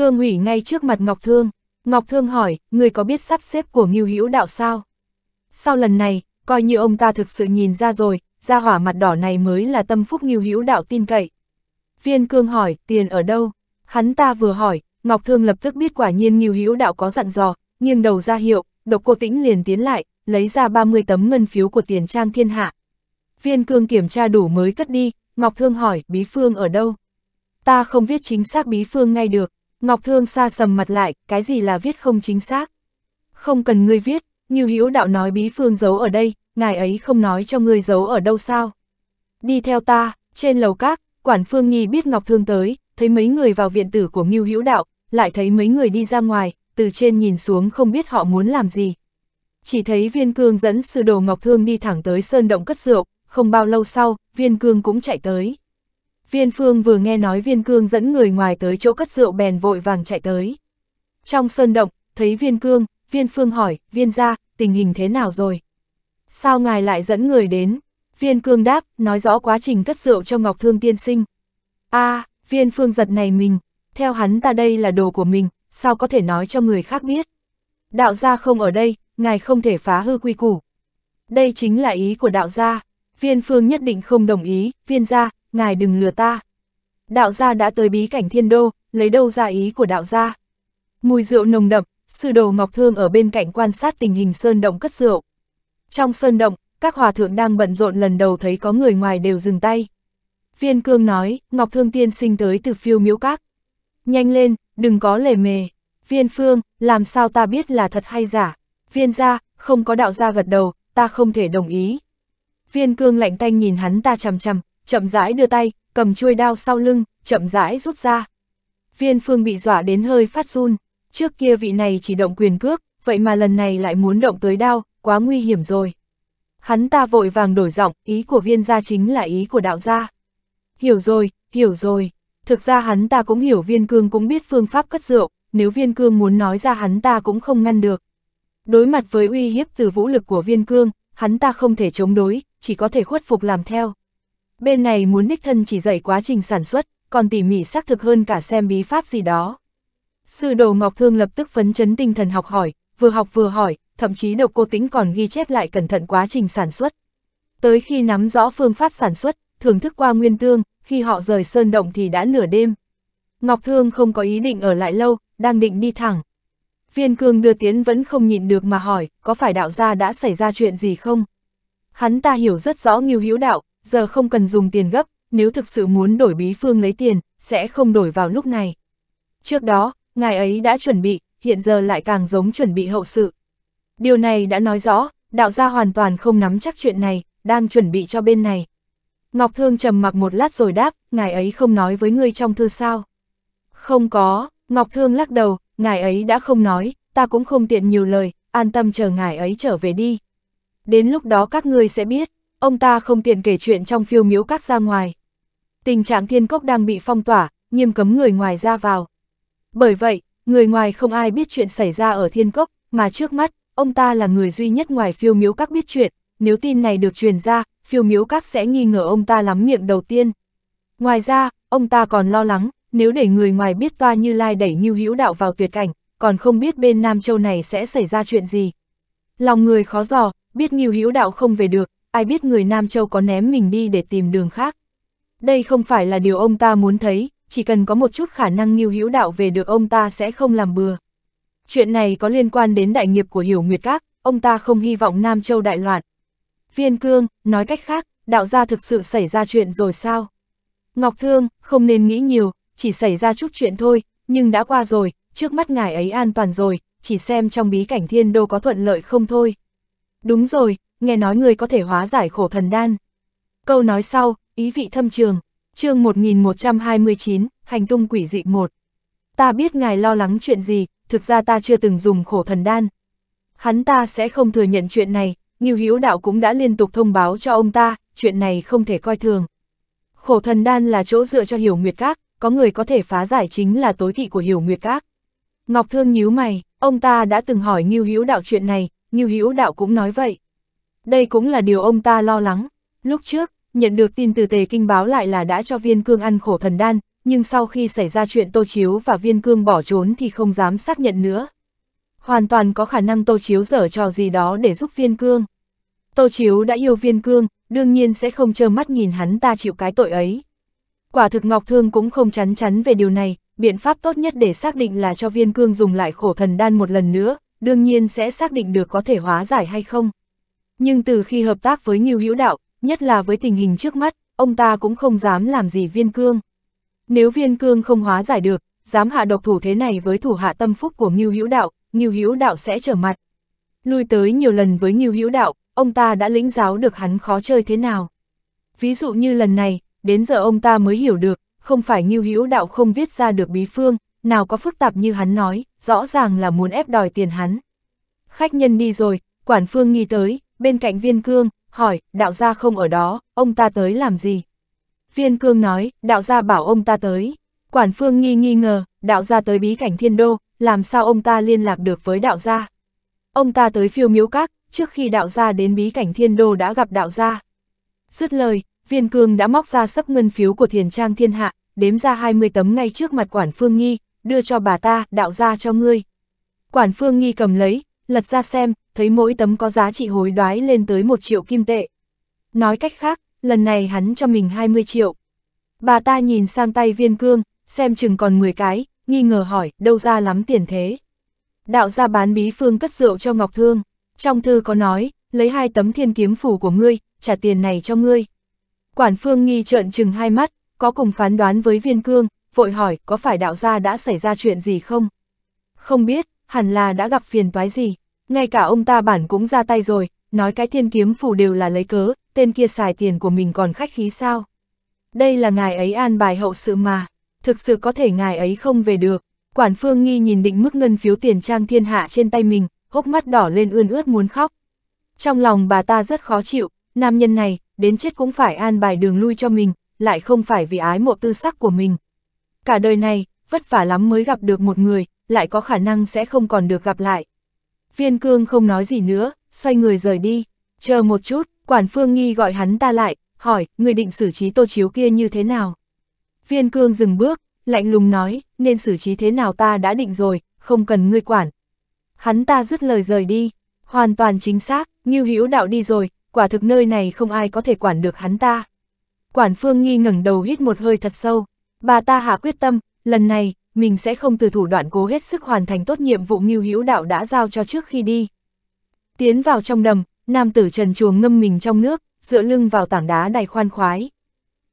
Cương hủy ngay trước mặt Ngọc Thương. Ngọc Thương hỏi, người có biết sắp xếp của Ngưu Hữu Đạo sao? Sau lần này, coi như ông ta thực sự nhìn ra rồi, ra hỏa mặt đỏ này mới là tâm phúc Ngưu Hữu Đạo tin cậy. Viên Cương hỏi, tiền ở đâu? Hắn ta vừa hỏi, Ngọc Thương lập tức biết quả nhiên Ngưu Hữu Đạo có dặn dò, nghiêng đầu ra hiệu, Độc Cô Tĩnh liền tiến lại, lấy ra 30 tấm ngân phiếu của tiền trang thiên hạ. Viên Cương kiểm tra đủ mới cất đi, Ngọc Thương hỏi, bí phương ở đâu? Ta không viết chính xác bí phương ngay được. Ngọc Thương xa sầm mặt lại, cái gì là viết không chính xác? Không cần ngươi viết, như Hữu đạo nói bí phương giấu ở đây, ngài ấy không nói cho ngươi giấu ở đâu sao? Đi theo ta, trên lầu các, quản phương nhi biết Ngọc Thương tới, thấy mấy người vào viện tử của Ngưu Hữu đạo, lại thấy mấy người đi ra ngoài, từ trên nhìn xuống không biết họ muốn làm gì. Chỉ thấy viên cương dẫn sư đồ Ngọc Thương đi thẳng tới sơn động cất rượu, không bao lâu sau, viên cương cũng chạy tới. Viên phương vừa nghe nói viên cương dẫn người ngoài tới chỗ cất rượu bèn vội vàng chạy tới. Trong sơn động, thấy viên cương, viên phương hỏi, viên ra, tình hình thế nào rồi? Sao ngài lại dẫn người đến? Viên cương đáp, nói rõ quá trình cất rượu cho Ngọc Thương tiên sinh. a viên phương giật này mình, theo hắn ta đây là đồ của mình, sao có thể nói cho người khác biết? Đạo gia không ở đây, ngài không thể phá hư quy củ. Đây chính là ý của đạo gia. Viên phương nhất định không đồng ý, viên gia, ngài đừng lừa ta. Đạo gia đã tới bí cảnh thiên đô, lấy đâu ra ý của đạo gia. Mùi rượu nồng đậm, sư đồ Ngọc Thương ở bên cạnh quan sát tình hình sơn động cất rượu. Trong sơn động, các hòa thượng đang bận rộn lần đầu thấy có người ngoài đều dừng tay. Viên cương nói, Ngọc Thương tiên sinh tới từ phiêu miễu các. Nhanh lên, đừng có lề mề. Viên phương, làm sao ta biết là thật hay giả? Viên gia, không có đạo gia gật đầu, ta không thể đồng ý. Viên cương lạnh tanh nhìn hắn ta chằm chằm, chậm rãi đưa tay, cầm chuôi đao sau lưng, chậm rãi rút ra. Viên phương bị dọa đến hơi phát run, trước kia vị này chỉ động quyền cước, vậy mà lần này lại muốn động tới đao, quá nguy hiểm rồi. Hắn ta vội vàng đổi giọng, ý của viên gia chính là ý của đạo gia. Hiểu rồi, hiểu rồi. Thực ra hắn ta cũng hiểu viên cương cũng biết phương pháp cất rượu, nếu viên cương muốn nói ra hắn ta cũng không ngăn được. Đối mặt với uy hiếp từ vũ lực của viên cương, hắn ta không thể chống đối, chỉ có thể khuất phục làm theo. Bên này muốn đích thân chỉ dạy quá trình sản xuất, còn tỉ mỉ xác thực hơn cả xem bí pháp gì đó. Sư đồ Ngọc Thương lập tức phấn chấn tinh thần học hỏi, vừa học vừa hỏi, thậm chí độc cô tính còn ghi chép lại cẩn thận quá trình sản xuất. Tới khi nắm rõ phương pháp sản xuất, thưởng thức qua nguyên tương, khi họ rời sơn động thì đã nửa đêm. Ngọc Thương không có ý định ở lại lâu, đang định đi thẳng. Viên cương đưa tiến vẫn không nhịn được mà hỏi, có phải đạo gia đã xảy ra chuyện gì không? Hắn ta hiểu rất rõ nghiêu hữu đạo, giờ không cần dùng tiền gấp, nếu thực sự muốn đổi bí phương lấy tiền, sẽ không đổi vào lúc này. Trước đó, ngài ấy đã chuẩn bị, hiện giờ lại càng giống chuẩn bị hậu sự. Điều này đã nói rõ, đạo gia hoàn toàn không nắm chắc chuyện này, đang chuẩn bị cho bên này. Ngọc Thương trầm mặc một lát rồi đáp, ngài ấy không nói với ngươi trong thư sao. Không có, Ngọc Thương lắc đầu, ngài ấy đã không nói, ta cũng không tiện nhiều lời, an tâm chờ ngài ấy trở về đi. Đến lúc đó các ngươi sẽ biết, ông ta không tiện kể chuyện trong phiêu miếu các ra ngoài. Tình trạng thiên cốc đang bị phong tỏa, nghiêm cấm người ngoài ra vào. Bởi vậy, người ngoài không ai biết chuyện xảy ra ở thiên cốc, mà trước mắt, ông ta là người duy nhất ngoài phiêu miếu các biết chuyện, nếu tin này được truyền ra, phiêu miếu các sẽ nghi ngờ ông ta lắm miệng đầu tiên. Ngoài ra, ông ta còn lo lắng, nếu để người ngoài biết toa như lai đẩy như hữu đạo vào tuyệt cảnh, còn không biết bên Nam Châu này sẽ xảy ra chuyện gì. Lòng người khó dò, biết Nghiêu Hữu Đạo không về được, ai biết người Nam Châu có ném mình đi để tìm đường khác. Đây không phải là điều ông ta muốn thấy, chỉ cần có một chút khả năng nghiêu Hữu Đạo về được ông ta sẽ không làm bừa. Chuyện này có liên quan đến đại nghiệp của Hiểu Nguyệt Các, ông ta không hy vọng Nam Châu đại loạn. Viên Cương, nói cách khác, đạo gia thực sự xảy ra chuyện rồi sao? Ngọc Thương, không nên nghĩ nhiều, chỉ xảy ra chút chuyện thôi, nhưng đã qua rồi, trước mắt ngài ấy an toàn rồi, chỉ xem trong bí cảnh thiên đô có thuận lợi không thôi. Đúng rồi, nghe nói người có thể hóa giải khổ thần đan. Câu nói sau, ý vị thâm trường, chương 1129, hành tung quỷ dị 1. Ta biết ngài lo lắng chuyện gì, thực ra ta chưa từng dùng khổ thần đan. Hắn ta sẽ không thừa nhận chuyện này, nghiêu Hữu Đạo cũng đã liên tục thông báo cho ông ta, chuyện này không thể coi thường. Khổ thần đan là chỗ dựa cho Hiểu Nguyệt Các, có người có thể phá giải chính là tối kỵ của Hiểu Nguyệt Các. Ngọc Thương nhíu mày, ông ta đã từng hỏi nghiêu Hữu Đạo chuyện này, nghiêu Hữu Đạo cũng nói vậy. Đây cũng là điều ông ta lo lắng. Lúc trước, nhận được tin từ Tề Kinh báo lại là đã cho viên cương ăn khổ thần đan, nhưng sau khi xảy ra chuyện Tô Chiếu và Viên Cương bỏ trốn thì không dám xác nhận nữa. Hoàn toàn có khả năng Tô Chiếu dở trò gì đó để giúp Viên Cương. Tô Chiếu đã yêu Viên Cương, đương nhiên sẽ không trơ mắt nhìn hắn ta chịu cái tội ấy. Quả thực Ngọc Thương cũng không chắn chắn về điều này, biện pháp tốt nhất để xác định là cho Viên Cương dùng lại khổ thần đan một lần nữa, đương nhiên sẽ xác định được có thể hóa giải hay không. Nhưng từ khi hợp tác với Ngưu Hữu Đạo, nhất là với tình hình trước mắt, ông ta cũng không dám làm gì Viên Cương. Nếu Viên Cương không hóa giải được, dám hạ độc thủ thế này với thủ hạ tâm phúc của Ngưu Hữu Đạo, Ngưu Hữu Đạo sẽ trở mặt. Lui tới nhiều lần với Ngưu Hữu Đạo, ông ta đã lĩnh giáo được hắn khó chơi thế nào. Ví dụ như lần này, đến giờ ông ta mới hiểu được, không phải Ngưu Hữu Đạo không viết ra được bí phương, nào có phức tạp như hắn nói, rõ ràng là muốn ép đòi tiền hắn. Khách nhân đi rồi, quản phương nghi tới, bên cạnh viên cương, hỏi, đạo gia không ở đó, ông ta tới làm gì? Viên cương nói, đạo gia bảo ông ta tới. Quản phương nghi nghi ngờ, đạo gia tới bí cảnh thiên đô, làm sao ông ta liên lạc được với đạo gia? Ông ta tới phiêu miếu các, trước khi đạo gia đến bí cảnh thiên đô đã gặp đạo gia. Dứt lời, viên cương đã móc ra sấp ngân phiếu của thiền trang thiên hạ, đếm ra 20 tấm ngay trước mặt quản phương nghi, đưa cho bà ta, đạo gia cho ngươi. Quản phương nghi cầm lấy, lật ra xem, thấy mỗi tấm có giá trị hối đoái lên tới một triệu kim tệ. Nói cách khác, lần này hắn cho mình 20 triệu. Bà ta nhìn sang tay viên cương, xem chừng còn 10 cái, nghi ngờ hỏi, đâu ra lắm tiền thế. Đạo gia bán bí phương cất rượu cho Ngọc Thương, trong thư có nói, lấy hai tấm thiên kiếm phủ của ngươi, trả tiền này cho ngươi. Quản phương nghi trợn chừng hai mắt, có cùng phán đoán với viên cương, vội hỏi có phải đạo gia đã xảy ra chuyện gì không? Không biết, hẳn là đã gặp phiền toái gì, ngay cả ông ta bản cũng ra tay rồi, nói cái thiên kiếm phủ đều là lấy cớ, tên kia xài tiền của mình còn khách khí sao? Đây là ngài ấy an bài hậu sự mà, thực sự có thể ngài ấy không về được. Quản phương nghi nhìn định mức ngân phiếu tiền trang thiên hạ trên tay mình, hốc mắt đỏ lên ươn ướt muốn khóc. Trong lòng bà ta rất khó chịu, nam nhân này, đến chết cũng phải an bài đường lui cho mình, lại không phải vì ái mộ tư sắc của mình. Cả đời này, vất vả lắm mới gặp được một người, lại có khả năng sẽ không còn được gặp lại. Viên cương không nói gì nữa, xoay người rời đi. Chờ một chút, quản phương nghi gọi hắn ta lại, hỏi, người định xử trí tô chiếu kia như thế nào? Viên cương dừng bước, lạnh lùng nói, nên xử trí thế nào ta đã định rồi, không cần ngươi quản. Hắn ta dứt lời rời đi, hoàn toàn chính xác, Ngưu Hữu đạo đi rồi, quả thực nơi này không ai có thể quản được hắn ta. Quản phương nghi ngẩng đầu hít một hơi thật sâu, bà ta hạ quyết tâm, lần này, mình sẽ không từ thủ đoạn cố hết sức hoàn thành tốt nhiệm vụ Ngưu Hữu đạo đã giao cho trước khi đi. Tiến vào trong đầm, nam tử trần chuồng ngâm mình trong nước, dựa lưng vào tảng đá đầy khoan khoái.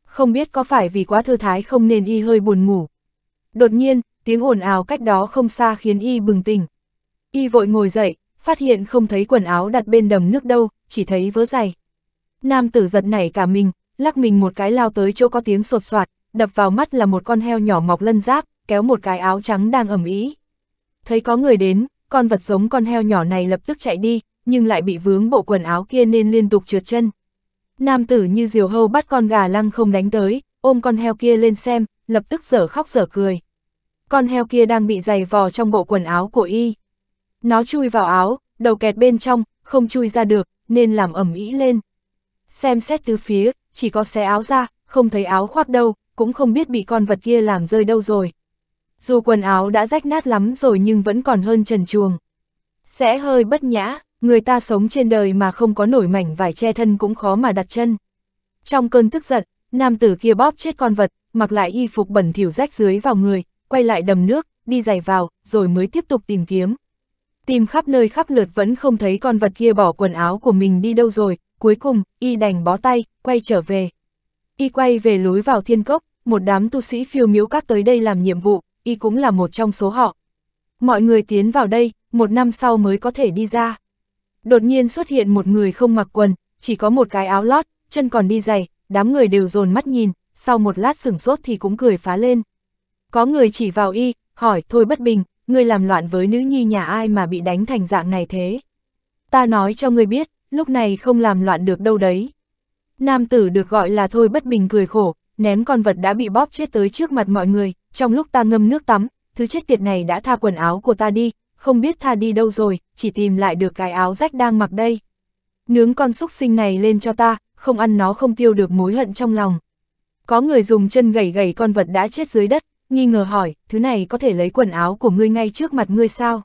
Không biết có phải vì quá thư thái không nên y hơi buồn ngủ. Đột nhiên, tiếng ồn ào cách đó không xa khiến y bừng tỉnh. Y vội ngồi dậy, phát hiện không thấy quần áo đặt bên đầm nước đâu, chỉ thấy vớ giày. Nam tử giật nảy cả mình, lắc mình một cái lao tới chỗ có tiếng sột soạt, đập vào mắt là một con heo nhỏ mọc lân giáp, kéo một cái áo trắng đang ẩm ý. Thấy có người đến, con vật giống con heo nhỏ này lập tức chạy đi, nhưng lại bị vướng bộ quần áo kia nên liên tục trượt chân. Nam tử như diều hâu bắt con gà lăng không đánh tới, ôm con heo kia lên xem, lập tức dở khóc dở cười. Con heo kia đang bị giày vò trong bộ quần áo của y. Nó chui vào áo, đầu kẹt bên trong, không chui ra được, nên làm ẩm ý lên. Xem xét từ phía, chỉ có xé áo ra, không thấy áo khoác đâu, cũng không biết bị con vật kia làm rơi đâu rồi. Dù quần áo đã rách nát lắm rồi nhưng vẫn còn hơn trần chuồng. Sẽ hơi bất nhã, người ta sống trên đời mà không có nổi mảnh vải che thân cũng khó mà đặt chân. Trong cơn tức giận, nam tử kia bóp chết con vật, mặc lại y phục bẩn thỉu rách dưới vào người, quay lại đầm nước, đi giày vào, rồi mới tiếp tục tìm kiếm. Tìm khắp nơi khắp lượt vẫn không thấy con vật kia bỏ quần áo của mình đi đâu rồi, cuối cùng, y đành bó tay, quay trở về. Y quay về lối vào thiên cốc, một đám tu sĩ phiêu miếu các tới đây làm nhiệm vụ, y cũng là một trong số họ. Mọi người tiến vào đây, một năm sau mới có thể đi ra. Đột nhiên xuất hiện một người không mặc quần, chỉ có một cái áo lót, chân còn đi giày, đám người đều dồn mắt nhìn, sau một lát sửng sốt thì cũng cười phá lên. Có người chỉ vào y, hỏi, thôi bất bình, ngươi làm loạn với nữ nhi nhà ai mà bị đánh thành dạng này thế. Ta nói cho ngươi biết, lúc này không làm loạn được đâu đấy. Nam tử được gọi là thôi bất bình cười khổ, ném con vật đã bị bóp chết tới trước mặt mọi người, trong lúc ta ngâm nước tắm, thứ chết tiệt này đã tha quần áo của ta đi, không biết tha đi đâu rồi, chỉ tìm lại được cái áo rách đang mặc đây. Nướng con xúc sinh này lên cho ta, không ăn nó không tiêu được mối hận trong lòng. Có người dùng chân gẩy gẩy con vật đã chết dưới đất, nghi ngờ hỏi, thứ này có thể lấy quần áo của ngươi ngay trước mặt ngươi sao?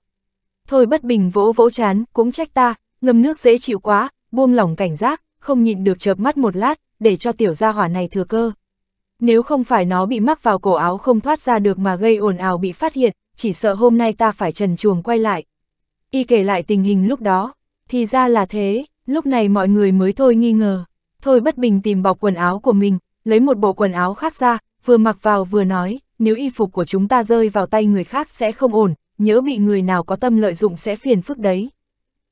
Thôi bất bình vỗ vỗ chán, cũng trách ta, ngâm nước dễ chịu quá, buông lỏng cảnh giác, không nhịn được chợp mắt một lát, để cho tiểu gia hỏa này thừa cơ. Nếu không phải nó bị mắc vào cổ áo không thoát ra được mà gây ồn ào bị phát hiện, chỉ sợ hôm nay ta phải trần chuồng quay lại. Y kể lại tình hình lúc đó, thì ra là thế, lúc này mọi người mới thôi nghi ngờ. Thôi bất bình tìm bọc quần áo của mình, lấy một bộ quần áo khác ra, vừa mặc vào vừa nói, nếu y phục của chúng ta rơi vào tay người khác sẽ không ổn, nhớ bị người nào có tâm lợi dụng sẽ phiền phức đấy.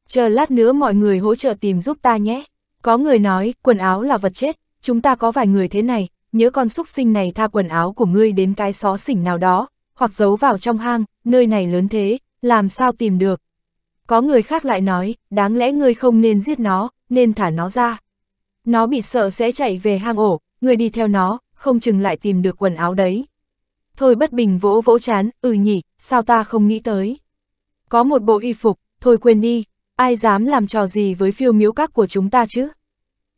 Chờ lát nữa mọi người hỗ trợ tìm giúp ta nhé. Có người nói, quần áo là vật chết, chúng ta có vài người thế này, nhớ con xúc sinh này tha quần áo của ngươi đến cái xó xỉnh nào đó, hoặc giấu vào trong hang, nơi này lớn thế, làm sao tìm được. Có người khác lại nói, đáng lẽ ngươi không nên giết nó, nên thả nó ra. Nó bị sợ sẽ chạy về hang ổ, ngươi đi theo nó, không chừng lại tìm được quần áo đấy. Thôi bất bình vỗ vỗ chán, ừ nhỉ, sao ta không nghĩ tới. Có một bộ y phục, thôi quên đi, ai dám làm trò gì với phiêu miếu các của chúng ta chứ?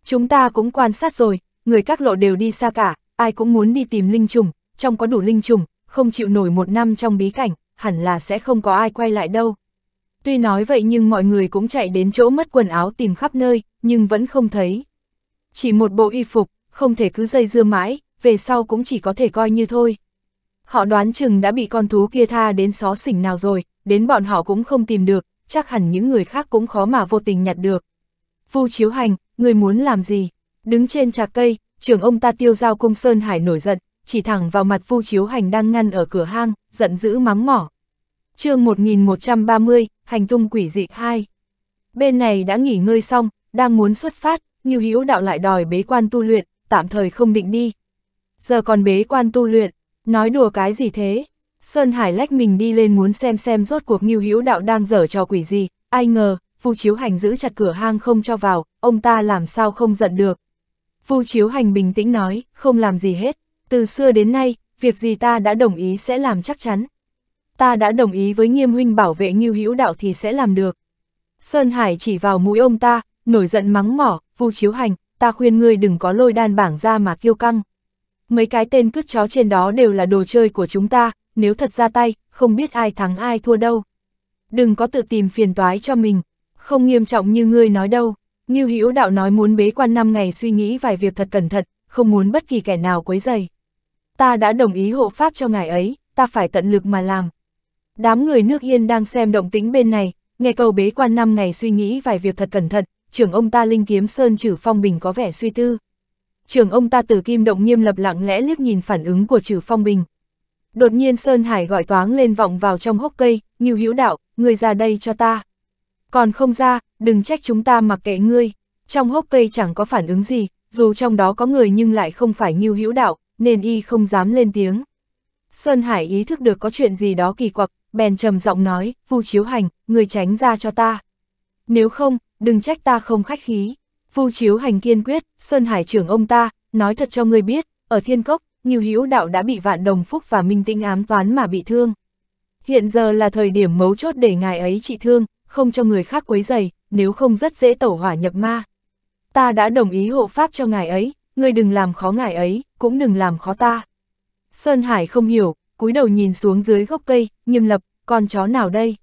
Chúng ta cũng quan sát rồi, người các lộ đều đi xa cả, ai cũng muốn đi tìm linh trùng, trong có đủ linh trùng, không chịu nổi một năm trong bí cảnh, hẳn là sẽ không có ai quay lại đâu. Tuy nói vậy nhưng mọi người cũng chạy đến chỗ mất quần áo tìm khắp nơi, nhưng vẫn không thấy. Chỉ một bộ y phục, không thể cứ dây dưa mãi, về sau cũng chỉ có thể coi như thôi. Họ đoán chừng đã bị con thú kia tha đến xó xỉnh nào rồi, đến bọn họ cũng không tìm được, chắc hẳn những người khác cũng khó mà vô tình nhặt được. Vu Chiếu Hành, người muốn làm gì? Đứng trên trạc cây, trưởng ông ta tiêu giao cung Sơn Hải nổi giận, chỉ thẳng vào mặt Vu Chiếu Hành đang ngăn ở cửa hang, giận dữ mắng mỏ. chương 1130, Hành tung quỷ dị 2. Bên này đã nghỉ ngơi xong, đang muốn xuất phát, như Hữu đạo lại đòi bế quan tu luyện, tạm thời không định đi. Giờ còn bế quan tu luyện, nói đùa cái gì thế? Sơn Hải lách mình đi lên muốn xem xem rốt cuộc Ngưu Hữu Đạo đang dở trò quỷ gì, ai ngờ, Vu Chiếu Hành giữ chặt cửa hang không cho vào, ông ta làm sao không giận được. Vu Chiếu Hành bình tĩnh nói, không làm gì hết, từ xưa đến nay, việc gì ta đã đồng ý sẽ làm chắc chắn. Ta đã đồng ý với nghiêm huynh bảo vệ Ngưu Hữu Đạo thì sẽ làm được. Sơn Hải chỉ vào mũi ông ta, nổi giận mắng mỏ, Vu Chiếu Hành, ta khuyên ngươi đừng có lôi đan bảng ra mà kiêu căng. Mấy cái tên cứt chó trên đó đều là đồ chơi của chúng ta, nếu thật ra tay, không biết ai thắng ai thua đâu. Đừng có tự tìm phiền toái cho mình, không nghiêm trọng như ngươi nói đâu. Như Hữu đạo nói muốn bế quan 5 ngày suy nghĩ vài việc thật cẩn thận, không muốn bất kỳ kẻ nào quấy rầy. Ta đã đồng ý hộ pháp cho ngài ấy, ta phải tận lực mà làm. Đám người nước yên đang xem động tĩnh bên này, nghe câu bế quan 5 ngày suy nghĩ vài việc thật cẩn thận, trưởng ông ta Linh Kiếm Sơn trừ phong bình có vẻ suy tư. Trưởng ông ta từ kim động nghiêm lập lặng lẽ liếc nhìn phản ứng của trừ phong bình. Đột nhiên Sơn Hải gọi toáng lên vọng vào trong hốc cây, như hữu đạo, người ra đây cho ta. Còn không ra, đừng trách chúng ta mặc kệ ngươi. Trong hốc cây chẳng có phản ứng gì, dù trong đó có người nhưng lại không phải như hữu đạo, nên y không dám lên tiếng. Sơn Hải ý thức được có chuyện gì đó kỳ quặc, bèn trầm giọng nói, Vu Chiếu Hành, người tránh ra cho ta. Nếu không, đừng trách ta không khách khí. Vu Chiếu Hành kiên quyết, Sơn Hải trưởng ông ta, nói thật cho ngươi biết, ở Thiên Cốc, Ngưu Hữu Đạo đã bị Vạn Đồng Phúc và Minh Tinh ám toán mà bị thương. Hiện giờ là thời điểm mấu chốt để ngài ấy trị thương, không cho người khác quấy dày, nếu không rất dễ tẩu hỏa nhập ma. Ta đã đồng ý hộ pháp cho ngài ấy, ngươi đừng làm khó ngài ấy, cũng đừng làm khó ta. Sơn Hải không hiểu, cúi đầu nhìn xuống dưới gốc cây, nghiêm lập, con chó nào đây?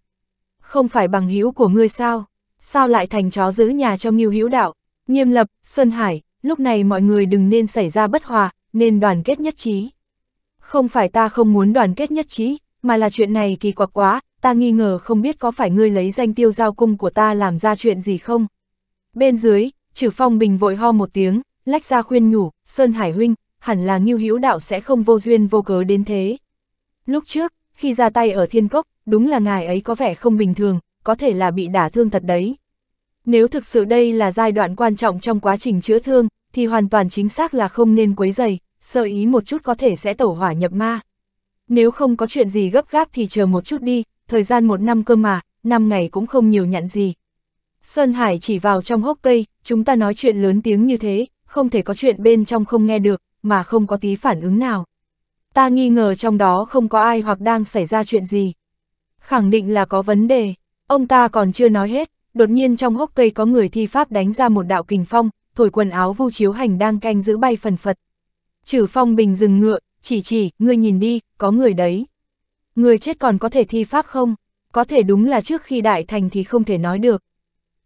Không phải bằng hữu của ngươi sao? Sao lại thành chó giữ nhà cho Ngưu Hữu Đạo? Nghiêm lập, Sơn Hải, lúc này mọi người đừng nên xảy ra bất hòa, nên đoàn kết nhất trí. Không phải ta không muốn đoàn kết nhất trí, mà là chuyện này kỳ quặc quá, ta nghi ngờ không biết có phải ngươi lấy danh tiêu giao cung của ta làm ra chuyện gì không. Bên dưới, trừ phong bình vội ho một tiếng, lách ra khuyên nhủ, Sơn Hải huynh, hẳn là nghiêu hữu đạo sẽ không vô duyên vô cớ đến thế. Lúc trước, khi ra tay ở thiên cốc, đúng là ngài ấy có vẻ không bình thường, có thể là bị đả thương thật đấy. Nếu thực sự đây là giai đoạn quan trọng trong quá trình chữa thương, thì hoàn toàn chính xác là không nên quấy dày, sợ ý một chút có thể sẽ tẩu hỏa nhập ma. Nếu không có chuyện gì gấp gáp thì chờ một chút đi, thời gian một năm cơ mà, năm ngày cũng không nhiều nhận gì. Sơn Hải chỉ vào trong hốc cây, chúng ta nói chuyện lớn tiếng như thế, không thể có chuyện bên trong không nghe được, mà không có tí phản ứng nào. Ta nghi ngờ trong đó không có ai hoặc đang xảy ra chuyện gì. Khẳng định là có vấn đề, ông ta còn chưa nói hết, đột nhiên trong hốc cây có người thi pháp đánh ra một đạo kình phong, thổi quần áo vu chiếu hành đang canh giữ bay phần phật. Trừ Phong Bình dừng ngựa, chỉ chỉ, ngươi nhìn đi, có người đấy. Người chết còn có thể thi pháp không? Có thể đúng là trước khi đại thành thì không thể nói được.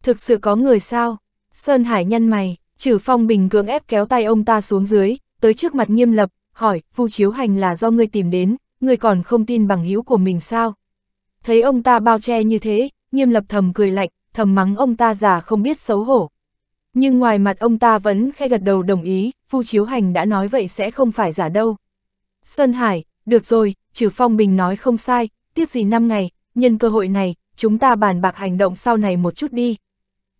Thực sự có người sao? Sơn Hải nhăn mày, trừ Phong Bình cưỡng ép kéo tay ông ta xuống dưới, tới trước mặt nghiêm lập, hỏi, Vu Chiếu Hành là do ngươi tìm đến, ngươi còn không tin bằng hữu của mình sao? Thấy ông ta bao che như thế, nghiêm lập thầm cười lạnh, thầm mắng ông ta già không biết xấu hổ. Nhưng ngoài mặt ông ta vẫn khẽ gật đầu đồng ý, Vu Chiếu Hành đã nói vậy sẽ không phải giả đâu. Sơn Hải, được rồi, trừ Phong Bình nói không sai, tiếc gì năm ngày, nhân cơ hội này, chúng ta bàn bạc hành động sau này một chút đi.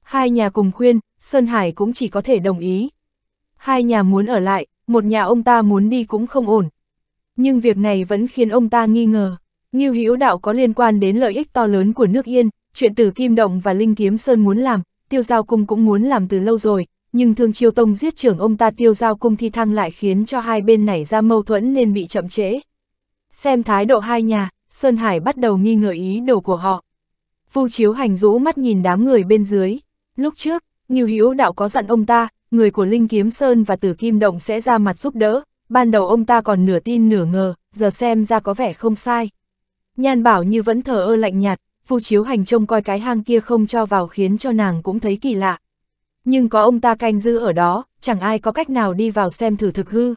Hai nhà cùng khuyên, Sơn Hải cũng chỉ có thể đồng ý. Hai nhà muốn ở lại, một nhà ông ta muốn đi cũng không ổn. Nhưng việc này vẫn khiến ông ta nghi ngờ. như Hữu đạo có liên quan đến lợi ích to lớn của nước Yên, chuyện Tử Kim Động và Linh Kiếm Sơn muốn làm, Tiêu Giao Cung cũng muốn làm từ lâu rồi, nhưng Thương Chiêu Tông giết trưởng ông ta Tiêu Giao Cung thi thăng lại khiến cho hai bên nảy ra mâu thuẫn nên bị chậm trễ. Xem thái độ hai nhà, Sơn Hải bắt đầu nghi ngờ ý đồ của họ. Vu Chiếu Hành rũ mắt nhìn đám người bên dưới. Lúc trước, Ngưu Hữu đạo có dặn ông ta, người của Linh Kiếm Sơn và Tử Kim Động sẽ ra mặt giúp đỡ, ban đầu ông ta còn nửa tin nửa ngờ, giờ xem ra có vẻ không sai. Nhan bảo như vẫn thờ ơ lạnh nhạt, Vu Chiếu Hành trông coi cái hang kia không cho vào khiến cho nàng cũng thấy kỳ lạ. Nhưng có ông ta canh giữ ở đó, chẳng ai có cách nào đi vào xem thử thực hư.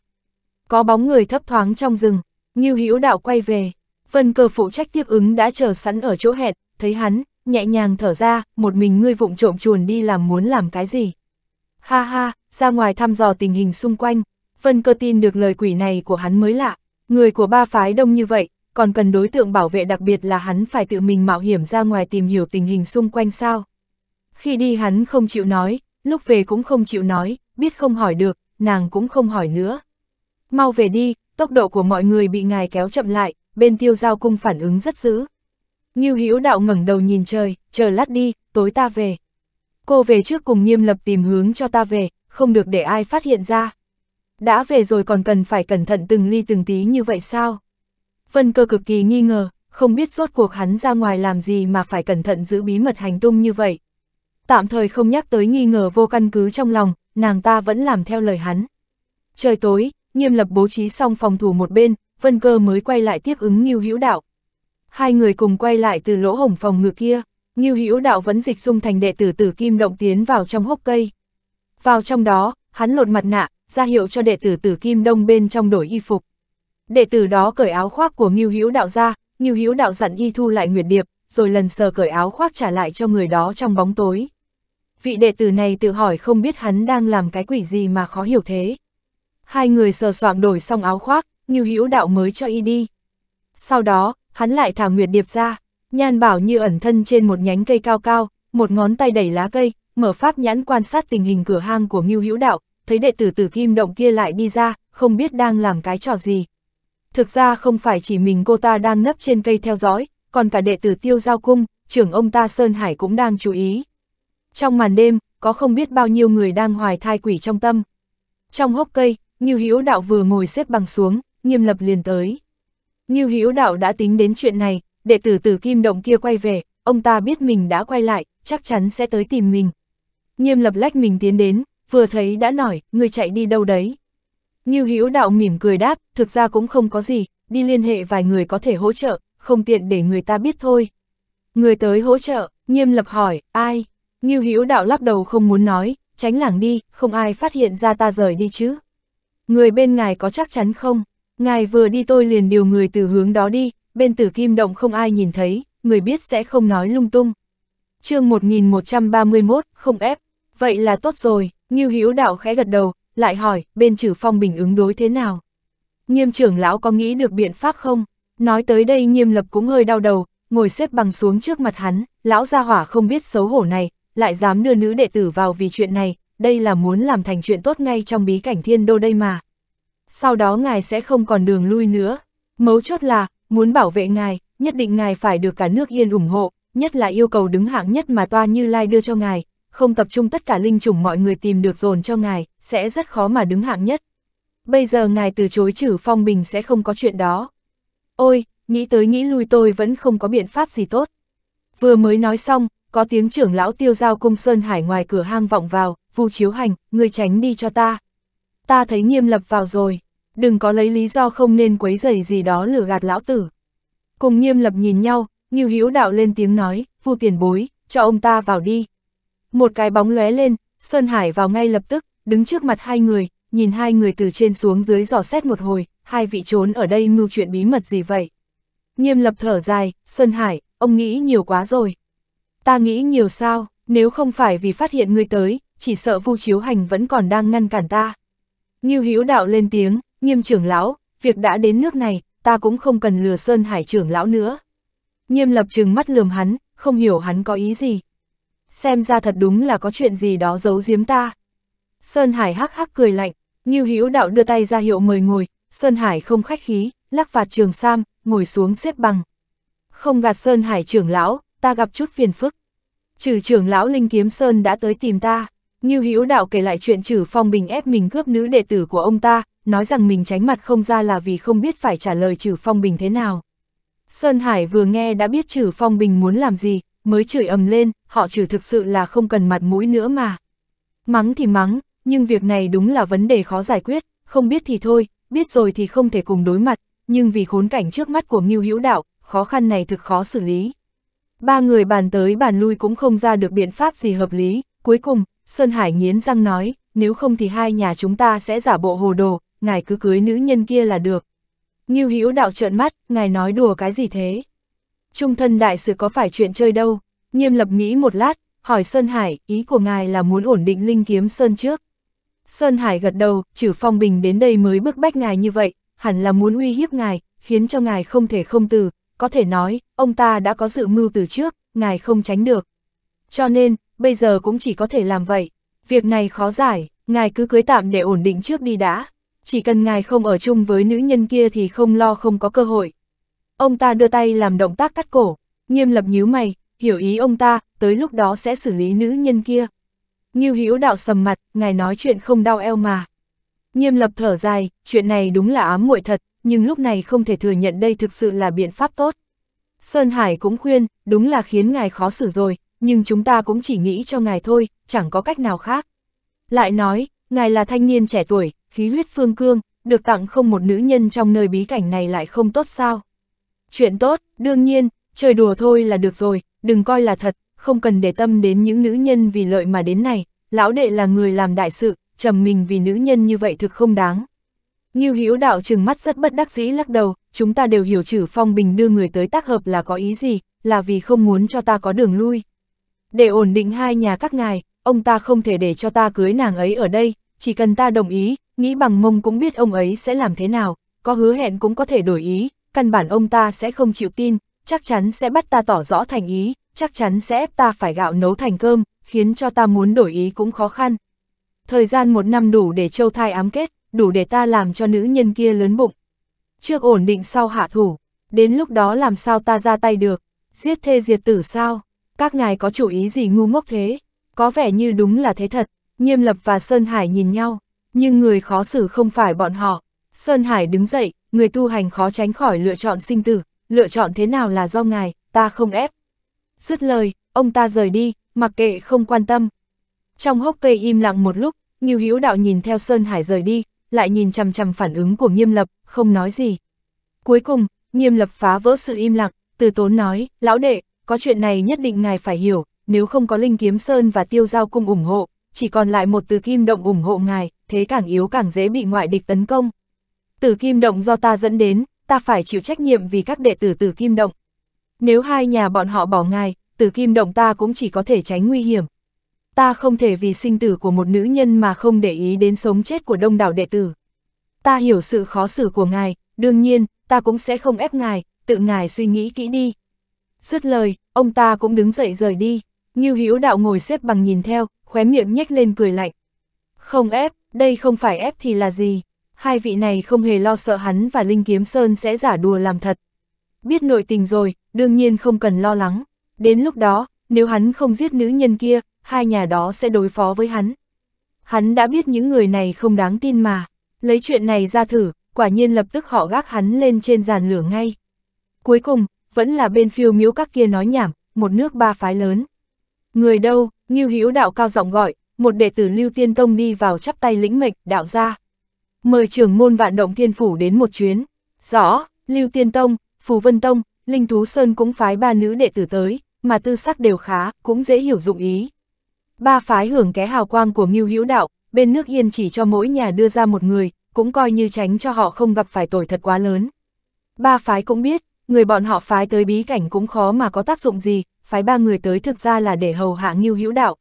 Có bóng người thấp thoáng trong rừng, Ngưu Hữu Đạo quay về, Vân Cơ phụ trách tiếp ứng đã chờ sẵn ở chỗ hẹn, thấy hắn, nhẹ nhàng thở ra, một mình ngươi vụng trộm chuồn đi làm muốn làm cái gì. Ha ha, ra ngoài thăm dò tình hình xung quanh, Vân Cơ tin được lời quỷ này của hắn mới lạ, người của ba phái đông như vậy, còn cần đối tượng bảo vệ đặc biệt là hắn phải tự mình mạo hiểm ra ngoài tìm hiểu tình hình xung quanh sao. Khi đi hắn không chịu nói, lúc về cũng không chịu nói, biết không hỏi được, nàng cũng không hỏi nữa. Mau về đi, tốc độ của mọi người bị ngài kéo chậm lại, bên tiêu giao cung phản ứng rất dữ. Như Hữu đạo ngẩng đầu nhìn trời, chờ lát đi, tối ta về. Cô về trước cùng nghiêm lập tìm hướng cho ta về, không được để ai phát hiện ra. Đã về rồi còn cần phải cẩn thận từng ly từng tí như vậy sao? Vân cơ cực kỳ nghi ngờ, không biết rốt cuộc hắn ra ngoài làm gì mà phải cẩn thận giữ bí mật hành tung như vậy. Tạm thời không nhắc tới nghi ngờ vô căn cứ trong lòng, nàng ta vẫn làm theo lời hắn. Trời tối, nghiêm lập bố trí xong phòng thủ một bên, Vân Cơ mới quay lại tiếp ứng Ngưu Hữu Đạo. Hai người cùng quay lại từ lỗ hổng phòng ngự kia, Ngưu Hữu Đạo vẫn dịch dung thành đệ tử Tử Kim Động tiến vào trong hốc cây. Vào trong đó, hắn lột mặt nạ, ra hiệu cho đệ tử Tử Kim Đông bên trong đổi y phục. Đệ tử đó cởi áo khoác của Ngưu Hữu Đạo ra, Ngưu Hữu Đạo dặn y thu lại Nguyệt Điệp, rồi lần sờ cởi áo khoác trả lại cho người đó trong bóng tối. Vị đệ tử này tự hỏi không biết hắn đang làm cái quỷ gì mà khó hiểu thế. Hai người sờ soạng đổi xong áo khoác, Ngưu Hữu Đạo mới cho y đi. Sau đó, hắn lại thả Nguyệt Điệp ra, Nhan Bảo như ẩn thân trên một nhánh cây cao cao, một ngón tay đẩy lá cây, mở pháp nhãn quan sát tình hình cửa hang của Ngưu Hữu Đạo, thấy đệ tử Tử Kim Động kia lại đi ra, không biết đang làm cái trò gì. Thực ra không phải chỉ mình cô ta đang nấp trên cây theo dõi, còn cả đệ tử Tiêu Giao Cung, trưởng ông ta Sơn Hải cũng đang chú ý. Trong màn đêm, có không biết bao nhiêu người đang hoài thai quỷ trong tâm. Trong hốc cây, Ngưu Hữu Đạo vừa ngồi xếp bằng xuống, nghiêm lập liền tới. Ngưu Hữu Đạo đã tính đến chuyện này, đệ tử tử kim động kia quay về, ông ta biết mình đã quay lại, chắc chắn sẽ tới tìm mình. Nghiêm lập lách mình tiến đến, vừa thấy đã nổi, người chạy đi đâu đấy. Ngưu Hữu Đạo mỉm cười đáp, thực ra cũng không có gì, đi liên hệ vài người có thể hỗ trợ, không tiện để người ta biết thôi. Người tới hỗ trợ, Nghiêm lập hỏi, ai? Ngưu Hữu Đạo lắc đầu không muốn nói, tránh lảng đi, không ai phát hiện ra ta rời đi chứ. Người bên ngài có chắc chắn không? Ngài vừa đi tôi liền điều người từ hướng đó đi, bên tử kim động không ai nhìn thấy, người biết sẽ không nói lung tung. chương 1131, không ép, vậy là tốt rồi, Ngưu Hữu đạo khẽ gật đầu, lại hỏi, bên trừ phong bình ứng đối thế nào? Nghiêm trưởng lão có nghĩ được biện pháp không? Nói tới đây nghiêm lập cũng hơi đau đầu, ngồi xếp bằng xuống trước mặt hắn, lão gia hỏa không biết xấu hổ này, lại dám đưa nữ đệ tử vào vì chuyện này, đây là muốn làm thành chuyện tốt ngay trong bí cảnh thiên đô đây mà. Sau đó ngài sẽ không còn đường lui nữa. Mấu chốt là, muốn bảo vệ ngài, nhất định ngài phải được cả nước yên ủng hộ, nhất là yêu cầu đứng hạng nhất mà toa như lai đưa cho ngài, không tập trung tất cả linh chủng mọi người tìm được dồn cho ngài, sẽ rất khó mà đứng hạng nhất. Bây giờ ngài từ chối trừ phong bình sẽ không có chuyện đó. Ôi, nghĩ tới nghĩ lui tôi vẫn không có biện pháp gì tốt. Vừa mới nói xong, có tiếng trưởng lão tiêu giao cung Sơn Hải ngoài cửa hang vọng vào, vu chiếu hành, người tránh đi cho ta. Ta thấy nghiêm lập vào rồi, đừng có lấy lý do không nên quấy rầy gì đó lừa gạt lão tử. Cùng nghiêm lập nhìn nhau, như Hữu đạo lên tiếng nói, vu tiền bối, cho ông ta vào đi. Một cái bóng lóe lên, Sơn Hải vào ngay lập tức, đứng trước mặt hai người, nhìn hai người từ trên xuống dưới dò xét một hồi, hai vị trốn ở đây mưu chuyện bí mật gì vậy? Nghiêm lập thở dài, Sơn Hải, ông nghĩ nhiều quá rồi. Ta nghĩ nhiều sao, nếu không phải vì phát hiện ngươi tới, chỉ sợ Vu Chiếu Hành vẫn còn đang ngăn cản ta. Ngưu Hữu đạo lên tiếng, nghiêm trưởng lão, việc đã đến nước này, ta cũng không cần lừa Sơn Hải trưởng lão nữa. Nghiêm lập trừng mắt lườm hắn, không hiểu hắn có ý gì. Xem ra thật đúng là có chuyện gì đó giấu giếm ta. Sơn Hải hắc hắc cười lạnh, Ngưu Hữu đạo đưa tay ra hiệu mời ngồi, Sơn Hải không khách khí, lắc vạt trường sam, ngồi xuống xếp bằng. Không gạt Sơn Hải trưởng lão, ta gặp chút phiền phức. Trừ trưởng lão Linh Kiếm Sơn đã tới tìm ta. Ngưu Hữu đạo kể lại chuyện trừ phong bình ép mình cướp nữ đệ tử của ông ta, nói rằng mình tránh mặt không ra là vì không biết phải trả lời trừ phong bình thế nào. Sơn Hải vừa nghe đã biết trừ phong bình muốn làm gì, mới chửi ầm lên, họ trừ thực sự là không cần mặt mũi nữa mà. Mắng thì mắng, nhưng việc này đúng là vấn đề khó giải quyết, không biết thì thôi, biết rồi thì không thể cùng đối mặt, nhưng vì khốn cảnh trước mắt của Ngưu Hữu Đạo, khó khăn này thực khó xử lý. Ba người bàn tới bàn lui cũng không ra được biện pháp gì hợp lý, cuối cùng, Sơn Hải nghiến răng nói, nếu không thì hai nhà chúng ta sẽ giả bộ hồ đồ, ngài cứ cưới nữ nhân kia là được. Ngưu Hữu Đạo trợn mắt, ngài nói đùa cái gì thế? Trung thân đại sự có phải chuyện chơi đâu? Nghiêm lập nghĩ một lát, hỏi Sơn Hải, ý của ngài là muốn ổn định linh kiếm Sơn trước. Sơn Hải gật đầu, trừ phong bình đến đây mới bức bách ngài như vậy, hẳn là muốn uy hiếp ngài, khiến cho ngài không thể không từ, có thể nói, ông ta đã có dự mưu từ trước, ngài không tránh được. Cho nên, bây giờ cũng chỉ có thể làm vậy. Việc này khó giải, ngài cứ cưới tạm để ổn định trước đi đã. Chỉ cần ngài không ở chung với nữ nhân kia thì không lo không có cơ hội. Ông ta đưa tay làm động tác cắt cổ, nghiêm lập nhíu mày, hiểu ý ông ta, tới lúc đó sẽ xử lý nữ nhân kia. Nghiêu Hữu đạo sầm mặt, ngài nói chuyện không đau eo mà. Nghiêm lập thở dài, chuyện này đúng là ám muội thật, nhưng lúc này không thể thừa nhận đây thực sự là biện pháp tốt. Sơn Hải cũng khuyên, đúng là khiến ngài khó xử rồi, nhưng chúng ta cũng chỉ nghĩ cho ngài thôi, chẳng có cách nào khác. Lại nói, ngài là thanh niên trẻ tuổi, khí huyết phương cương, được tặng không một nữ nhân trong nơi bí cảnh này lại không tốt sao. Chuyện tốt, đương nhiên, chơi đùa thôi là được rồi, đừng coi là thật, không cần để tâm đến những nữ nhân vì lợi mà đến này, lão đệ là người làm đại sự, trầm mình vì nữ nhân như vậy thực không đáng. Ngưu Hữu đạo trừng mắt rất bất đắc dĩ lắc đầu, chúng ta đều hiểu trừ phong bình đưa người tới tác hợp là có ý gì, là vì không muốn cho ta có đường lui. Để ổn định hai nhà các ngài, ông ta không thể để cho ta cưới nàng ấy ở đây, chỉ cần ta đồng ý, nghĩ bằng mông cũng biết ông ấy sẽ làm thế nào, có hứa hẹn cũng có thể đổi ý, căn bản ông ta sẽ không chịu tin, chắc chắn sẽ bắt ta tỏ rõ thành ý, chắc chắn sẽ ép ta phải gạo nấu thành cơm, khiến cho ta muốn đổi ý cũng khó khăn. Thời gian một năm đủ để châu thai ám kết, đủ để ta làm cho nữ nhân kia lớn bụng. Trước ổn định sau hạ thủ, đến lúc đó làm sao ta ra tay được, giết thê diệt tử sao, các ngài có chủ ý gì ngu ngốc thế, có vẻ như đúng là thế thật, Nghiêm Lập và Sơn Hải nhìn nhau, nhưng người khó xử không phải bọn họ. Sơn Hải đứng dậy, người tu hành khó tránh khỏi lựa chọn sinh tử, lựa chọn thế nào là do ngài, ta không ép. Dứt lời, ông ta rời đi, mặc kệ không quan tâm. Trong hốc cây im lặng một lúc, Ngưu Hữu Đạo nhìn theo Sơn Hải rời đi, lại nhìn chằm chằm phản ứng của Nghiêm Lập, không nói gì. Cuối cùng, Nghiêm Lập phá vỡ sự im lặng, từ tốn nói, lão đệ, có chuyện này nhất định ngài phải hiểu, nếu không có Linh Kiếm Sơn và Tiêu Giao Cung ủng hộ, chỉ còn lại một từ kim động ủng hộ ngài, thế càng yếu càng dễ bị ngoại địch tấn công. Từ kim động do ta dẫn đến, ta phải chịu trách nhiệm vì các đệ tử từ kim động. Nếu hai nhà bọn họ bỏ ngài, từ kim động ta cũng chỉ có thể tránh nguy hiểm. Ta không thể vì sinh tử của một nữ nhân mà không để ý đến sống chết của đông đảo đệ tử. Ta hiểu sự khó xử của ngài, đương nhiên, ta cũng sẽ không ép ngài, tự ngài suy nghĩ kỹ đi. Dứt lời, ông ta cũng đứng dậy rời đi, Ngưu Hữu đạo ngồi xếp bằng nhìn theo, khóe miệng nhếch lên cười lạnh. Không ép, đây không phải ép thì là gì, hai vị này không hề lo sợ hắn và Linh Kiếm Sơn sẽ giả đùa làm thật. Biết nội tình rồi, đương nhiên không cần lo lắng, đến lúc đó, nếu hắn không giết nữ nhân kia, hai nhà đó sẽ đối phó với hắn. Hắn đã biết những người này không đáng tin mà, lấy chuyện này ra thử, quả nhiên lập tức họ gác hắn lên trên giàn lửa ngay. Cuối cùng, vẫn là bên phiêu miếu các kia nói nhảm, một nước ba phái lớn. Người đâu, Ngưu Hữu đạo cao giọng gọi, một đệ tử Lưu Tiên Tông đi vào chắp tay lĩnh mệnh, đạo ra. mời trưởng môn vạn động thiên phủ đến một chuyến. Rõ, Lưu Tiên Tông, Phù Vân Tông, Linh Thú Sơn cũng phái ba nữ đệ tử tới, mà tư sắc đều khá, cũng dễ hiểu dụng ý. Ba phái hưởng ké hào quang của Ngưu Hữu Đạo, bên nước Yên chỉ cho mỗi nhà đưa ra một người, cũng coi như tránh cho họ không gặp phải tội thật quá lớn. Ba phái cũng biết, người bọn họ phái tới bí cảnh cũng khó mà có tác dụng gì, phái ba người tới thực ra là để hầu hạ Ngưu Hữu Đạo.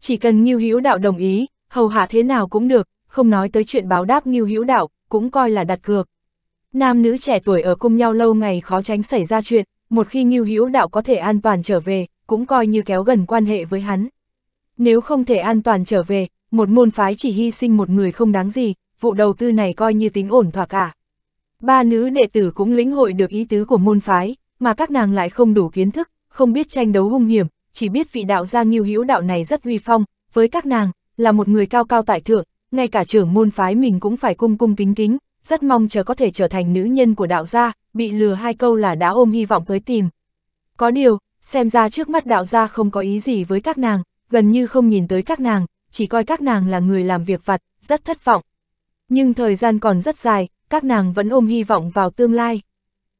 Chỉ cần Ngưu Hữu Đạo đồng ý, hầu hạ thế nào cũng được, không nói tới chuyện báo đáp Ngưu Hữu Đạo, cũng coi là đặt cược. Nam nữ trẻ tuổi ở cùng nhau lâu ngày khó tránh xảy ra chuyện, một khi Ngưu Hữu Đạo có thể an toàn trở về, cũng coi như kéo gần quan hệ với hắn. Nếu không thể an toàn trở về, một môn phái chỉ hy sinh một người không đáng gì, vụ đầu tư này coi như tính ổn thỏa cả. Ba nữ đệ tử cũng lĩnh hội được ý tứ của môn phái, mà các nàng lại không đủ kiến thức, không biết tranh đấu hung hiểm, chỉ biết vị đạo gia nghiêu hữu đạo này rất uy phong, với các nàng, là một người cao cao tại thượng, ngay cả trưởng môn phái mình cũng phải cung cung kính kính, rất mong chờ có thể trở thành nữ nhân của đạo gia, bị lừa hai câu là đã ôm hy vọng tới tìm. Có điều, xem ra trước mắt đạo gia không có ý gì với các nàng, gần như không nhìn tới các nàng, chỉ coi các nàng là người làm việc vặt, rất thất vọng. Nhưng thời gian còn rất dài, các nàng vẫn ôm hy vọng vào tương lai.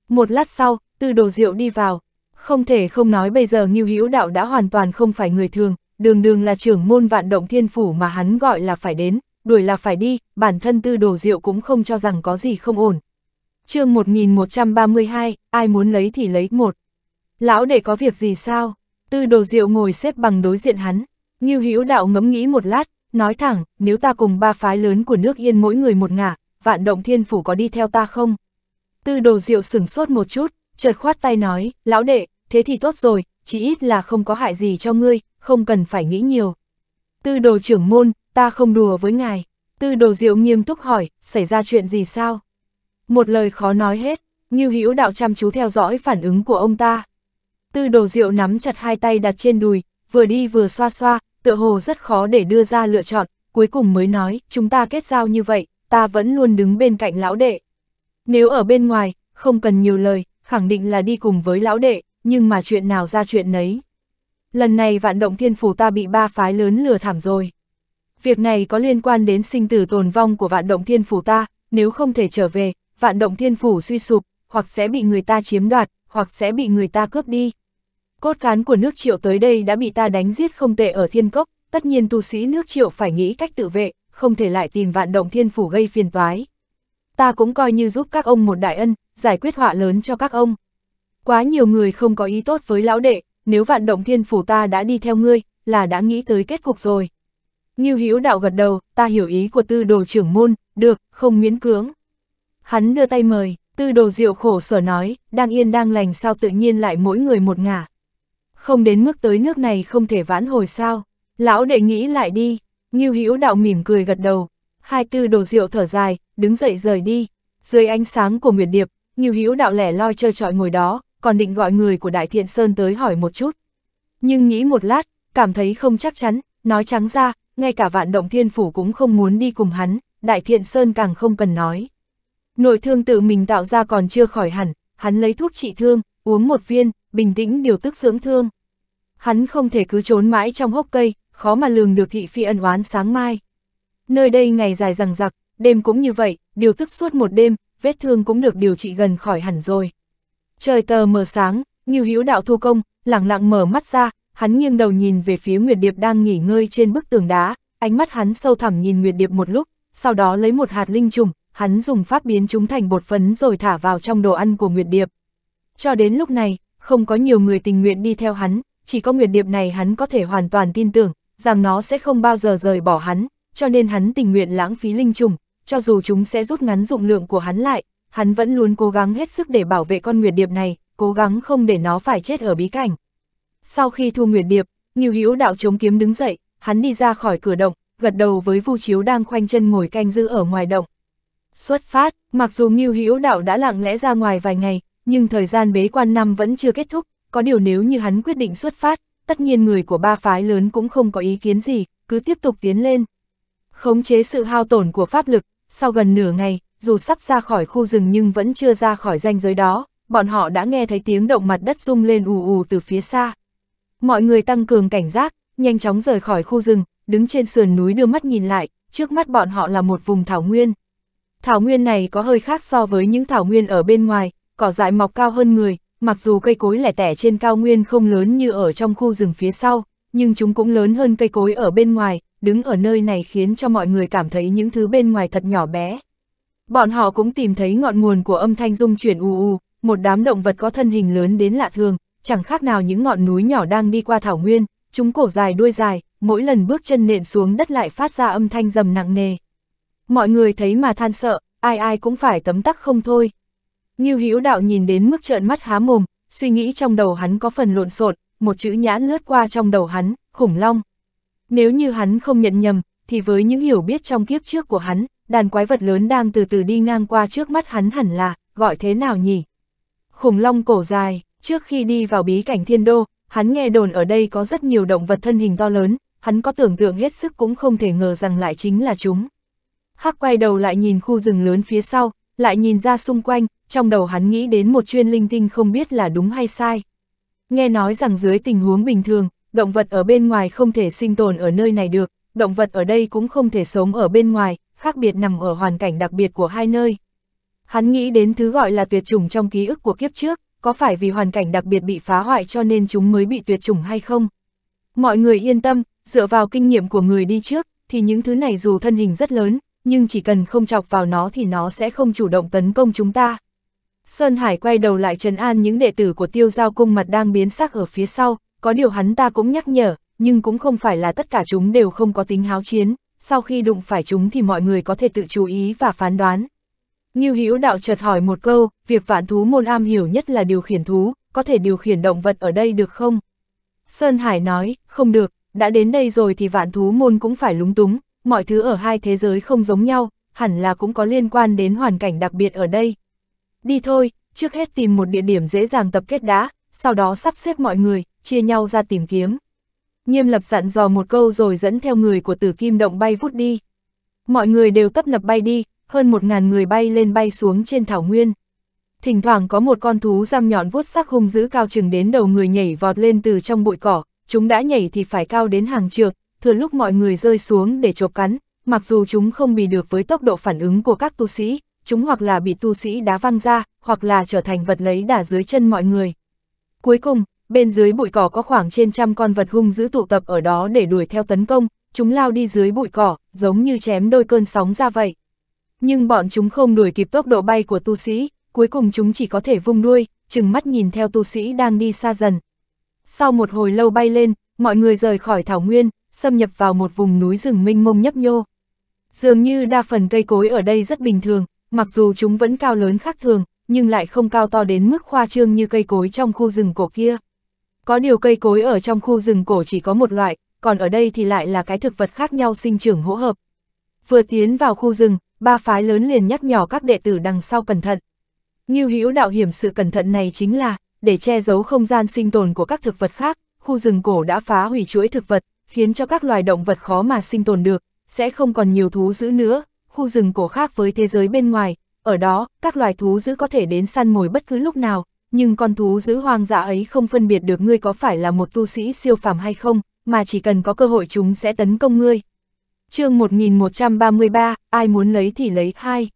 Một lát sau, từ đồ rượu đi vào. Không thể không nói bây giờ Ngưu Hữu Đạo đã hoàn toàn không phải người thường, đường đường là trưởng môn vạn động thiên phủ mà hắn gọi là phải đến, đuổi là phải đi, bản thân tư đồ rượu cũng không cho rằng có gì không ổn. chương 1132, ai muốn lấy thì lấy một. Lão để có việc gì sao? Tư đồ diệu ngồi xếp bằng đối diện hắn, Ngưu Hữu Đạo ngẫm nghĩ một lát, nói thẳng, nếu ta cùng ba phái lớn của nước Yên mỗi người một ngả, vạn động thiên phủ có đi theo ta không? Tư đồ diệu sửng sốt một chút, chợt khoát tay nói, lão đệ, thế thì tốt rồi, chỉ ít là không có hại gì cho ngươi, không cần phải nghĩ nhiều. Tư đồ trưởng môn, ta không đùa với ngài. Tư đồ diệu nghiêm túc hỏi, xảy ra chuyện gì sao? Một lời khó nói hết, Ngưu Hữu đạo chăm chú theo dõi phản ứng của ông ta. Tư đồ diệu nắm chặt hai tay đặt trên đùi, vừa đi vừa xoa xoa, tựa hồ rất khó để đưa ra lựa chọn, cuối cùng mới nói, chúng ta kết giao như vậy, ta vẫn luôn đứng bên cạnh lão đệ. Nếu ở bên ngoài, không cần nhiều lời, khẳng định là đi cùng với lão đệ, nhưng mà chuyện nào ra chuyện nấy. Lần này vạn động thiên phủ ta bị ba phái lớn lừa thảm rồi. Việc này có liên quan đến sinh tử tồn vong của vạn động thiên phủ ta, nếu không thể trở về, vạn động thiên phủ suy sụp, hoặc sẽ bị người ta chiếm đoạt, hoặc sẽ bị người ta cướp đi. Cốt cán của nước triệu tới đây đã bị ta đánh giết không tệ ở thiên cốc, tất nhiên tu sĩ nước triệu phải nghĩ cách tự vệ, không thể lại tìm vạn động thiên phủ gây phiền toái. Ta cũng coi như giúp các ông một đại ân, giải quyết họa lớn cho các ông. Quá nhiều người không có ý tốt với lão đệ, nếu vạn động thiên phủ ta đã đi theo ngươi, là đã nghĩ tới kết cục rồi. như Hữu đạo gật đầu, ta hiểu ý của tư đồ trưởng môn, được, không miễn cưỡng. Hắn đưa tay mời, tư đồ diệu khổ sở nói, đang yên đang lành sao tự nhiên lại mỗi người một ngả. Không đến mức tới nước này không thể vãn hồi sao, lão đệ nghĩ lại đi, Ngưu Hữu đạo mỉm cười gật đầu, hai tư đồ rượu thở dài, đứng dậy rời đi. Dưới ánh sáng của Nguyệt Điệp, Ngưu Hữu đạo lẻ loi chơi trọi ngồi đó, còn định gọi người của Đại Thiện Sơn tới hỏi một chút. Nhưng nghĩ một lát, cảm thấy không chắc chắn, nói trắng ra, ngay cả vạn động thiên phủ cũng không muốn đi cùng hắn, Đại Thiện Sơn càng không cần nói. Nội thương tự mình tạo ra còn chưa khỏi hẳn, hắn lấy thuốc trị thương, uống một viên, bình tĩnh điều tức dưỡng thương. Hắn không thể cứ trốn mãi trong hốc cây, khó mà lường được thị phi ân oán sáng mai. Nơi đây ngày dài rằng giặc, đêm cũng như vậy, điều tức suốt một đêm, vết thương cũng được điều trị gần khỏi hẳn rồi. Trời tờ mờ sáng, như hữu đạo thu công, lặng lặng mở mắt ra, hắn nghiêng đầu nhìn về phía Nguyệt Điệp đang nghỉ ngơi trên bức tường đá, ánh mắt hắn sâu thẳm nhìn Nguyệt Điệp một lúc, sau đó lấy một hạt linh trùng, hắn dùng pháp biến chúng thành bột phấn rồi thả vào trong đồ ăn của Nguyệt Điệp. Cho đến lúc này, không có nhiều người tình nguyện đi theo hắn, chỉ có Nguyệt Điệp này hắn có thể hoàn toàn tin tưởng, rằng nó sẽ không bao giờ rời bỏ hắn, cho nên hắn tình nguyện lãng phí linh trùng, cho dù chúng sẽ rút ngắn dụng lượng của hắn lại, hắn vẫn luôn cố gắng hết sức để bảo vệ con Nguyệt Điệp này, cố gắng không để nó phải chết ở bí cảnh. Sau khi thu Nguyệt Điệp, Ngưu Hữu đạo chống kiếm đứng dậy, hắn đi ra khỏi cửa động, gật đầu với Vu Chiếu đang khoanh chân ngồi canh giữ ở ngoài động. Xuất phát, mặc dù Ngưu Hữu đạo đã lặng lẽ ra ngoài vài ngày, nhưng thời gian bế quan năm vẫn chưa kết thúc, có điều nếu như hắn quyết định xuất phát, tất nhiên người của ba phái lớn cũng không có ý kiến gì, cứ tiếp tục tiến lên. Khống chế sự hao tổn của pháp lực, sau gần nửa ngày, dù sắp ra khỏi khu rừng nhưng vẫn chưa ra khỏi ranh giới đó, bọn họ đã nghe thấy tiếng động mặt đất rung lên ù ù từ phía xa. Mọi người tăng cường cảnh giác, nhanh chóng rời khỏi khu rừng, đứng trên sườn núi đưa mắt nhìn lại, trước mắt bọn họ là một vùng thảo nguyên. Thảo nguyên này có hơi khác so với những thảo nguyên ở bên ngoài, cỏ dại mọc cao hơn người, mặc dù cây cối lẻ tẻ trên cao nguyên không lớn như ở trong khu rừng phía sau, nhưng chúng cũng lớn hơn cây cối ở bên ngoài, đứng ở nơi này khiến cho mọi người cảm thấy những thứ bên ngoài thật nhỏ bé. Bọn họ cũng tìm thấy ngọn nguồn của âm thanh rung chuyển u u, một đám động vật có thân hình lớn đến lạ thường, chẳng khác nào những ngọn núi nhỏ đang đi qua thảo nguyên, chúng cổ dài đuôi dài, mỗi lần bước chân nện xuống đất lại phát ra âm thanh rầm nặng nề. Mọi người thấy mà than sợ, ai ai cũng phải tấm tắc không thôi. Ngưu Hữu Đạo nhìn đến mức trợn mắt há mồm, suy nghĩ trong đầu hắn có phần lộn xộn, một chữ nhãn lướt qua trong đầu hắn, khủng long. Nếu như hắn không nhận nhầm, thì với những hiểu biết trong kiếp trước của hắn, đàn quái vật lớn đang từ từ đi ngang qua trước mắt hắn hẳn là, gọi thế nào nhỉ? Khủng long cổ dài, trước khi đi vào bí cảnh thiên đô, hắn nghe đồn ở đây có rất nhiều động vật thân hình to lớn, hắn có tưởng tượng hết sức cũng không thể ngờ rằng lại chính là chúng. Hắc quay đầu lại nhìn khu rừng lớn phía sau, lại nhìn ra xung quanh, trong đầu hắn nghĩ đến một chuyên linh tinh không biết là đúng hay sai. Nghe nói rằng dưới tình huống bình thường, động vật ở bên ngoài không thể sinh tồn ở nơi này được, động vật ở đây cũng không thể sống ở bên ngoài, khác biệt nằm ở hoàn cảnh đặc biệt của hai nơi. Hắn nghĩ đến thứ gọi là tuyệt chủng trong ký ức của kiếp trước, có phải vì hoàn cảnh đặc biệt bị phá hoại cho nên chúng mới bị tuyệt chủng hay không? Mọi người yên tâm, dựa vào kinh nghiệm của người đi trước, thì những thứ này dù thân hình rất lớn, nhưng chỉ cần không chọc vào nó thì nó sẽ không chủ động tấn công chúng ta. Sơn Hải quay đầu lại trấn an những đệ tử của tiêu giao cung mặt đang biến sắc ở phía sau, có điều hắn ta cũng nhắc nhở, nhưng cũng không phải là tất cả chúng đều không có tính háo chiến, sau khi đụng phải chúng thì mọi người có thể tự chú ý và phán đoán. Ngưu Hữu đạo chợt hỏi một câu, việc vạn thú môn am hiểu nhất là điều khiển thú, có thể điều khiển động vật ở đây được không? Sơn Hải nói, không được, đã đến đây rồi thì vạn thú môn cũng phải lúng túng, mọi thứ ở hai thế giới không giống nhau, hẳn là cũng có liên quan đến hoàn cảnh đặc biệt ở đây. Đi thôi, trước hết tìm một địa điểm dễ dàng tập kết đá, sau đó sắp xếp mọi người, chia nhau ra tìm kiếm. Nghiêm lập dặn dò một câu rồi dẫn theo người của tử kim động bay vút đi. Mọi người đều tấp nập bay đi, hơn một ngàn người bay lên bay xuống trên thảo nguyên. Thỉnh thoảng có một con thú răng nhọn vuốt sắc hung dữ cao chừng đến đầu người nhảy vọt lên từ trong bụi cỏ, chúng đã nhảy thì phải cao đến hàng trượng, thừa lúc mọi người rơi xuống để chộp cắn, mặc dù chúng không bị được với tốc độ phản ứng của các tu sĩ, chúng hoặc là bị tu sĩ đá văng ra, hoặc là trở thành vật lấy đả dưới chân mọi người. Cuối cùng, bên dưới bụi cỏ có khoảng trên trăm con vật hung dữ tụ tập ở đó để đuổi theo tấn công, chúng lao đi dưới bụi cỏ, giống như chém đôi cơn sóng ra vậy. Nhưng bọn chúng không đuổi kịp tốc độ bay của tu sĩ, cuối cùng chúng chỉ có thể vung đuôi, chừng mắt nhìn theo tu sĩ đang đi xa dần. Sau một hồi lâu bay lên, mọi người rời khỏi thảo nguyên, xâm nhập vào một vùng núi rừng minh mông nhấp nhô. Dường như đa phần cây cối ở đây rất bình thường, mặc dù chúng vẫn cao lớn khác thường, nhưng lại không cao to đến mức khoa trương như cây cối trong khu rừng cổ kia. Có điều cây cối ở trong khu rừng cổ chỉ có một loại, còn ở đây thì lại là cái thực vật khác nhau sinh trưởng hỗ hợp. Vừa tiến vào khu rừng, ba phái lớn liền nhắc nhỏ các đệ tử đằng sau cẩn thận. Ngưu Hữu đạo hiểm sự cẩn thận này chính là, để che giấu không gian sinh tồn của các thực vật khác, khu rừng cổ đã phá hủy chuỗi thực vật, khiến cho các loài động vật khó mà sinh tồn được, sẽ không còn nhiều thú dữ nữa, khu rừng cổ khác với thế giới bên ngoài, ở đó, các loài thú dữ có thể đến săn mồi bất cứ lúc nào, nhưng con thú dữ hoang dã ấy không phân biệt được ngươi có phải là một tu sĩ siêu phàm hay không, mà chỉ cần có cơ hội chúng sẽ tấn công ngươi. chương 1133, ai muốn lấy thì lấy hai.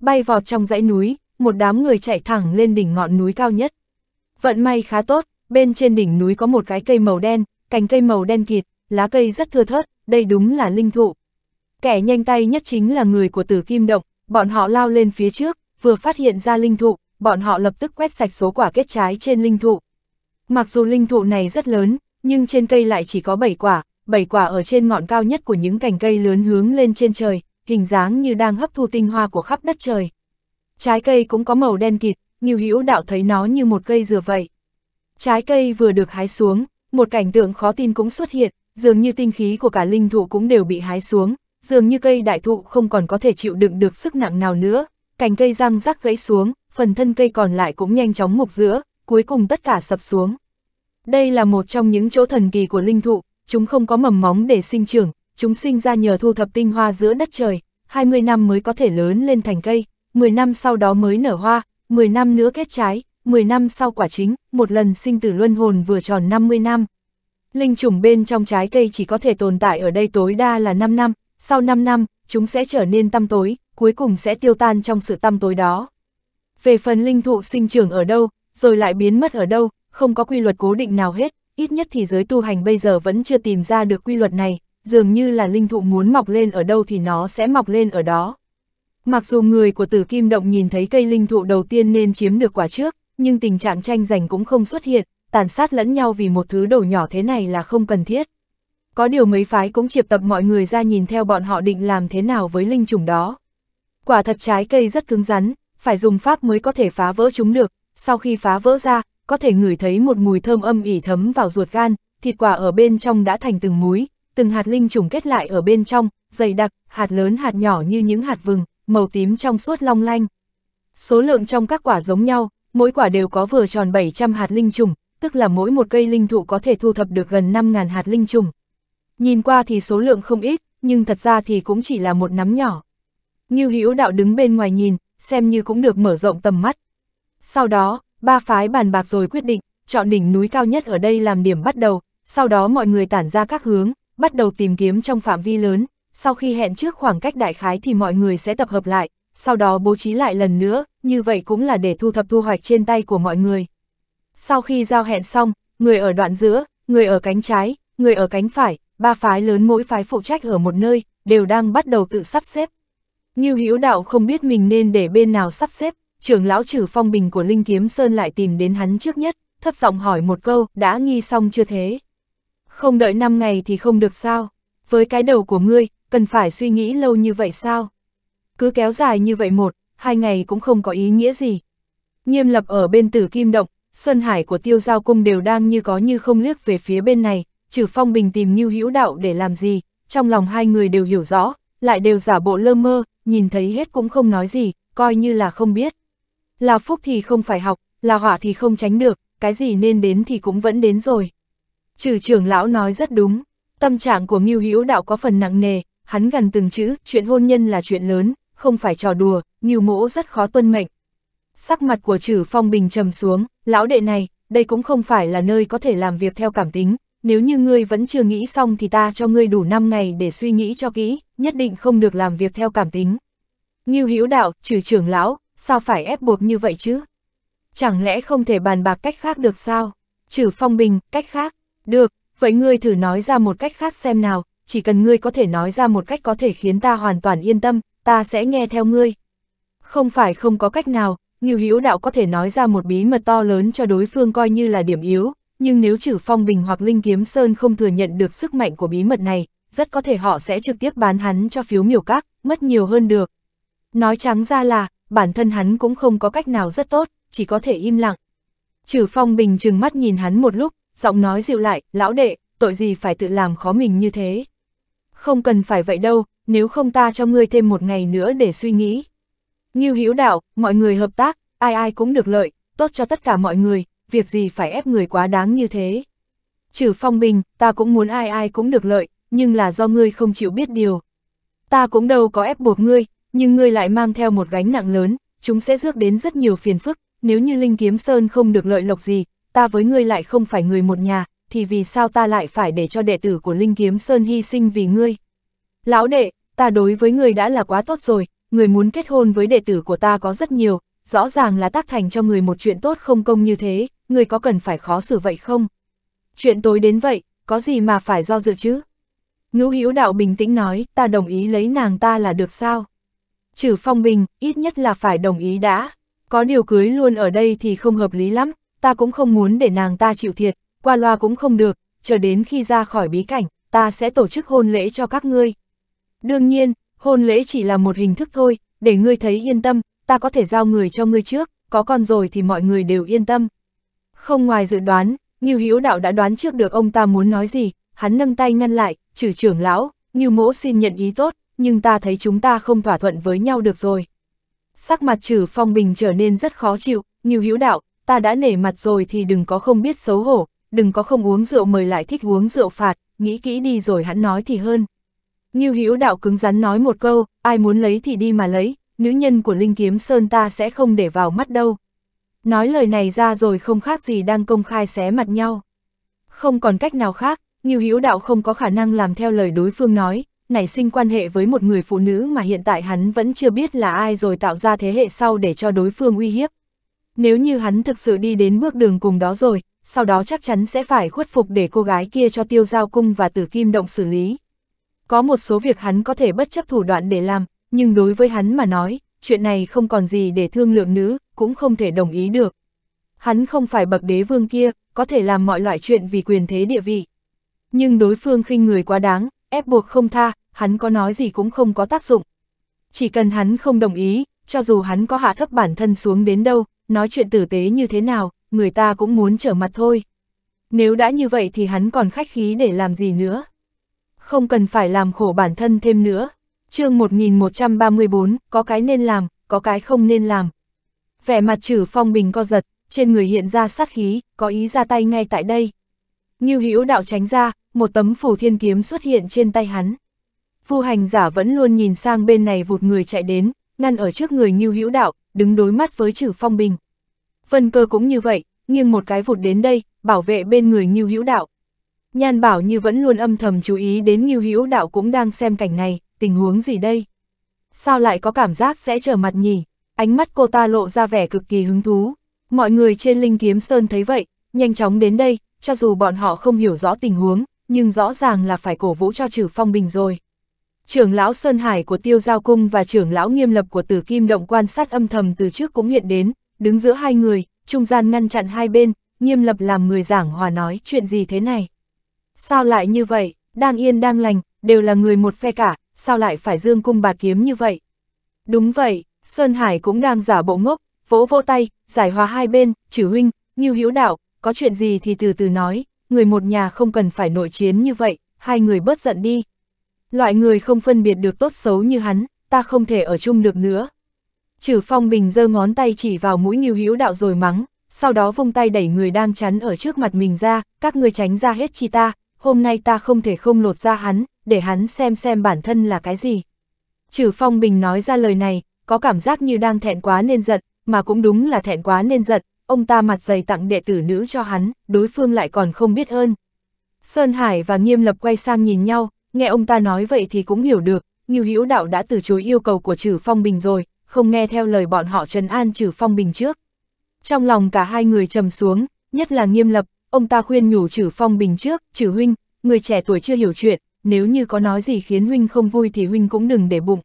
Bay vọt trong dãy núi, một đám người chạy thẳng lên đỉnh ngọn núi cao nhất. Vận may khá tốt, bên trên đỉnh núi có một cái cây màu đen, cành cây màu đen kịt, lá cây rất thưa thớt, đây đúng là linh thụ. Kẻ nhanh tay nhất chính là người của tử kim động, bọn họ lao lên phía trước, vừa phát hiện ra linh thụ, bọn họ lập tức quét sạch số quả kết trái trên linh thụ. Mặc dù linh thụ này rất lớn, nhưng trên cây lại chỉ có 7 quả, 7 quả ở trên ngọn cao nhất của những cành cây lớn hướng lên trên trời, hình dáng như đang hấp thu tinh hoa của khắp đất trời. Trái cây cũng có màu đen kịt, Ngưu Hữu Đạo thấy nó như một cây dừa vậy. Trái cây vừa được hái xuống, một cảnh tượng khó tin cũng xuất hiện, dường như tinh khí của cả linh thụ cũng đều bị hái xuống, dường như cây đại thụ không còn có thể chịu đựng được sức nặng nào nữa, cành cây răng rắc gãy xuống, phần thân cây còn lại cũng nhanh chóng mục giữa, cuối cùng tất cả sập xuống. Đây là một trong những chỗ thần kỳ của linh thụ, chúng không có mầm móng để sinh trưởng, chúng sinh ra nhờ thu thập tinh hoa giữa đất trời, 20 năm mới có thể lớn lên thành cây, 10 năm sau đó mới nở hoa, 10 năm nữa kết trái, 10 năm sau quả chính, một lần sinh tử luân hồn vừa tròn 50 năm. Linh trùng bên trong trái cây chỉ có thể tồn tại ở đây tối đa là 5 năm, sau 5 năm, chúng sẽ trở nên tăm tối, cuối cùng sẽ tiêu tan trong sự tăm tối đó. Về phần linh thụ sinh trưởng ở đâu, rồi lại biến mất ở đâu, không có quy luật cố định nào hết, ít nhất thì giới tu hành bây giờ vẫn chưa tìm ra được quy luật này, dường như là linh thụ muốn mọc lên ở đâu thì nó sẽ mọc lên ở đó. Mặc dù người của tử kim động nhìn thấy cây linh thụ đầu tiên nên chiếm được quả trước, nhưng tình trạng tranh giành cũng không xuất hiện, tàn sát lẫn nhau vì một thứ đồ nhỏ thế này là không cần thiết. Có điều mấy phái cũng triệp tập mọi người ra nhìn theo bọn họ định làm thế nào với linh trùng đó. Quả thật trái cây rất cứng rắn, phải dùng pháp mới có thể phá vỡ chúng được, sau khi phá vỡ ra, có thể ngửi thấy một mùi thơm âm ỉ thấm vào ruột gan, thịt quả ở bên trong đã thành từng múi, từng hạt linh trùng kết lại ở bên trong, dày đặc, hạt lớn hạt nhỏ như những hạt vừng, màu tím trong suốt long lanh. Số lượng trong các quả giống nhau, mỗi quả đều có vừa tròn 700 hạt linh trùng, tức là mỗi một cây linh thụ có thể thu thập được gần 5.000 hạt linh trùng. Nhìn qua thì số lượng không ít, nhưng thật ra thì cũng chỉ là một nắm nhỏ. Như Hữu đạo đứng bên ngoài nhìn, xem như cũng được mở rộng tầm mắt. Sau đó, ba phái bàn bạc rồi quyết định, chọn đỉnh núi cao nhất ở đây làm điểm bắt đầu, sau đó mọi người tản ra các hướng, bắt đầu tìm kiếm trong phạm vi lớn, sau khi hẹn trước khoảng cách đại khái thì mọi người sẽ tập hợp lại, sau đó bố trí lại lần nữa, như vậy cũng là để thu thập thu hoạch trên tay của mọi người. Sau khi giao hẹn xong, người ở đoạn giữa, người ở cánh trái, người ở cánh phải, ba phái lớn mỗi phái phụ trách ở một nơi, đều đang bắt đầu tự sắp xếp. Như Hữu đạo không biết mình nên để bên nào sắp xếp, trưởng lão trừ phong bình của Linh Kiếm Sơn lại tìm đến hắn trước nhất, thấp giọng hỏi một câu, đã nghi xong chưa thế? Không đợi 5 ngày thì không được sao? Với cái đầu của ngươi, cần phải suy nghĩ lâu như vậy sao? Cứ kéo dài như vậy một, hai ngày cũng không có ý nghĩa gì. Nhiêm lập ở bên tử kim động, Sơn Hải của tiêu giao cung đều đang như có như không liếc về phía bên này, trừ phong bình tìm như hữu đạo để làm gì, trong lòng hai người đều hiểu rõ, lại đều giả bộ lơ mơ, nhìn thấy hết cũng không nói gì, coi như là không biết. Là phúc thì không phải học, là họa thì không tránh được, cái gì nên đến thì cũng vẫn đến rồi. Trừ trưởng lão nói rất đúng, tâm trạng của Ngưu Hữu Đạo có phần nặng nề, hắn gần từng chữ, chuyện hôn nhân là chuyện lớn, không phải trò đùa, Ngưu Mỗ rất khó tuân mệnh. Sắc mặt của Trử Phong bình trầm xuống, lão đệ này, đây cũng không phải là nơi có thể làm việc theo cảm tính, nếu như ngươi vẫn chưa nghĩ xong thì ta cho ngươi đủ 5 ngày để suy nghĩ cho kỹ, nhất định không được làm việc theo cảm tính. Ngưu Hữu Đạo, trừ trưởng lão, sao phải ép buộc như vậy chứ? Chẳng lẽ không thể bàn bạc cách khác được sao? Trừ phong bình, cách khác, được, vậy ngươi thử nói ra một cách khác xem nào, chỉ cần ngươi có thể nói ra một cách có thể khiến ta hoàn toàn yên tâm, ta sẽ nghe theo ngươi. Không phải không có cách nào, Ngưu Hữu Đạo có thể nói ra một bí mật to lớn cho đối phương coi như là điểm yếu, nhưng nếu trừ phong bình hoặc Linh Kiếm Sơn không thừa nhận được sức mạnh của bí mật này, rất có thể họ sẽ trực tiếp bán hắn cho phiếu miểu các, mất nhiều hơn được. Nói trắng ra là, bản thân hắn cũng không có cách nào rất tốt, chỉ có thể im lặng. Trừ phong bình chừng mắt nhìn hắn một lúc, giọng nói dịu lại, lão đệ, tội gì phải tự làm khó mình như thế. Không cần phải vậy đâu, nếu không ta cho ngươi thêm một ngày nữa để suy nghĩ. Nghiêu Hữu đạo, mọi người hợp tác, ai ai cũng được lợi, tốt cho tất cả mọi người, việc gì phải ép người quá đáng như thế. Trừ phong bình, ta cũng muốn ai ai cũng được lợi, nhưng là do ngươi không chịu biết điều. Ta cũng đâu có ép buộc ngươi, nhưng ngươi lại mang theo một gánh nặng lớn, chúng sẽ rước đến rất nhiều phiền phức, nếu như Linh Kiếm Sơn không được lợi lộc gì, ta với ngươi lại không phải người một nhà, thì vì sao ta lại phải để cho đệ tử của Linh Kiếm Sơn hy sinh vì ngươi? Lão đệ, ta đối với ngươi đã là quá tốt rồi, người muốn kết hôn với đệ tử của ta có rất nhiều, rõ ràng là tác thành cho người một chuyện tốt không công như thế, người có cần phải khó xử vậy không? Chuyện tối đến vậy, có gì mà phải do dự chứ? Ngũ Hữu đạo bình tĩnh nói, ta đồng ý lấy nàng ta là được sao? Trừ phong bình, ít nhất là phải đồng ý đã. Có điều cưới luôn ở đây thì không hợp lý lắm, ta cũng không muốn để nàng ta chịu thiệt, qua loa cũng không được, chờ đến khi ra khỏi bí cảnh, ta sẽ tổ chức hôn lễ cho các ngươi. Đương nhiên, hôn lễ chỉ là một hình thức thôi, để ngươi thấy yên tâm, ta có thể giao người cho ngươi trước, có con rồi thì mọi người đều yên tâm. Không ngoài dự đoán, Ngưu Hữu Đạo đã đoán trước được ông ta muốn nói gì, hắn nâng tay ngăn lại, trừ trưởng lão, Ngưu Mỗ xin nhận ý tốt, nhưng ta thấy chúng ta không thỏa thuận với nhau được rồi. Sắc mặt trừ phong bình trở nên rất khó chịu, Ngưu Hữu Đạo, ta đã nể mặt rồi thì đừng có không biết xấu hổ, đừng có không uống rượu mời lại thích uống rượu phạt, nghĩ kỹ đi rồi hắn nói thì hơn. Ngưu Hữu Đạo cứng rắn nói một câu, ai muốn lấy thì đi mà lấy, nữ nhân của Linh Kiếm Sơn ta sẽ không để vào mắt đâu. Nói lời này ra rồi không khác gì đang công khai xé mặt nhau. Không còn cách nào khác, Ngưu Hữu Đạo không có khả năng làm theo lời đối phương nói, nảy sinh quan hệ với một người phụ nữ mà hiện tại hắn vẫn chưa biết là ai rồi tạo ra thế hệ sau để cho đối phương uy hiếp. Nếu như hắn thực sự đi đến bước đường cùng đó rồi, sau đó chắc chắn sẽ phải khuất phục để cô gái kia cho tiêu giao cung và tử kim động xử lý. Có một số việc hắn có thể bất chấp thủ đoạn để làm, nhưng đối với hắn mà nói, chuyện này không còn gì để thương lượng nữ, cũng không thể đồng ý được. Hắn không phải bậc đế vương kia, có thể làm mọi loại chuyện vì quyền thế địa vị. Nhưng đối phương khinh người quá đáng, ép buộc không tha, hắn có nói gì cũng không có tác dụng. Chỉ cần hắn không đồng ý, cho dù hắn có hạ thấp bản thân xuống đến đâu, nói chuyện tử tế như thế nào, người ta cũng muốn trở mặt thôi. Nếu đã như vậy thì hắn còn khách khí để làm gì nữa. Không cần phải làm khổ bản thân thêm nữa chương 1134, có cái nên làm, có cái không nên làm. Vẻ mặt trừ phong bình co giật, trên người hiện ra sát khí, có ý ra tay ngay tại đây. Như hữu đạo tránh ra, một tấm phủ thiên kiếm xuất hiện trên tay hắn. Phu hành giả vẫn luôn nhìn sang bên này vụt người chạy đến, ngăn ở trước người Ngưu Hữu Đạo, đứng đối mắt với Trử Phong Bình. Vân Cơ cũng như vậy, nhưng một cái vụt đến đây, bảo vệ bên người Ngưu Hữu Đạo. Nhan Bảo Như vẫn luôn âm thầm chú ý đến Ngưu Hữu Đạo cũng đang xem cảnh này, tình huống gì đây? Sao lại có cảm giác sẽ trở mặt nhỉ? Ánh mắt cô ta lộ ra vẻ cực kỳ hứng thú. Mọi người trên Linh Kiếm Sơn thấy vậy, nhanh chóng đến đây, cho dù bọn họ không hiểu rõ tình huống, nhưng rõ ràng là phải cổ vũ cho Trử Phong Bình rồi trưởng lão Sơn Hải của Tiêu Giao Cung và trưởng lão nghiêm lập của Tử Kim Động quan sát âm thầm từ trước cũng hiện đến, đứng giữa hai người, trung gian ngăn chặn hai bên, nghiêm lập làm người giảng hòa nói chuyện gì thế này. Sao lại như vậy, đang yên đang lành, đều là người một phe cả, sao lại phải dương cung bạt kiếm như vậy? Đúng vậy, Sơn Hải cũng đang giả bộ ngốc, vỗ vỗ tay, giải hòa hai bên, chử huynh, như hiếu đạo, có chuyện gì thì từ từ nói, người một nhà không cần phải nội chiến như vậy, hai người bớt giận đi, Loại người không phân biệt được tốt xấu như hắn, ta không thể ở chung được nữa. Trừ phong bình giơ ngón tay chỉ vào mũi nghiêu hữu đạo rồi mắng, sau đó vung tay đẩy người đang chắn ở trước mặt mình ra, các người tránh ra hết chi ta, hôm nay ta không thể không lột ra hắn, để hắn xem xem bản thân là cái gì. Trừ phong bình nói ra lời này, có cảm giác như đang thẹn quá nên giận, mà cũng đúng là thẹn quá nên giận, ông ta mặt dày tặng đệ tử nữ cho hắn, đối phương lại còn không biết ơn. Sơn Hải và Nghiêm Lập quay sang nhìn nhau, Nghe ông ta nói vậy thì cũng hiểu được, Ngưu Hữu Đạo đã từ chối yêu cầu của Trử Phong Bình rồi, không nghe theo lời bọn họ trấn an Trử Phong Bình trước. Trong lòng cả hai người trầm xuống, nhất là nghiêm lập, ông ta khuyên nhủ Trử Phong Bình trước, Trử Huynh, người trẻ tuổi chưa hiểu chuyện, nếu như có nói gì khiến Huynh không vui thì Huynh cũng đừng để bụng.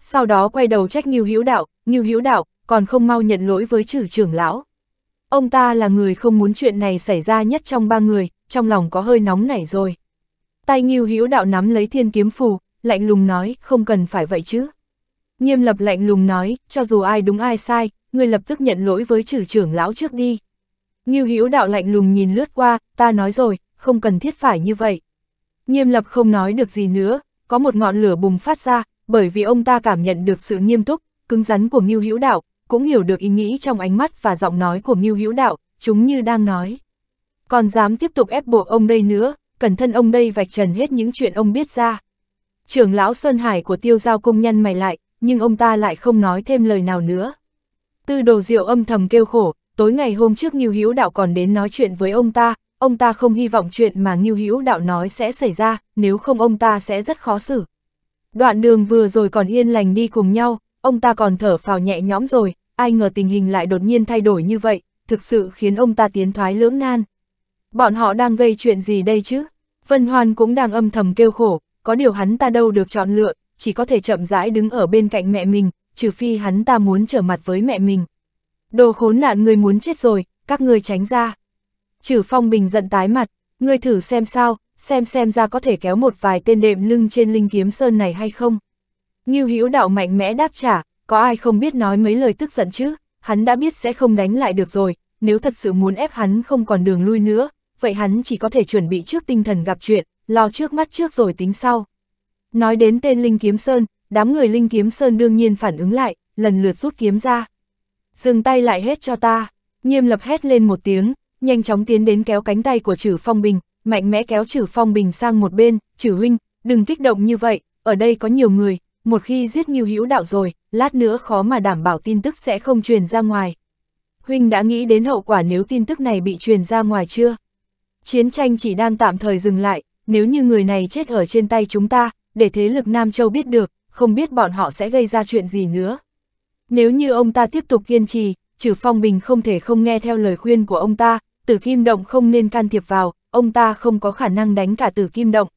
Sau đó quay đầu trách Ngưu Hữu Đạo, Ngưu Hữu Đạo, còn không mau nhận lỗi với Trử trưởng lão. Ông ta là người không muốn chuyện này xảy ra nhất trong ba người, trong lòng có hơi nóng nảy rồi. Tay Ngưu Hữu Đạo nắm lấy thiên kiếm phù, lạnh lùng nói, không cần phải vậy chứ. Nghiêm lập lạnh lùng nói, cho dù ai đúng ai sai, người lập tức nhận lỗi với trừ trưởng lão trước đi. Ngưu Hữu Đạo lạnh lùng nhìn lướt qua, ta nói rồi, không cần thiết phải như vậy. Nghiêm lập không nói được gì nữa, có một ngọn lửa bùng phát ra, bởi vì ông ta cảm nhận được sự nghiêm túc, cứng rắn của Ngưu Hữu Đạo, cũng hiểu được ý nghĩ trong ánh mắt và giọng nói của Ngưu Hữu Đạo, chúng như đang nói. Còn dám tiếp tục ép buộc ông đây nữa, cẩn thân ông đây vạch trần hết những chuyện ông biết ra. Trưởng lão Sơn Hải của tiêu giao cung nhân mày lại, nhưng ông ta lại không nói thêm lời nào nữa. Tư đồ diệu âm thầm kêu khổ, tối ngày hôm trước Ngưu Hữu Đạo còn đến nói chuyện với ông ta, ông ta không hy vọng chuyện mà Ngưu Hữu Đạo nói sẽ xảy ra, nếu không ông ta sẽ rất khó xử. Đoạn đường vừa rồi còn yên lành đi cùng nhau, ông ta còn thở phào nhẹ nhõm rồi, ai ngờ tình hình lại đột nhiên thay đổi như vậy, thực sự khiến ông ta tiến thoái lưỡng nan. Bọn họ đang gây chuyện gì đây chứ? Vân Hoan cũng đang âm thầm kêu khổ, có điều hắn ta đâu được chọn lựa, chỉ có thể chậm rãi đứng ở bên cạnh mẹ mình, trừ phi hắn ta muốn trở mặt với mẹ mình. Đồ khốn nạn người muốn chết rồi, các người tránh ra. Trừ phong bình giận tái mặt, ngươi thử xem sao, xem xem ra có thể kéo một vài tên đệm lưng trên linh kiếm sơn này hay không. Ngưu Hữu đạo mạnh mẽ đáp trả, có ai không biết nói mấy lời tức giận chứ, hắn đã biết sẽ không đánh lại được rồi, nếu thật sự muốn ép hắn không còn đường lui nữa, vậy hắn chỉ có thể chuẩn bị trước tinh thần gặp chuyện, lo trước mắt trước rồi tính sau. Nói đến tên Linh Kiếm Sơn, đám người Linh Kiếm Sơn đương nhiên phản ứng lại, lần lượt rút kiếm ra. Dừng tay lại hết cho ta, nghiêm lập hét lên một tiếng, nhanh chóng tiến đến kéo cánh tay của Trử Phong Bình, mạnh mẽ kéo Trử Phong Bình sang một bên, Trử huynh, đừng kích động như vậy, ở đây có nhiều người, một khi giết nhiều hữu đạo rồi, lát nữa khó mà đảm bảo tin tức sẽ không truyền ra ngoài. Huynh đã nghĩ đến hậu quả nếu tin tức này bị truyền ra ngoài chưa? Chiến tranh chỉ đang tạm thời dừng lại, nếu như người này chết ở trên tay chúng ta, để thế lực Nam Châu biết được, không biết bọn họ sẽ gây ra chuyện gì nữa. Nếu như ông ta tiếp tục kiên trì, trừ Phong Bình không thể không nghe theo lời khuyên của ông ta, tử kim động không nên can thiệp vào, ông ta không có khả năng đánh cả tử kim động.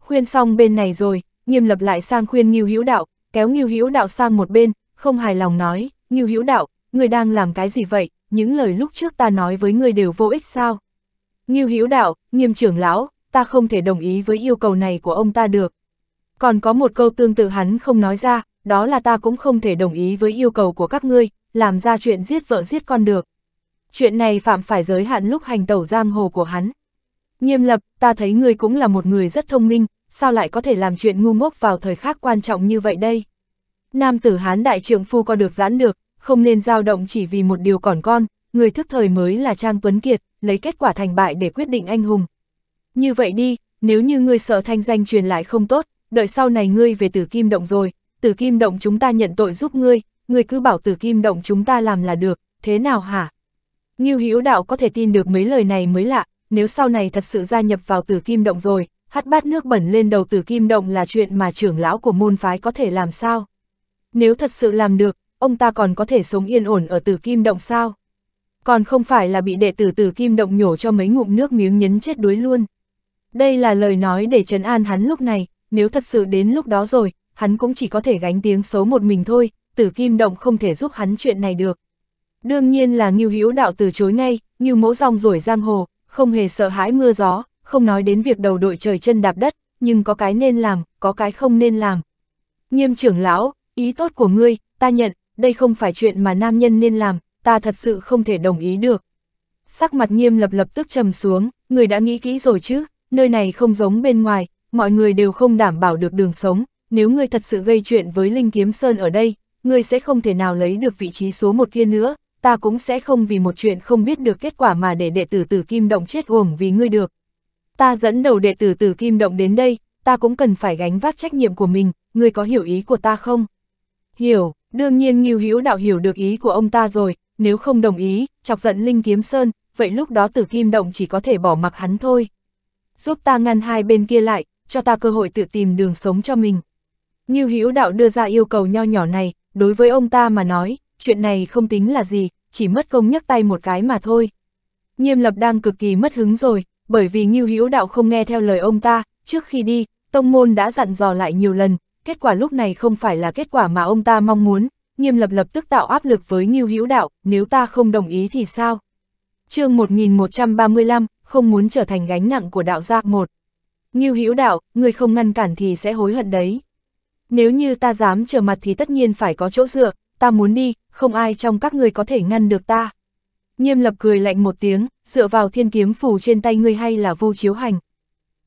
Khuyên xong bên này rồi, nghiêm lập lại sang khuyên Ngưu Hữu Đạo, kéo Ngưu Hữu Đạo sang một bên, không hài lòng nói, Ngưu Hữu Đạo, người đang làm cái gì vậy, những lời lúc trước ta nói với người đều vô ích sao? Ngưu Hữu Đạo, nghiêm trưởng lão, ta không thể đồng ý với yêu cầu này của ông ta được. Còn có một câu tương tự hắn không nói ra, đó là ta cũng không thể đồng ý với yêu cầu của các ngươi, làm ra chuyện giết vợ giết con được. Chuyện này phạm phải giới hạn lúc hành tẩu giang hồ của hắn. Nghiêm lập, ta thấy ngươi cũng là một người rất thông minh, sao lại có thể làm chuyện ngu ngốc vào thời khắc quan trọng như vậy đây? Nam tử hán đại trượng phu có được giãn được, không nên dao động chỉ vì một điều còn con, người thức thời mới là Trang Tuấn Kiệt, lấy kết quả thành bại để quyết định anh hùng. Như vậy đi, nếu như ngươi sợ thanh danh truyền lại không tốt, đợi sau này ngươi về tử kim động rồi, tử kim động chúng ta nhận tội giúp ngươi, ngươi cứ bảo tử kim động chúng ta làm là được, thế nào hả? Ngưu Hữu đạo có thể tin được mấy lời này mới lạ, nếu sau này thật sự gia nhập vào tử kim động rồi, hắt bát nước bẩn lên đầu tử kim động là chuyện mà trưởng lão của môn phái có thể làm sao? Nếu thật sự làm được, ông ta còn có thể sống yên ổn ở tử kim động sao? Còn không phải là bị đệ tử tử kim động nhổ cho mấy ngụm nước miếng nhấn chết đuối luôn. Đây là lời nói để trấn an hắn lúc này, nếu thật sự đến lúc đó rồi, hắn cũng chỉ có thể gánh tiếng xấu một mình thôi, tử kim động không thể giúp hắn chuyện này được. Đương nhiên là Ngưu Hữu Đạo từ chối ngay, như mỗ rong rổi giang hồ, không hề sợ hãi mưa gió, không nói đến việc đầu đội trời chân đạp đất, nhưng có cái nên làm, có cái không nên làm. Nghiêm trưởng lão, ý tốt của ngươi, ta nhận, đây không phải chuyện mà nam nhân nên làm, ta thật sự không thể đồng ý được. Sắc mặt nghiêm lập lập tức trầm xuống, người đã nghĩ kỹ rồi chứ, nơi này không giống bên ngoài, mọi người đều không đảm bảo được đường sống, nếu ngươi thật sự gây chuyện với Linh Kiếm Sơn ở đây, ngươi sẽ không thể nào lấy được vị trí số một kia nữa, ta cũng sẽ không vì một chuyện không biết được kết quả mà để đệ tử tử Kim Động chết uổng vì ngươi được. Ta dẫn đầu đệ tử tử Kim Động đến đây, ta cũng cần phải gánh vác trách nhiệm của mình, ngươi có hiểu ý của ta không? Hiểu, đương nhiên Ngưu Hữu Đạo hiểu được ý của ông ta rồi, nếu không đồng ý, chọc giận Linh Kiếm Sơn, vậy lúc đó tử Kim Động chỉ có thể bỏ mặc hắn thôi. Giúp ta ngăn hai bên kia lại, cho ta cơ hội tự tìm đường sống cho mình. Ngưu Hữu Đạo đưa ra yêu cầu nho nhỏ này, đối với ông ta mà nói, chuyện này không tính là gì, chỉ mất công nhấc tay một cái mà thôi. Nghiêm lập đang cực kỳ mất hứng rồi, bởi vì Ngưu Hữu Đạo không nghe theo lời ông ta, trước khi đi, tông môn đã dặn dò lại nhiều lần, kết quả lúc này không phải là kết quả mà ông ta mong muốn, Nghiêm lập lập tức tạo áp lực với Ngưu Hữu Đạo, nếu ta không đồng ý thì sao? chương 1135, không muốn trở thành gánh nặng của đạo giác một. Ngưu Hữu Đạo, người không ngăn cản thì sẽ hối hận đấy. Nếu như ta dám trở mặt thì tất nhiên phải có chỗ dựa, ta muốn đi, không ai trong các người có thể ngăn được ta. Nghiêm lập cười lạnh một tiếng, dựa vào thiên kiếm phủ trên tay ngươi hay là vô chiếu hành.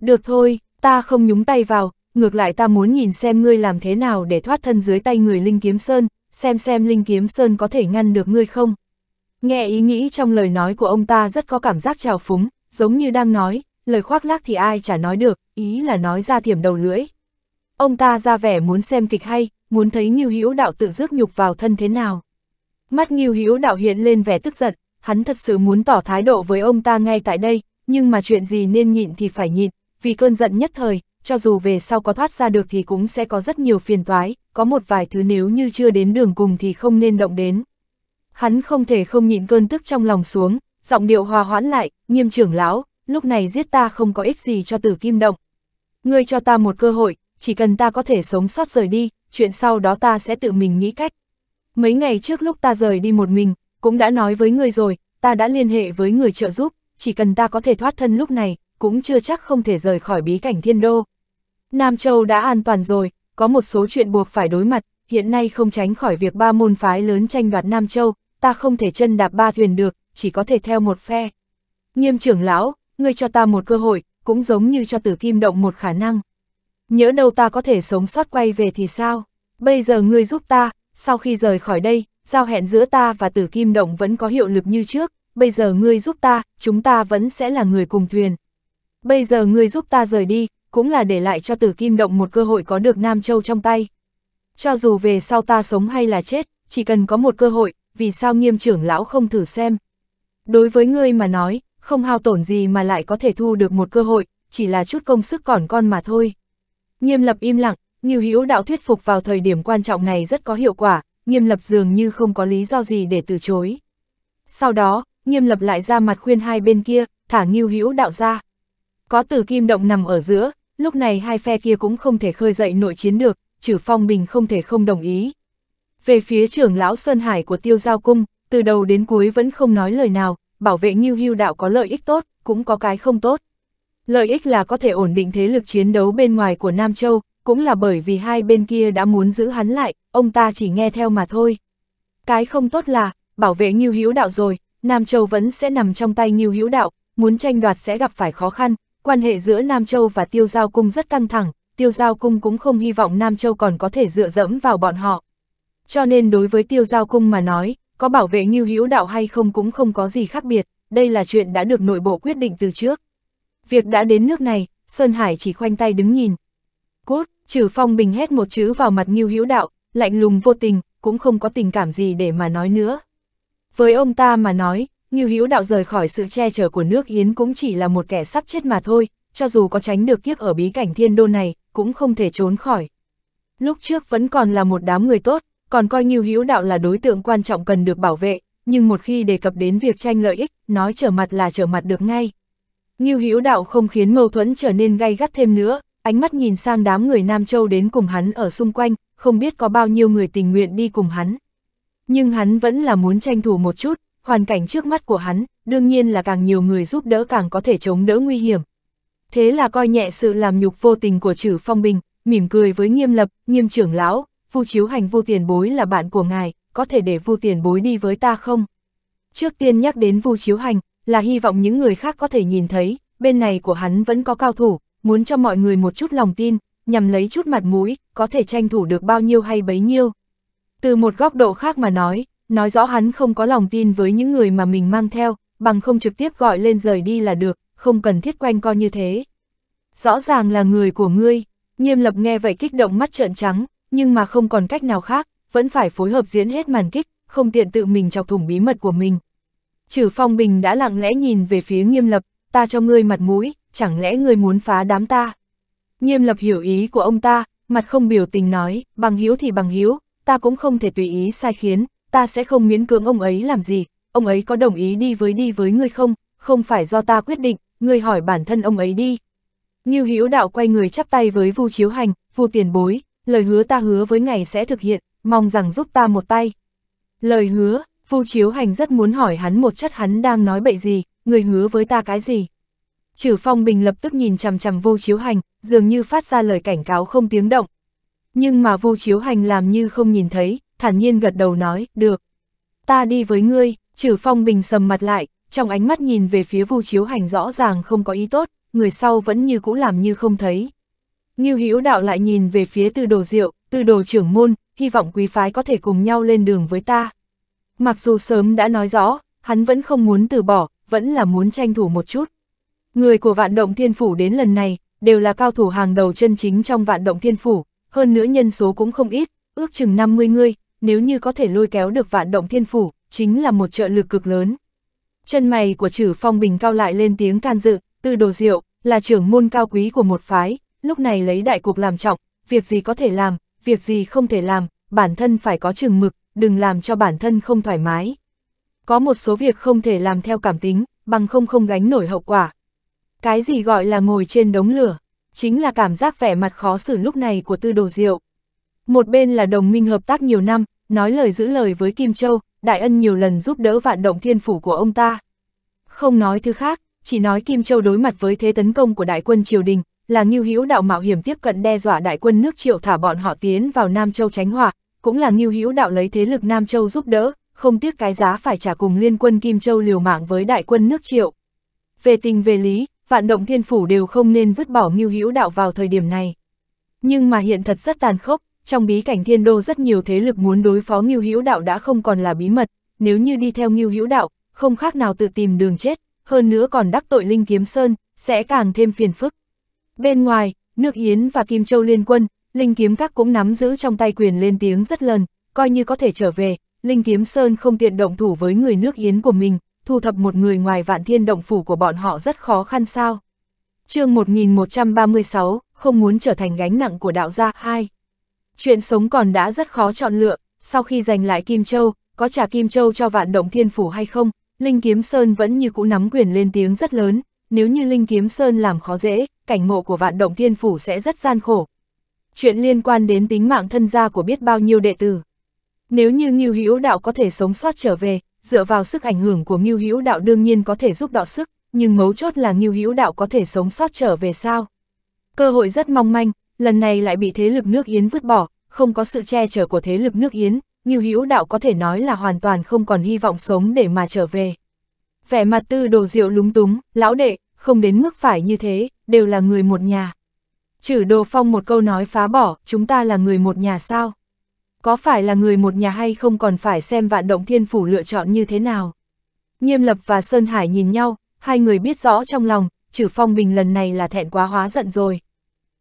Được thôi, ta không nhúng tay vào, ngược lại ta muốn nhìn xem ngươi làm thế nào để thoát thân dưới tay người Linh Kiếm Sơn, xem xem Linh Kiếm Sơn có thể ngăn được ngươi không. Nghe ý nghĩ trong lời nói của ông ta rất có cảm giác trào phúng, giống như đang nói, lời khoác lác thì ai chả nói được, ý là nói ra thiểm đầu lưỡi. Ông ta ra vẻ muốn xem kịch hay, muốn thấy Ngưu Hữu Đạo tự rước nhục vào thân thế nào. Mắt Ngưu Hữu Đạo hiện lên vẻ tức giận, hắn thật sự muốn tỏ thái độ với ông ta ngay tại đây, nhưng mà chuyện gì nên nhịn thì phải nhịn, vì cơn giận nhất thời, cho dù về sau có thoát ra được thì cũng sẽ có rất nhiều phiền toái, có một vài thứ nếu như chưa đến đường cùng thì không nên động đến. Hắn không thể không nhịn cơn tức trong lòng xuống, giọng điệu hòa hoãn lại, nghiêm trưởng lão, lúc này giết ta không có ích gì cho tử kim động. Ngươi cho ta một cơ hội, chỉ cần ta có thể sống sót rời đi, chuyện sau đó ta sẽ tự mình nghĩ cách. Mấy ngày trước lúc ta rời đi một mình, cũng đã nói với người rồi, ta đã liên hệ với người trợ giúp, chỉ cần ta có thể thoát thân lúc này, cũng chưa chắc không thể rời khỏi bí cảnh thiên đô. Nam Châu đã an toàn rồi, có một số chuyện buộc phải đối mặt, hiện nay không tránh khỏi việc ba môn phái lớn tranh đoạt Nam Châu, ta không thể chân đạp ba thuyền được, chỉ có thể theo một phe. Nghiêm trưởng lão, ngươi cho ta một cơ hội, cũng giống như cho tử kim động một khả năng. Nhớ đâu ta có thể sống sót quay về thì sao? Bây giờ ngươi giúp ta, sau khi rời khỏi đây, giao hẹn giữa ta và tử kim động vẫn có hiệu lực như trước, bây giờ ngươi giúp ta, chúng ta vẫn sẽ là người cùng thuyền. Bây giờ ngươi giúp ta rời đi, cũng là để lại cho tử kim động một cơ hội có được Nam Châu trong tay. Cho dù về sau ta sống hay là chết, chỉ cần có một cơ hội, vì sao nghiêm trưởng lão không thử xem. Đối với ngươi mà nói, không hao tổn gì mà lại có thể thu được một cơ hội, chỉ là chút công sức còn con mà thôi. Nghiêm lập im lặng, Nghiêu Hữu đạo thuyết phục vào thời điểm quan trọng này rất có hiệu quả, Nghiêm lập dường như không có lý do gì để từ chối. Sau đó, Nghiêm lập lại ra mặt khuyên hai bên kia, thả Nghiêu Hữu đạo ra. Có Tử kim động nằm ở giữa, lúc này hai phe kia cũng không thể khơi dậy nội chiến được, trừ phong bình không thể không đồng ý. Về phía trưởng lão Sơn Hải của tiêu giao cung, từ đầu đến cuối vẫn không nói lời nào, bảo vệ Nghiêu Hữu đạo có lợi ích tốt, cũng có cái không tốt. Lợi ích là có thể ổn định thế lực chiến đấu bên ngoài của Nam Châu, cũng là bởi vì hai bên kia đã muốn giữ hắn lại, ông ta chỉ nghe theo mà thôi. Cái không tốt là, bảo vệ Ngưu Hữu đạo rồi, Nam Châu vẫn sẽ nằm trong tay Ngưu Hữu đạo, muốn tranh đoạt sẽ gặp phải khó khăn, quan hệ giữa Nam Châu và Tiêu Giao Cung rất căng thẳng, Tiêu Giao Cung cũng không hy vọng Nam Châu còn có thể dựa dẫm vào bọn họ. Cho nên đối với Tiêu Giao Cung mà nói, có bảo vệ Ngưu Hữu đạo hay không cũng không có gì khác biệt, đây là chuyện đã được nội bộ quyết định từ trước. Việc đã đến nước này, Sơn Hải chỉ khoanh tay đứng nhìn. Cút, trừ phong bình hét một chữ vào mặt Ngưu Hữu đạo, lạnh lùng vô tình, cũng không có tình cảm gì để mà nói nữa. Với ông ta mà nói, Ngưu Hữu đạo rời khỏi sự che chở của nước Yến cũng chỉ là một kẻ sắp chết mà thôi, cho dù có tránh được kiếp ở bí cảnh thiên đô này, cũng không thể trốn khỏi. Lúc trước vẫn còn là một đám người tốt, còn coi Ngưu Hữu đạo là đối tượng quan trọng cần được bảo vệ, nhưng một khi đề cập đến việc tranh lợi ích, nói trở mặt là trở mặt được ngay. Ngưu Hữu đạo không khiến mâu thuẫn trở nên gay gắt thêm nữa, ánh mắt nhìn sang đám người Nam Châu đến cùng hắn ở xung quanh, không biết có bao nhiêu người tình nguyện đi cùng hắn. Nhưng hắn vẫn là muốn tranh thủ một chút, hoàn cảnh trước mắt của hắn, đương nhiên là càng nhiều người giúp đỡ càng có thể chống đỡ nguy hiểm. Thế là coi nhẹ sự làm nhục vô tình của Trử phong bình, mỉm cười với nghiêm lập, nghiêm trưởng lão, vu chiếu hành vu tiền bối là bạn của ngài, có thể để vu tiền bối đi với ta không? Trước tiên nhắc đến vu chiếu hành, là hy vọng những người khác có thể nhìn thấy, bên này của hắn vẫn có cao thủ, muốn cho mọi người một chút lòng tin, nhằm lấy chút mặt mũi, có thể tranh thủ được bao nhiêu hay bấy nhiêu. Từ một góc độ khác mà nói, nói rõ hắn không có lòng tin với những người mà mình mang theo, bằng không trực tiếp gọi lên rời đi là được, không cần thiết quanh co như thế. Rõ ràng là người của ngươi, nghiêm lập nghe vậy kích động mắt trợn trắng, nhưng mà không còn cách nào khác, vẫn phải phối hợp diễn hết màn kích, không tiện tự mình chọc thủng bí mật của mình. Trừ phong bình đã lặng lẽ nhìn về phía nghiêm lập, ta cho ngươi mặt mũi, chẳng lẽ ngươi muốn phá đám ta? Nghiêm lập hiểu ý của ông ta, mặt không biểu tình nói, bằng hiếu thì bằng hiếu, ta cũng không thể tùy ý sai khiến, ta sẽ không miễn cưỡng ông ấy làm gì, ông ấy có đồng ý đi với đi với ngươi không, không phải do ta quyết định, ngươi hỏi bản thân ông ấy đi. như Hữu đạo quay người chắp tay với Vu Chiếu Hành, Vu Tiền Bối, lời hứa ta hứa với ngày sẽ thực hiện, mong rằng giúp ta một tay. Lời hứa, Vu Chiếu Hành rất muốn hỏi hắn một chất hắn đang nói bậy gì, người hứa với ta cái gì. Trừ Phong Bình lập tức nhìn chằm chằm Vu Chiếu Hành, dường như phát ra lời cảnh cáo không tiếng động. Nhưng mà Vu Chiếu Hành làm như không nhìn thấy, thản nhiên gật đầu nói, được. Ta đi với ngươi, Trừ Phong Bình sầm mặt lại, trong ánh mắt nhìn về phía Vu Chiếu Hành rõ ràng không có ý tốt, người sau vẫn như cũ làm như không thấy. Ngưu Hữu Đạo lại nhìn về phía Từ Đồ Diệu, Từ Đồ trưởng môn, hy vọng quý phái có thể cùng nhau lên đường với ta. Mặc dù sớm đã nói rõ, hắn vẫn không muốn từ bỏ, vẫn là muốn tranh thủ một chút. Người của vạn động thiên phủ đến lần này, đều là cao thủ hàng đầu chân chính trong vạn động thiên phủ, hơn nữa nhân số cũng không ít, ước chừng 50 người, nếu như có thể lôi kéo được vạn động thiên phủ, chính là một trợ lực cực lớn. Chân mày của trừ phong bình cao lại lên tiếng can dự, từ đồ diệu, là trưởng môn cao quý của một phái, lúc này lấy đại cục làm trọng, việc gì có thể làm, việc gì không thể làm, bản thân phải có chừng mực, đừng làm cho bản thân không thoải mái. Có một số việc không thể làm theo cảm tính, bằng không không gánh nổi hậu quả. Cái gì gọi là ngồi trên đống lửa, chính là cảm giác vẻ mặt khó xử lúc này của tư đồ diệu. Một bên là đồng minh hợp tác nhiều năm, nói lời giữ lời với Kim Châu, đại ân nhiều lần giúp đỡ vạn động thiên phủ của ông ta. Không nói thứ khác, chỉ nói Kim Châu đối mặt với thế tấn công của đại quân triều đình, là nghiêu Hữu đạo mạo hiểm tiếp cận đe dọa đại quân nước Triệu thả bọn họ tiến vào Nam Châu tránh họa, cũng là Ngưu Hữu đạo lấy thế lực Nam Châu giúp đỡ, không tiếc cái giá phải trả cùng liên quân Kim Châu liều mạng với đại quân nước Triệu. Về tình về lý, vạn động thiên phủ đều không nên vứt bỏ Ngưu Hữu đạo vào thời điểm này. Nhưng mà hiện thật rất tàn khốc, trong bí cảnh thiên đô rất nhiều thế lực muốn đối phó Ngưu Hữu đạo đã không còn là bí mật, nếu như đi theo Ngưu Hữu đạo, không khác nào tự tìm đường chết, hơn nữa còn đắc tội Linh Kiếm Sơn, sẽ càng thêm phiền phức. Bên ngoài, nước Yến và Kim Châu liên quân, Linh Kiếm Các cũng nắm giữ trong tay quyền lên tiếng rất lần, coi như có thể trở về, Linh Kiếm Sơn không tiện động thủ với người nước Yến của mình, thu thập một người ngoài vạn thiên động phủ của bọn họ rất khó khăn sao. chương 1136, không muốn trở thành gánh nặng của đạo gia. hai Chuyện sống còn đã rất khó chọn lựa, sau khi giành lại Kim Châu, có trả Kim Châu cho vạn động thiên phủ hay không, Linh Kiếm Sơn vẫn như cũ nắm quyền lên tiếng rất lớn, nếu như Linh Kiếm Sơn làm khó dễ, cảnh ngộ của vạn động thiên phủ sẽ rất gian khổ. Chuyện liên quan đến tính mạng thân gia của biết bao nhiêu đệ tử. Nếu như Ngưu Hữu Đạo có thể sống sót trở về, dựa vào sức ảnh hưởng của Ngưu Hữu Đạo đương nhiên có thể giúp đọ sức, nhưng mấu chốt là Ngưu Hữu Đạo có thể sống sót trở về sao? Cơ hội rất mong manh, lần này lại bị thế lực nước Yến vứt bỏ, không có sự che chở của thế lực nước Yến, Ngưu Hữu Đạo có thể nói là hoàn toàn không còn hy vọng sống để mà trở về. Vẻ mặt tư đồ diệu lúng túng, lão đệ, không đến mức phải như thế, đều là người một nhà. Chử đồ phong một câu nói phá bỏ, chúng ta là người một nhà sao? Có phải là người một nhà hay không còn phải xem vạn động thiên phủ lựa chọn như thế nào? Nghiêm lập và Sơn Hải nhìn nhau, hai người biết rõ trong lòng, chử phong bình lần này là thẹn quá hóa giận rồi.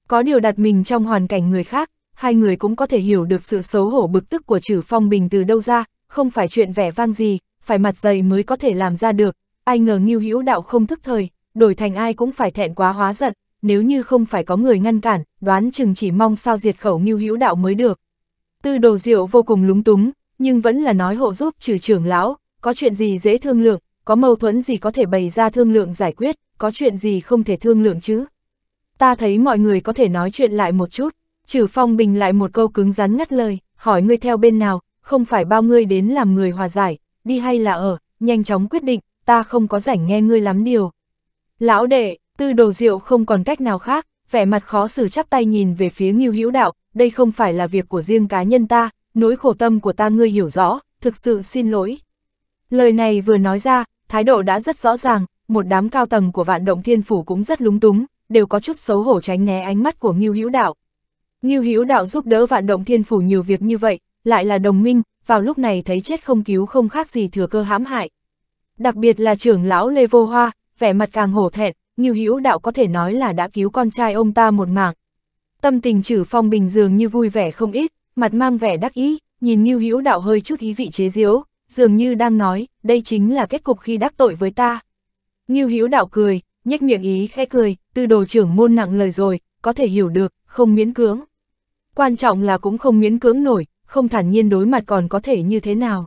Có điều đặt mình trong hoàn cảnh người khác, hai người cũng có thể hiểu được sự xấu hổ bực tức của chử phong bình từ đâu ra, không phải chuyện vẻ vang gì, phải mặt dày mới có thể làm ra được, ai ngờ nghiêu hữu đạo không thức thời, đổi thành ai cũng phải thẹn quá hóa giận, nếu như không phải có người ngăn cản, đoán chừng chỉ mong sao diệt khẩu ngưu hữu đạo mới được. Tư đồ diệu vô cùng lúng túng, nhưng vẫn là nói hộ giúp trừ trưởng lão, có chuyện gì dễ thương lượng, có mâu thuẫn gì có thể bày ra thương lượng giải quyết, có chuyện gì không thể thương lượng chứ. Ta thấy mọi người có thể nói chuyện lại một chút, trừ phong bình lại một câu cứng rắn ngắt lời, hỏi ngươi theo bên nào, không phải bao ngươi đến làm người hòa giải, đi hay là ở, nhanh chóng quyết định, ta không có rảnh nghe ngươi lắm điều. Lão đệ, tư đồ diệu không còn cách nào khác, vẻ mặt khó xử chắp tay nhìn về phía Ngưu Hữu Đạo, đây không phải là việc của riêng cá nhân ta, nỗi khổ tâm của ta ngươi hiểu rõ, thực sự xin lỗi. Lời này vừa nói ra, thái độ đã rất rõ ràng, một đám cao tầng của vạn động thiên phủ cũng rất lúng túng, đều có chút xấu hổ tránh né ánh mắt của Ngưu Hữu Đạo. Ngưu Hữu Đạo giúp đỡ vạn động thiên phủ nhiều việc như vậy, lại là đồng minh, vào lúc này thấy chết không cứu không khác gì thừa cơ hãm hại. Đặc biệt là trưởng lão Lê Vô Hoa, vẻ mặt càng hổ thẹn, Ngưu Hữu Đạo có thể nói là đã cứu con trai ông ta một mạng. Tâm tình Trử phong bình dường như vui vẻ không ít, mặt mang vẻ đắc ý, nhìn Ngưu Hữu Đạo hơi chút ý vị chế giễu, dường như đang nói, đây chính là kết cục khi đắc tội với ta. Ngưu Hữu Đạo cười, nhếch miệng ý khẽ cười, tư đồ trưởng môn nặng lời rồi, có thể hiểu được, không miễn cưỡng. Quan trọng là cũng không miễn cưỡng nổi, không thản nhiên đối mặt còn có thể như thế nào.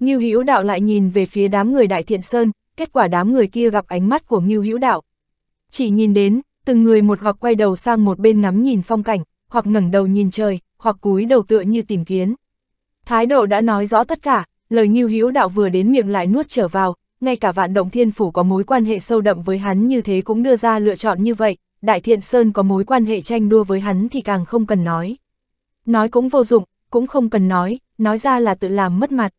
Ngưu Hữu Đạo lại nhìn về phía đám người Đại Thiện Sơn, kết quả đám người kia gặp ánh mắt của Ngưu Hữu Đạo. Chỉ nhìn đến, từng người một hoặc quay đầu sang một bên ngắm nhìn phong cảnh, hoặc ngẩng đầu nhìn trời, hoặc cúi đầu tựa như tìm kiến. Thái độ đã nói rõ tất cả, lời Ngưu Hữu Đạo vừa đến miệng lại nuốt trở vào, ngay cả vạn động thiên phủ có mối quan hệ sâu đậm với hắn như thế cũng đưa ra lựa chọn như vậy, Đại Thiện Sơn có mối quan hệ tranh đua với hắn thì càng không cần nói. Nói cũng vô dụng, cũng không cần nói, nói ra là tự làm mất mặt.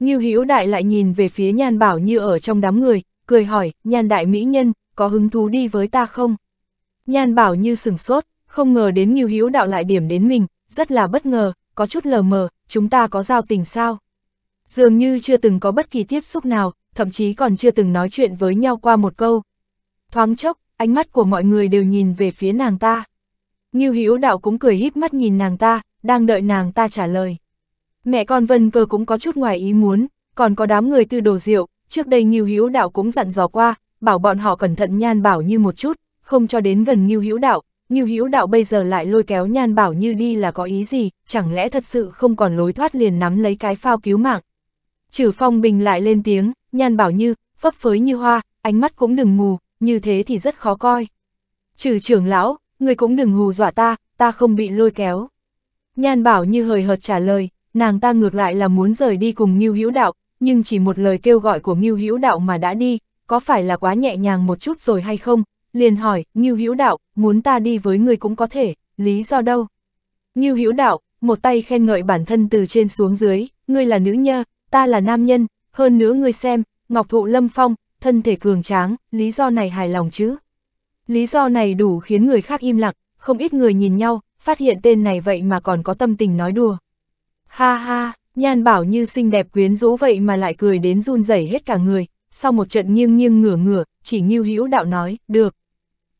Ngưu Hữu Đại lại nhìn về phía Nhan Bảo Như ở trong đám người, cười hỏi, Nhan Đại Mỹ Nhân, có hứng thú đi với ta không? Nhan Bảo Như sừng sốt, không ngờ đến Nghiêu Hữu Đạo lại điểm đến mình, rất là bất ngờ, có chút lờ mờ, chúng ta có giao tình sao? Dường như chưa từng có bất kỳ tiếp xúc nào, thậm chí còn chưa từng nói chuyện với nhau qua một câu. Thoáng chốc, ánh mắt của mọi người đều nhìn về phía nàng ta. Nghiêu Hữu Đạo cũng cười híp mắt nhìn nàng ta, đang đợi nàng ta trả lời. Mẹ con Vân Cơ cũng có chút ngoài ý muốn, còn có đám người tư đồ rượu, trước đây Nghiêu Hữu Đạo cũng dặn dò qua, bảo bọn họ cẩn thận Nhan Bảo Như một chút, không cho đến gần Ngưu Hữu Đạo. Ngưu Hữu Đạo bây giờ lại lôi kéo Nhan Bảo Như đi là có ý gì, chẳng lẽ thật sự không còn lối thoát liền nắm lấy cái phao cứu mạng. Trừ Phong Bình lại lên tiếng, Nhan Bảo Như, phấp phới như hoa, ánh mắt cũng đừng mù, như thế thì rất khó coi. Trừ trưởng lão, người cũng đừng hù dọa ta, ta không bị lôi kéo. Nhan Bảo Như hời hợt trả lời, nàng ta ngược lại là muốn rời đi cùng Ngưu Hữu Đạo, nhưng chỉ một lời kêu gọi của Ngưu Hữu Đạo mà đã đi, có phải là quá nhẹ nhàng một chút rồi hay không? Liền hỏi, Ngưu Hữu Đạo, muốn ta đi với người cũng có thể, lý do đâu? Ngưu Hữu Đạo, một tay khen ngợi bản thân từ trên xuống dưới, ngươi là nữ nhơ, ta là nam nhân, hơn nữa ngươi xem, Ngọc Thụ Lâm Phong, thân thể cường tráng, lý do này hài lòng chứ? Lý do này đủ khiến người khác im lặng, không ít người nhìn nhau, phát hiện tên này vậy mà còn có tâm tình nói đùa. Ha ha, nhan bảo như xinh đẹp quyến rũ vậy mà lại cười đến run rẩy hết cả người, sau một trận nghiêng nghiêng ngửa ngửa, chỉ nghiêu hữu đạo nói, được.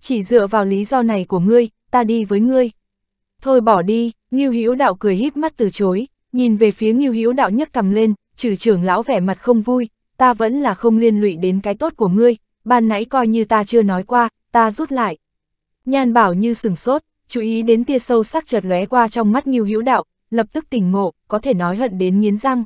Chỉ dựa vào lý do này của ngươi, ta đi với ngươi. Thôi bỏ đi, nghiêu hữu đạo cười híp mắt từ chối, nhìn về phía nghiêu hữu đạo nhấc cầm lên, trừ trưởng lão vẻ mặt không vui, ta vẫn là không liên lụy đến cái tốt của ngươi, ban nãy coi như ta chưa nói qua, ta rút lại. Nhan bảo như sừng sốt, chú ý đến tia sâu sắc chợt lóe qua trong mắt Ngưu Hữu Đạo, lập tức tỉnh ngộ, có thể nói hận đến nghiến răng.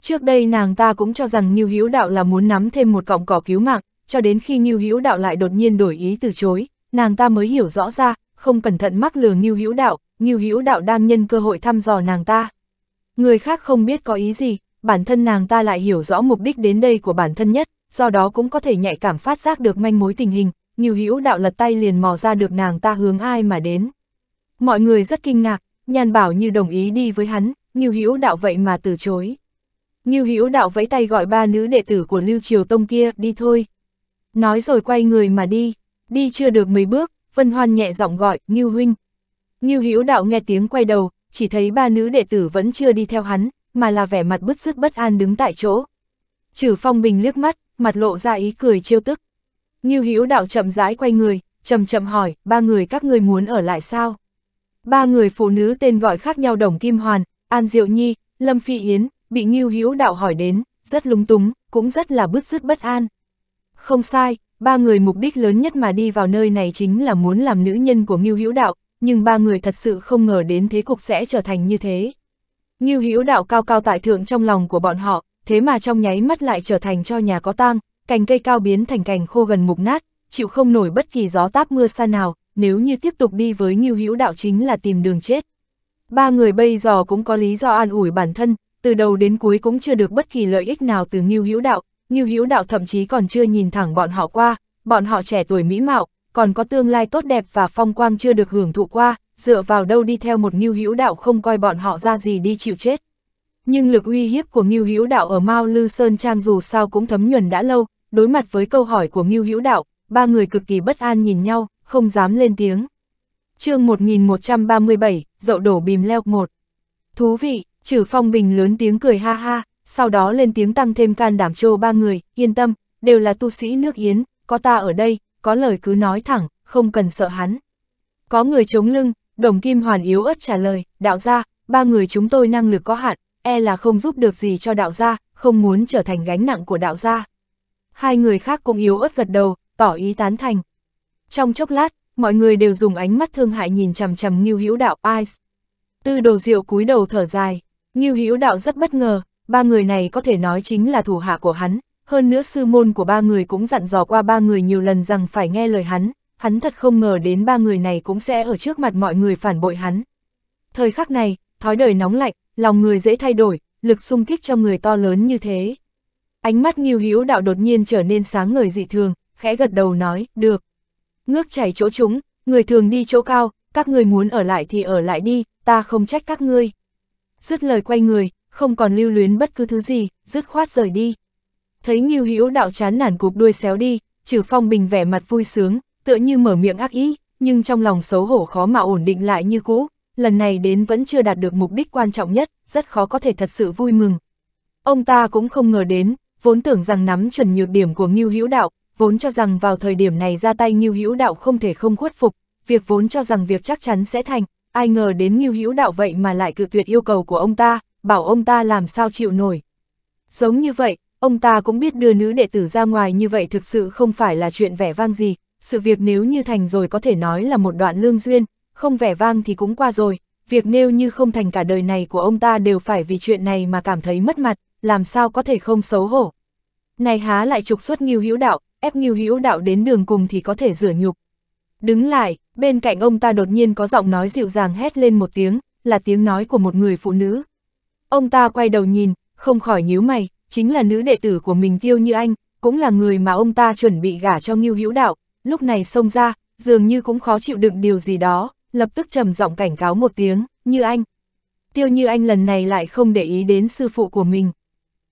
Trước đây nàng ta cũng cho rằng Nhiêu Hữu Đạo là muốn nắm thêm một cọng cỏ cứu mạng, cho đến khi Nhiêu Hữu Đạo lại đột nhiên đổi ý từ chối, nàng ta mới hiểu rõ ra, không cẩn thận mắc lừa Nhiêu Hữu Đạo, Nhiêu Hữu Đạo đang nhân cơ hội thăm dò nàng ta. Người khác không biết có ý gì, bản thân nàng ta lại hiểu rõ mục đích đến đây của bản thân nhất, do đó cũng có thể nhạy cảm phát giác được manh mối tình hình, Nhiêu Hữu Đạo lật tay liền mò ra được nàng ta hướng ai mà đến. Mọi người rất kinh ngạc, nhàn Bảo như đồng ý đi với hắn, Nhiêu Hữu Đạo vậy mà từ chối. Ngưu Hữu Đạo vẫy tay gọi ba nữ đệ tử của Lưu Triều Tông kia, đi thôi. Nói rồi quay người mà đi, đi chưa được mấy bước, Vân Hoan nhẹ giọng gọi, Ngưu huynh. Ngưu Hữu Đạo nghe tiếng quay đầu, chỉ thấy ba nữ đệ tử vẫn chưa đi theo hắn, mà là vẻ mặt bứt rứt bất an đứng tại chỗ. Trừ Phong Bình liếc mắt, mặt lộ ra ý cười trêu tức. Ngưu Hữu Đạo chậm rãi quay người, chậm chậm hỏi, ba người các người muốn ở lại sao? Ba người phụ nữ tên gọi khác nhau Đồng Kim Hoàn, An Diệu Nhi, Lâm Phi Yến, bị Ngưu Hữu Đạo hỏi đến, rất lúng túng, cũng rất là bứt rứt bất an. Không sai, ba người mục đích lớn nhất mà đi vào nơi này chính là muốn làm nữ nhân của Ngưu Hữu Đạo, nhưng ba người thật sự không ngờ đến thế cục sẽ trở thành như thế. Ngưu Hữu Đạo cao cao tại thượng trong lòng của bọn họ, thế mà trong nháy mắt lại trở thành cho nhà có tang, cành cây cao biến thành cành khô gần mục nát, chịu không nổi bất kỳ gió táp mưa sa nào, nếu như tiếp tục đi với Ngưu Hữu Đạo chính là tìm đường chết. Ba người bây giờ cũng có lý do an ủi bản thân, từ đầu đến cuối cũng chưa được bất kỳ lợi ích nào từ Ngưu Hữu Đạo, Ngưu Hữu Đạo thậm chí còn chưa nhìn thẳng bọn họ qua, bọn họ trẻ tuổi mỹ mạo, còn có tương lai tốt đẹp và phong quang chưa được hưởng thụ qua, dựa vào đâu đi theo một Ngưu Hữu Đạo không coi bọn họ ra gì đi chịu chết. Nhưng lực uy hiếp của Ngưu Hữu Đạo ở Mao Lư Sơn Trang dù sao cũng thấm nhuần đã lâu, đối mặt với câu hỏi của Ngưu Hữu Đạo, ba người cực kỳ bất an nhìn nhau, không dám lên tiếng. chương 1137, dậu đổ bìm leo một. Thú vị, trừ phong bình lớn tiếng cười ha ha, sau đó lên tiếng tăng thêm can đảm trô ba người, yên tâm, đều là tu sĩ nước Yến, có ta ở đây, có lời cứ nói thẳng, không cần sợ hắn. Có người chống lưng, đồng kim hoàn yếu ớt trả lời, đạo gia, ba người chúng tôi năng lực có hạn, e là không giúp được gì cho đạo gia, không muốn trở thành gánh nặng của đạo gia. Hai người khác cũng yếu ớt gật đầu, tỏ ý tán thành. Trong chốc lát, mọi người đều dùng ánh mắt thương hại nhìn chằm chằm Ngưu Hữu Đạo Ice. Tư đồ diệu cúi đầu thở dài, Ngưu Hữu Đạo rất bất ngờ, ba người này có thể nói chính là thủ hạ của hắn, hơn nữa sư môn của ba người cũng dặn dò qua ba người nhiều lần rằng phải nghe lời hắn, hắn thật không ngờ đến ba người này cũng sẽ ở trước mặt mọi người phản bội hắn. Thời khắc này, thói đời nóng lạnh, lòng người dễ thay đổi, lực xung kích cho người to lớn như thế. Ánh mắt Ngưu Hữu Đạo đột nhiên trở nên sáng ngời dị thường, khẽ gật đầu nói, được. Ngước chảy chỗ chúng, người thường đi chỗ cao, các người muốn ở lại thì ở lại đi, ta không trách các ngươi. Dứt lời quay người, không còn lưu luyến bất cứ thứ gì, dứt khoát rời đi. Thấy Ngưu Hữu Đạo chán nản cục đuôi xéo đi, Trừ Phong Bình vẻ mặt vui sướng, tựa như mở miệng ác ý, nhưng trong lòng xấu hổ khó mà ổn định lại như cũ, lần này đến vẫn chưa đạt được mục đích quan trọng nhất, rất khó có thể thật sự vui mừng. Ông ta cũng không ngờ đến, vốn tưởng rằng nắm chuẩn nhược điểm của Ngưu Hữu Đạo, vốn cho rằng vào thời điểm này ra tay Ngưu Hữu Đạo không thể không khuất phục, việc vốn cho rằng việc chắc chắn sẽ thành, ai ngờ đến Ngưu Hữu Đạo vậy mà lại cự tuyệt yêu cầu của ông ta, bảo ông ta làm sao chịu nổi. Giống như vậy, ông ta cũng biết đưa nữ đệ tử ra ngoài như vậy thực sự không phải là chuyện vẻ vang gì, sự việc nếu như thành rồi có thể nói là một đoạn lương duyên, không vẻ vang thì cũng qua rồi, việc nêu như không thành cả đời này của ông ta đều phải vì chuyện này mà cảm thấy mất mặt, làm sao có thể không xấu hổ. Này há lại trục xuất Ngưu Hữu Đạo, ép Ngưu Hữu Đạo đến đường cùng thì có thể rửa nhục. Đứng lại, bên cạnh ông ta đột nhiên có giọng nói dịu dàng hét lên một tiếng, là tiếng nói của một người phụ nữ. Ông ta quay đầu nhìn, không khỏi nhíu mày, chính là nữ đệ tử của mình Tiêu Như Anh, cũng là người mà ông ta chuẩn bị gả cho Ngưu Hữu Đạo, lúc này xông ra, dường như cũng khó chịu đựng điều gì đó, lập tức trầm giọng cảnh cáo một tiếng, Như Anh. Tiêu Như Anh lần này lại không để ý đến sư phụ của mình.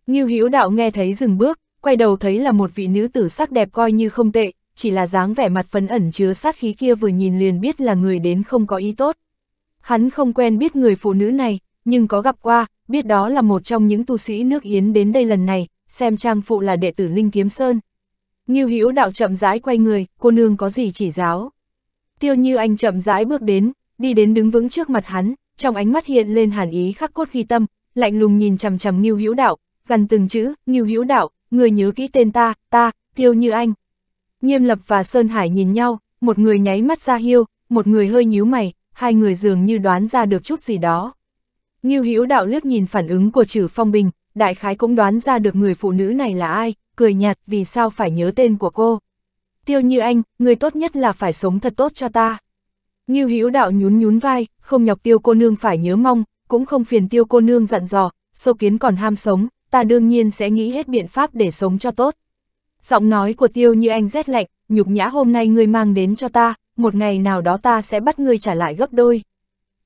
Ngưu Hữu Đạo nghe thấy dừng bước, quay đầu thấy là một vị nữ tử sắc đẹp coi như không tệ, chỉ là dáng vẻ mặt phấn ẩn chứa sát khí kia vừa nhìn liền biết là người đến không có ý tốt. Hắn không quen biết người phụ nữ này, nhưng có gặp qua, biết đó là một trong những tu sĩ nước Yến đến đây lần này, xem trang phụ là đệ tử Linh Kiếm Sơn. Nghiêu Hữu đạo chậm rãi quay người, cô nương có gì chỉ giáo. Tiêu Như Anh chậm rãi bước đến, đi đến đứng vững trước mặt hắn, trong ánh mắt hiện lên hàn ý khắc cốt ghi tâm, lạnh lùng nhìn chằm chằm Nghiêu Hữu đạo, gần từng chữ, Nghiêu Hữu đạo, người nhớ kỹ tên ta, ta, Tiêu Như Anh. Nghiêm Lập và Sơn Hải nhìn nhau, một người nháy mắt ra hiêu, một người hơi nhíu mày, hai người dường như đoán ra được chút gì đó. Ngưu Hữu Đạo liếc nhìn phản ứng của Trử Phong Bình, đại khái cũng đoán ra được người phụ nữ này là ai, cười nhạt vì sao phải nhớ tên của cô. Tiêu Như Anh, người tốt nhất là phải sống thật tốt cho ta. Ngưu Hữu Đạo nhún nhún vai, không nhọc Tiêu cô nương phải nhớ mong, cũng không phiền Tiêu cô nương dặn dò, sâu kiến còn ham sống, ta đương nhiên sẽ nghĩ hết biện pháp để sống cho tốt. Giọng nói của Tiêu Như Anh rét lạnh, nhục nhã hôm nay ngươi mang đến cho ta, một ngày nào đó ta sẽ bắt ngươi trả lại gấp đôi.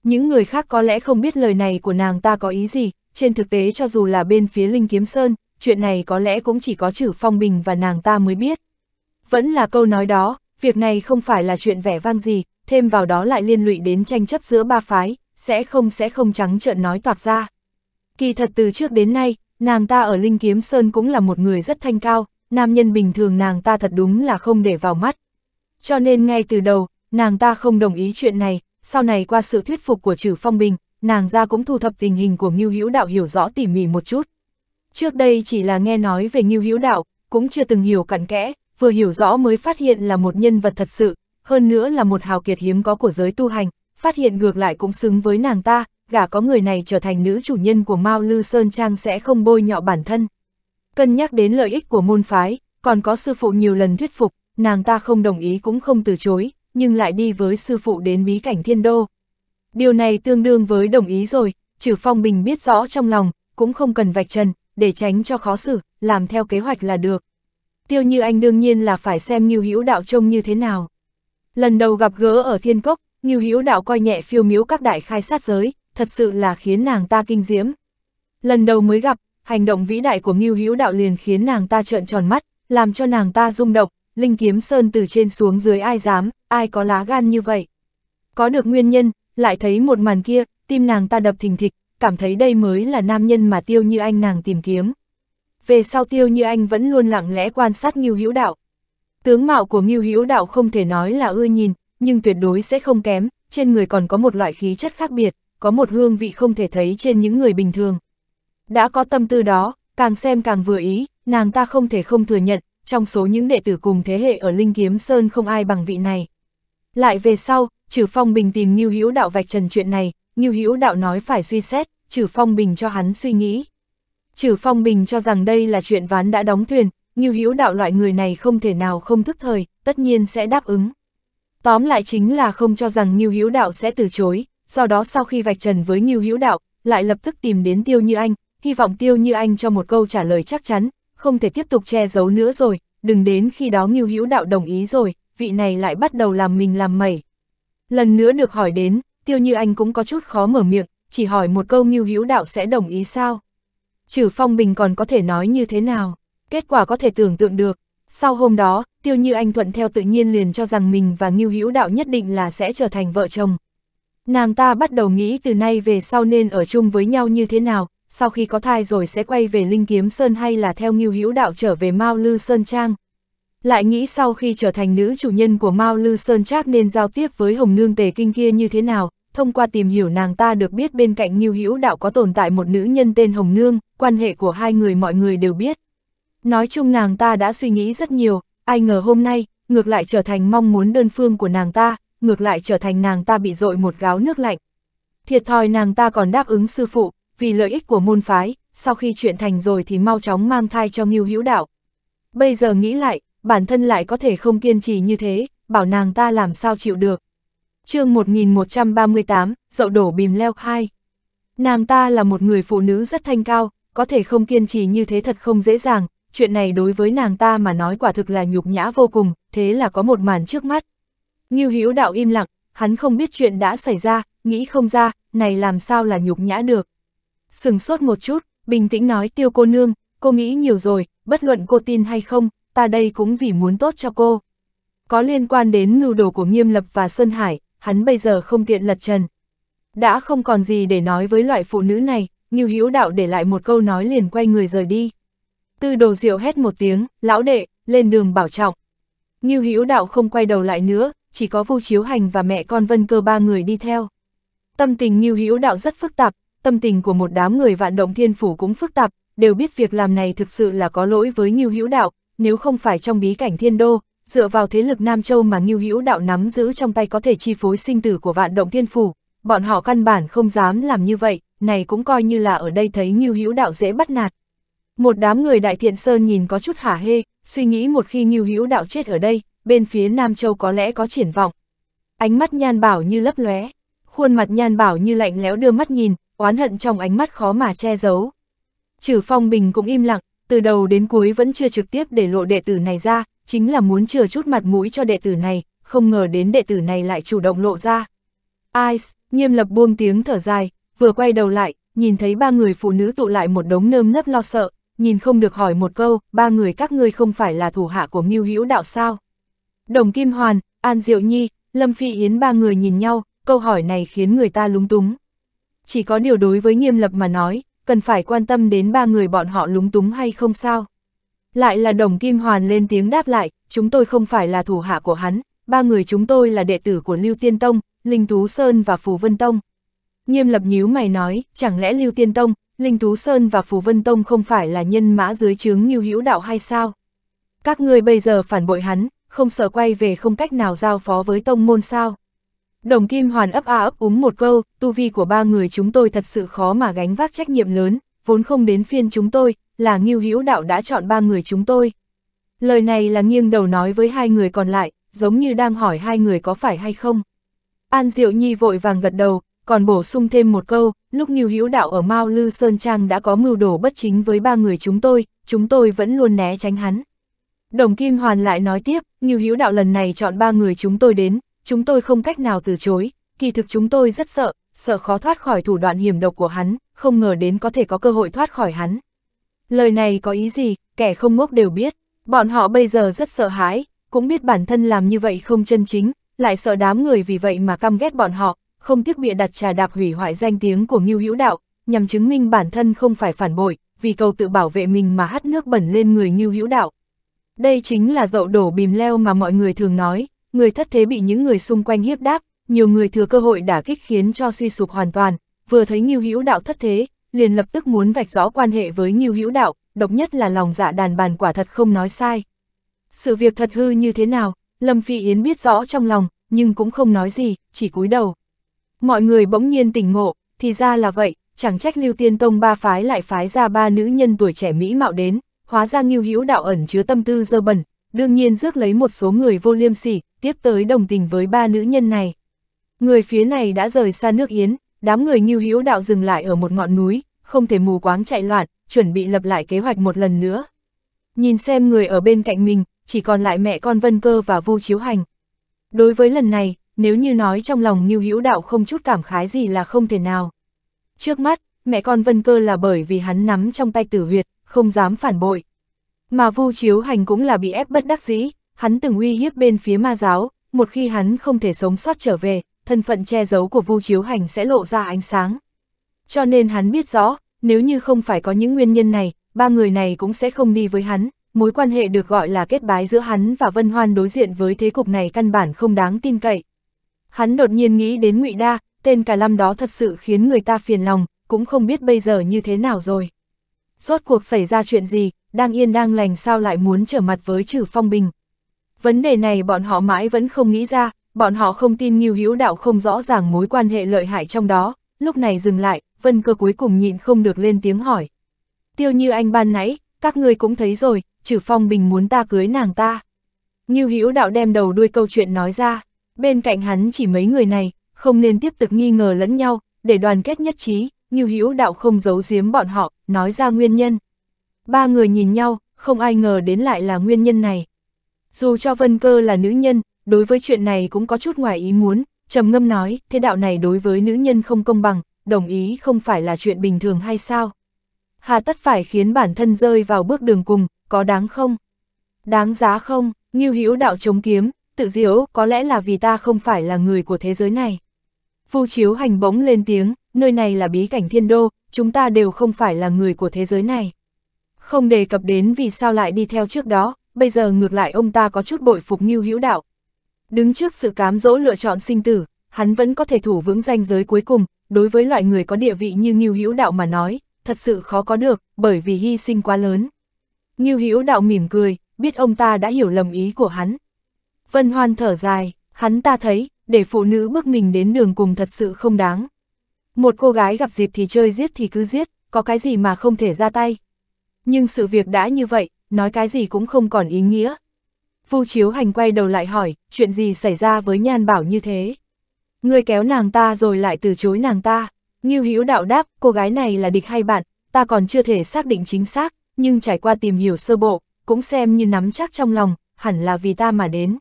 Những người khác có lẽ không biết lời này của nàng ta có ý gì, trên thực tế cho dù là bên phía Linh Kiếm Sơn, chuyện này có lẽ cũng chỉ có chử phong bình và nàng ta mới biết. Vẫn là câu nói đó, việc này không phải là chuyện vẻ vang gì, thêm vào đó lại liên lụy đến tranh chấp giữa ba phái, sẽ không sẽ không trắng trợn nói toạc ra. Kỳ thật từ trước đến nay, nàng ta ở Linh Kiếm Sơn cũng là một người rất thanh cao, nam nhân bình thường nàng ta thật đúng là không để vào mắt. Cho nên ngay từ đầu, nàng ta không đồng ý chuyện này, sau này qua sự thuyết phục của Trử Phong Bình, nàng ra cũng thu thập tình hình của Ngưu Hữu Đạo hiểu rõ tỉ mỉ một chút. Trước đây chỉ là nghe nói về Ngưu Hữu Đạo, cũng chưa từng hiểu cặn kẽ, vừa hiểu rõ mới phát hiện là một nhân vật thật sự, hơn nữa là một hào kiệt hiếm có của giới tu hành, phát hiện ngược lại cũng xứng với nàng ta, gả có người này trở thành nữ chủ nhân của Mao Lư Sơn Trang sẽ không bôi nhọ bản thân. Cân nhắc đến lợi ích của môn phái, còn có sư phụ nhiều lần thuyết phục, nàng ta không đồng ý cũng không từ chối, nhưng lại đi với sư phụ đến bí cảnh thiên đô. Điều này tương đương với đồng ý rồi, trừ phong bình biết rõ trong lòng, cũng không cần vạch trần, để tránh cho khó xử, làm theo kế hoạch là được. Tiêu như anh đương nhiên là phải xem như hữu đạo trông như thế nào. Lần đầu gặp gỡ ở thiên cốc, như hữu đạo coi nhẹ phiêu miếu các đại khai sát giới, thật sự là khiến nàng ta kinh diễm. Lần đầu mới gặp, hành động vĩ đại của Ngưu Hữu Đạo liền khiến nàng ta trợn tròn mắt, làm cho nàng ta rung động, Linh Kiếm Sơn từ trên xuống dưới ai dám, ai có lá gan như vậy. Có được nguyên nhân, lại thấy một màn kia, tim nàng ta đập thình thịch, cảm thấy đây mới là nam nhân mà Tiêu Như Anh nàng tìm kiếm. Về sau Tiêu Như Anh vẫn luôn lặng lẽ quan sát Ngưu Hữu Đạo. Tướng mạo của Ngưu Hữu Đạo không thể nói là ưa nhìn, nhưng tuyệt đối sẽ không kém, trên người còn có một loại khí chất khác biệt, có một hương vị không thể thấy trên những người bình thường. Đã có tâm tư đó, càng xem càng vừa ý, nàng ta không thể không thừa nhận, trong số những đệ tử cùng thế hệ ở Linh Kiếm Sơn không ai bằng vị này. Lại về sau, Trừ Phong Bình tìm Ngưu Hữu Đạo vạch trần chuyện này, Ngưu Hữu Đạo nói phải suy xét, Trừ Phong Bình cho hắn suy nghĩ. Trừ Phong Bình cho rằng đây là chuyện ván đã đóng thuyền, Ngưu Hữu Đạo loại người này không thể nào không thức thời, tất nhiên sẽ đáp ứng. Tóm lại chính là không cho rằng Ngưu Hữu Đạo sẽ từ chối, do đó sau khi vạch trần với Ngưu Hữu Đạo, lại lập tức tìm đến Tiêu Như Anh, hy vọng Tiêu Như Anh cho một câu trả lời chắc chắn, không thể tiếp tục che giấu nữa rồi, đừng đến khi đó Ngưu Hữu Đạo đồng ý rồi, vị này lại bắt đầu làm mình làm mẩy. Lần nữa được hỏi đến, Tiêu Như Anh cũng có chút khó mở miệng, chỉ hỏi một câu Ngưu Hữu Đạo sẽ đồng ý sao? Trừ Phong Bình còn có thể nói như thế nào? Kết quả có thể tưởng tượng được. Sau hôm đó, Tiêu Như Anh thuận theo tự nhiên liền cho rằng mình và Ngưu Hữu Đạo nhất định là sẽ trở thành vợ chồng. Nàng ta bắt đầu nghĩ từ nay về sau nên ở chung với nhau như thế nào, sau khi có thai rồi sẽ quay về Linh Kiếm Sơn hay là theo Ngưu Hữu Đạo trở về Mao Lư Sơn Trang. Lại nghĩ sau khi trở thành nữ chủ nhân của Mao Lư Sơn Trác nên giao tiếp với Hồng Nương Tề Kinh kia như thế nào, thông qua tìm hiểu nàng ta được biết bên cạnh Ngưu Hữu Đạo có tồn tại một nữ nhân tên Hồng Nương, quan hệ của hai người mọi người đều biết. Nói chung nàng ta đã suy nghĩ rất nhiều, ai ngờ hôm nay, ngược lại trở thành mong muốn đơn phương của nàng ta, ngược lại trở thành nàng ta bị dội một gáo nước lạnh. Thiệt thòi nàng ta còn đáp ứng sư phụ, vì lợi ích của môn phái, sau khi chuyện thành rồi thì mau chóng mang thai cho Ngưu Hữu Đạo. Bây giờ nghĩ lại, bản thân lại có thể không kiên trì như thế, bảo nàng ta làm sao chịu được. chương 1138, dậu đổ bìm leo 2. Nàng ta là một người phụ nữ rất thanh cao, có thể không kiên trì như thế thật không dễ dàng, chuyện này đối với nàng ta mà nói quả thực là nhục nhã vô cùng, thế là có một màn trước mắt. Ngưu Hữu Đạo im lặng, hắn không biết chuyện đã xảy ra, nghĩ không ra, này làm sao là nhục nhã được. Sừng sốt một chút, bình tĩnh nói tiêu cô nương, cô nghĩ nhiều rồi, bất luận cô tin hay không, ta đây cũng vì muốn tốt cho cô. Có liên quan đến ngưu đồ của Nghiêm Lập và Sơn Hải, hắn bây giờ không tiện lật trần. Đã không còn gì để nói với loại phụ nữ này, Ngưu Hữu Đạo để lại một câu nói liền quay người rời đi. Tư đồ diệu hét một tiếng, lão đệ, lên đường bảo trọng. Ngưu Hữu Đạo không quay đầu lại nữa, chỉ có Vu Chiếu Hành và mẹ con Vân Cơ ba người đi theo. Tâm tình Ngưu Hữu Đạo rất phức tạp, tâm tình của một đám người vạn động thiên phủ cũng phức tạp, đều biết việc làm này thực sự là có lỗi với Ngưu Hữu Đạo, nếu không phải trong bí cảnh thiên đô, dựa vào thế lực Nam Châu mà Ngưu Hữu Đạo nắm giữ trong tay có thể chi phối sinh tử của vạn động thiên phủ, bọn họ căn bản không dám làm như vậy, này cũng coi như là ở đây thấy Ngưu Hữu Đạo dễ bắt nạt. Một đám người đại thiện sơn nhìn có chút hả hê, suy nghĩ một khi Ngưu Hữu Đạo chết ở đây, bên phía Nam Châu có lẽ có triển vọng. Ánh mắt Nhan Bảo như lấp lóe, khuôn mặt Nhan Bảo như lạnh lẽo đưa mắt nhìn, oán hận trong ánh mắt khó mà che giấu. Trừ Phong Bình cũng im lặng, từ đầu đến cuối vẫn chưa trực tiếp để lộ đệ tử này ra, chính là muốn chừa chút mặt mũi cho đệ tử này, không ngờ đến đệ tử này lại chủ động lộ ra. Ice, nghiêm lập buông tiếng thở dài, vừa quay đầu lại, nhìn thấy ba người phụ nữ tụ lại một đống nơm nấp lo sợ, nhìn không được hỏi một câu, ba người các ngươi không phải là thủ hạ của Ngưu Hữu đạo sao? Đồng Kim Hoàn, An Diệu Nhi, Lâm Phi Yến ba người nhìn nhau, câu hỏi này khiến người ta lúng túng. Chỉ có điều đối với nghiêm lập mà nói, cần phải quan tâm đến ba người bọn họ lúng túng hay không sao? Lại là đồng Kim Hoàn lên tiếng đáp lại, chúng tôi không phải là thủ hạ của hắn, ba người chúng tôi là đệ tử của Lưu Tiên Tông, Linh Tú Sơn và Phù Vân Tông. Nghiêm lập nhíu mày nói, chẳng lẽ Lưu Tiên Tông, Linh Tú Sơn và Phù Vân Tông không phải là nhân mã dưới chướng như hữu đạo hay sao? Các người bây giờ phản bội hắn, không sợ quay về không cách nào giao phó với tông môn sao? Đồng Kim Hoàn ấp a ấp úng một câu, tu vi của ba người chúng tôi thật sự khó mà gánh vác trách nhiệm lớn, vốn không đến phiên chúng tôi, là Ngưu Hữu Đạo đã chọn ba người chúng tôi. Lời này là nghiêng đầu nói với hai người còn lại, giống như đang hỏi hai người có phải hay không. An Diệu Nhi vội vàng gật đầu, còn bổ sung thêm một câu, lúc Ngưu Hữu Đạo ở Mao Lư Sơn Trang đã có mưu đồ bất chính với ba người chúng tôi, chúng tôi vẫn luôn né tránh hắn. Đồng Kim Hoàn lại nói tiếp, Ngưu Hữu Đạo lần này chọn ba người chúng tôi đến, chúng tôi không cách nào từ chối, kỳ thực chúng tôi rất sợ, sợ khó thoát khỏi thủ đoạn hiểm độc của hắn, không ngờ đến có thể có cơ hội thoát khỏi hắn. Lời này có ý gì, kẻ không ngốc đều biết, bọn họ bây giờ rất sợ hãi, cũng biết bản thân làm như vậy không chân chính, lại sợ đám người vì vậy mà căm ghét bọn họ, không tiếc bịa đặt trà đạp hủy hoại danh tiếng của Ngưu Hữu Đạo, nhằm chứng minh bản thân không phải phản bội, vì cầu tự bảo vệ mình mà hắt nước bẩn lên người Ngưu Hữu Đạo. Đây chính là dậu đổ bìm leo mà mọi người thường nói, người thất thế bị những người xung quanh hiếp đáp, nhiều người thừa cơ hội đả kích khiến cho suy sụp hoàn toàn, vừa thấy Ngưu Hữu Đạo thất thế, liền lập tức muốn vạch rõ quan hệ với Ngưu Hữu Đạo, độc nhất là lòng dạ đàn bàn quả thật không nói sai. Sự việc thật hư như thế nào, Lâm Phi Yến biết rõ trong lòng, nhưng cũng không nói gì, chỉ cúi đầu. Mọi người bỗng nhiên tỉnh ngộ, thì ra là vậy, chẳng trách Lưu Tiên Tông ba phái lại phái ra ba nữ nhân tuổi trẻ mỹ mạo đến, hóa ra Ngưu Hữu Đạo ẩn chứa tâm tư dơ bẩn, đương nhiên rước lấy một số người vô liêm sỉ, tiếp tới đồng tình với ba nữ nhân này. Người phía này đã rời xa nước Yến, đám người như Hữu Đạo dừng lại ở một ngọn núi, không thể mù quáng chạy loạn, chuẩn bị lập lại kế hoạch một lần nữa. Nhìn xem người ở bên cạnh mình, chỉ còn lại mẹ con Vân Cơ và Vu Chiếu Hành. Đối với lần này, nếu như nói trong lòng như Hữu Đạo không chút cảm khái gì là không thể nào. Trước mắt, mẹ con Vân Cơ là bởi vì hắn nắm trong tay tử huyệt, không dám phản bội. Mà Vu Chiếu Hành cũng là bị ép bất đắc dĩ, hắn từng uy hiếp bên phía ma giáo, một khi hắn không thể sống sót trở về, thân phận che giấu của Vu Chiếu Hành sẽ lộ ra ánh sáng. Cho nên hắn biết rõ, nếu như không phải có những nguyên nhân này, ba người này cũng sẽ không đi với hắn, mối quan hệ được gọi là kết bái giữa hắn và Vân Hoan đối diện với thế cục này căn bản không đáng tin cậy. Hắn đột nhiên nghĩ đến ngụy Đa, tên cả lâm đó thật sự khiến người ta phiền lòng, cũng không biết bây giờ như thế nào rồi. Rốt cuộc xảy ra chuyện gì, đang yên đang lành sao lại muốn trở mặt với trừ phong bình. Vấn đề này bọn họ mãi vẫn không nghĩ ra, bọn họ không tin Nghiêu Hữu Đạo không rõ ràng mối quan hệ lợi hại trong đó, lúc này dừng lại, Vân Cơ cuối cùng nhịn không được lên tiếng hỏi. Tiêu như anh ban nãy, các ngươi cũng thấy rồi, trừ phong bình muốn ta cưới nàng ta. Nghiêu Hữu Đạo đem đầu đuôi câu chuyện nói ra, bên cạnh hắn chỉ mấy người này, không nên tiếp tục nghi ngờ lẫn nhau, để đoàn kết nhất trí, Ngưu Hữu Đạo không giấu giếm bọn họ, nói ra nguyên nhân. Ba người nhìn nhau, không ai ngờ đến lại là nguyên nhân này. Dù cho Vân Cơ là nữ nhân, đối với chuyện này cũng có chút ngoài ý muốn, trầm ngâm nói, thế đạo này đối với nữ nhân không công bằng, đồng ý không phải là chuyện bình thường hay sao? Hà tất phải khiến bản thân rơi vào bước đường cùng, có đáng không? Đáng giá không? Ngưu Hữu đạo chống kiếm, tự diễu, có lẽ là vì ta không phải là người của thế giới này. Phu chiếu hành bỗng lên tiếng, nơi này là bí cảnh thiên đô, chúng ta đều không phải là người của thế giới này. Không đề cập đến vì sao lại đi theo trước đó, bây giờ ngược lại ông ta có chút bội phục Ngưu Hữu đạo. Đứng trước sự cám dỗ lựa chọn sinh tử, hắn vẫn có thể thủ vững danh giới cuối cùng, đối với loại người có địa vị như Ngưu Hữu đạo mà nói, thật sự khó có được, bởi vì hy sinh quá lớn. Ngưu Hữu đạo mỉm cười, biết ông ta đã hiểu lầm ý của hắn. Vân Hoan thở dài, hắn ta thấy, để phụ nữ bước mình đến đường cùng thật sự không đáng. Một cô gái gặp dịp thì chơi giết thì cứ giết, có cái gì mà không thể ra tay. Nhưng sự việc đã như vậy, nói cái gì cũng không còn ý nghĩa. Vu Chiếu Hành quay đầu lại hỏi, chuyện gì xảy ra với Nhan Bảo như thế? Ngươi kéo nàng ta rồi lại từ chối nàng ta. Ngưu Hữu đạo đáp, cô gái này là địch hay bạn, ta còn chưa thể xác định chính xác, nhưng trải qua tìm hiểu sơ bộ, cũng xem như nắm chắc trong lòng, hẳn là vì ta mà đến.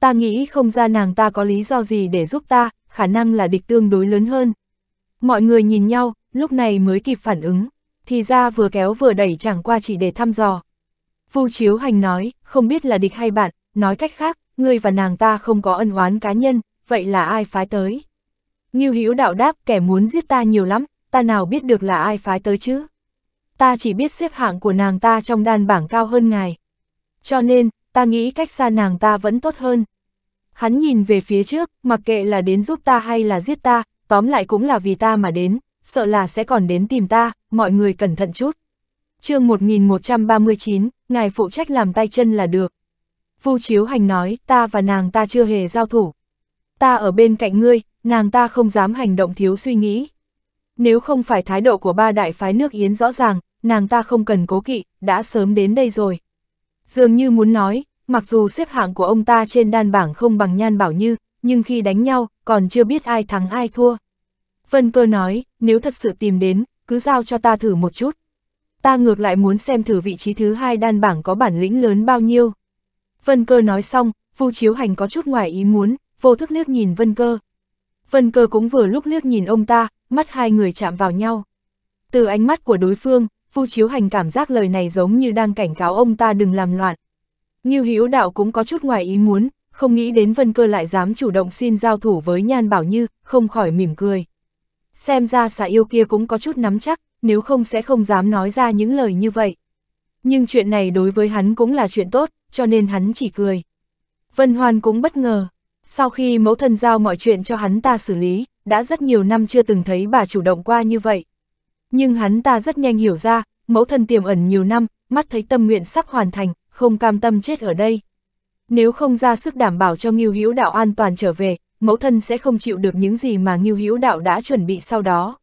Ta nghĩ không ra nàng ta có lý do gì để giúp ta, khả năng là địch tương đối lớn hơn. Mọi người nhìn nhau, lúc này mới kịp phản ứng, thì ra vừa kéo vừa đẩy chẳng qua chỉ để thăm dò. Vu Chiếu Hành nói, không biết là địch hay bạn, nói cách khác, ngươi và nàng ta không có ân oán cá nhân, vậy là ai phái tới? Ngưu Hữu đạo đáp, kẻ muốn giết ta nhiều lắm, ta nào biết được là ai phái tới chứ? Ta chỉ biết xếp hạng của nàng ta trong đàn bảng cao hơn ngài. Cho nên, ta nghĩ cách xa nàng ta vẫn tốt hơn. Hắn nhìn về phía trước, mặc kệ là đến giúp ta hay là giết ta, tóm lại cũng là vì ta mà đến, sợ là sẽ còn đến tìm ta, mọi người cẩn thận chút. chương 1139, ngài phụ trách làm tay chân là được. Vu Chiếu Hành nói, ta và nàng ta chưa hề giao thủ. Ta ở bên cạnh ngươi, nàng ta không dám hành động thiếu suy nghĩ. Nếu không phải thái độ của ba đại phái nước Yến rõ ràng, nàng ta không cần cố kỵ, đã sớm đến đây rồi. Dường như muốn nói, mặc dù xếp hạng của ông ta trên đan bảng không bằng nhan bảo như, nhưng khi đánh nhau, còn chưa biết ai thắng ai thua. Vân cơ nói, nếu thật sự tìm đến, cứ giao cho ta thử một chút. Ta ngược lại muốn xem thử vị trí thứ hai đan bảng có bản lĩnh lớn bao nhiêu. Vân cơ nói xong, Vu Chiếu Hành có chút ngoài ý muốn, vô thức liếc nhìn Vân cơ. Vân cơ cũng vừa lúc liếc nhìn ông ta, mắt hai người chạm vào nhau. Từ ánh mắt của đối phương, Vu Chiếu Hành cảm giác lời này giống như đang cảnh cáo ông ta đừng làm loạn. Như Hữu Đạo cũng có chút ngoài ý muốn, không nghĩ đến Vân Cơ lại dám chủ động xin giao thủ với Nhan Bảo Như, không khỏi mỉm cười. Xem ra xà yêu kia cũng có chút nắm chắc, nếu không sẽ không dám nói ra những lời như vậy. Nhưng chuyện này đối với hắn cũng là chuyện tốt, cho nên hắn chỉ cười. Vân Hoan cũng bất ngờ, sau khi mẫu thân giao mọi chuyện cho hắn ta xử lý, đã rất nhiều năm chưa từng thấy bà chủ động qua như vậy. Nhưng hắn ta rất nhanh hiểu ra, mẫu thân tiềm ẩn nhiều năm, mắt thấy tâm nguyện sắp hoàn thành, không cam tâm chết ở đây. Nếu không ra sức đảm bảo cho Ngưu Hữu Đạo an toàn trở về, mẫu thân sẽ không chịu được những gì mà Ngưu Hữu Đạo đã chuẩn bị sau đó.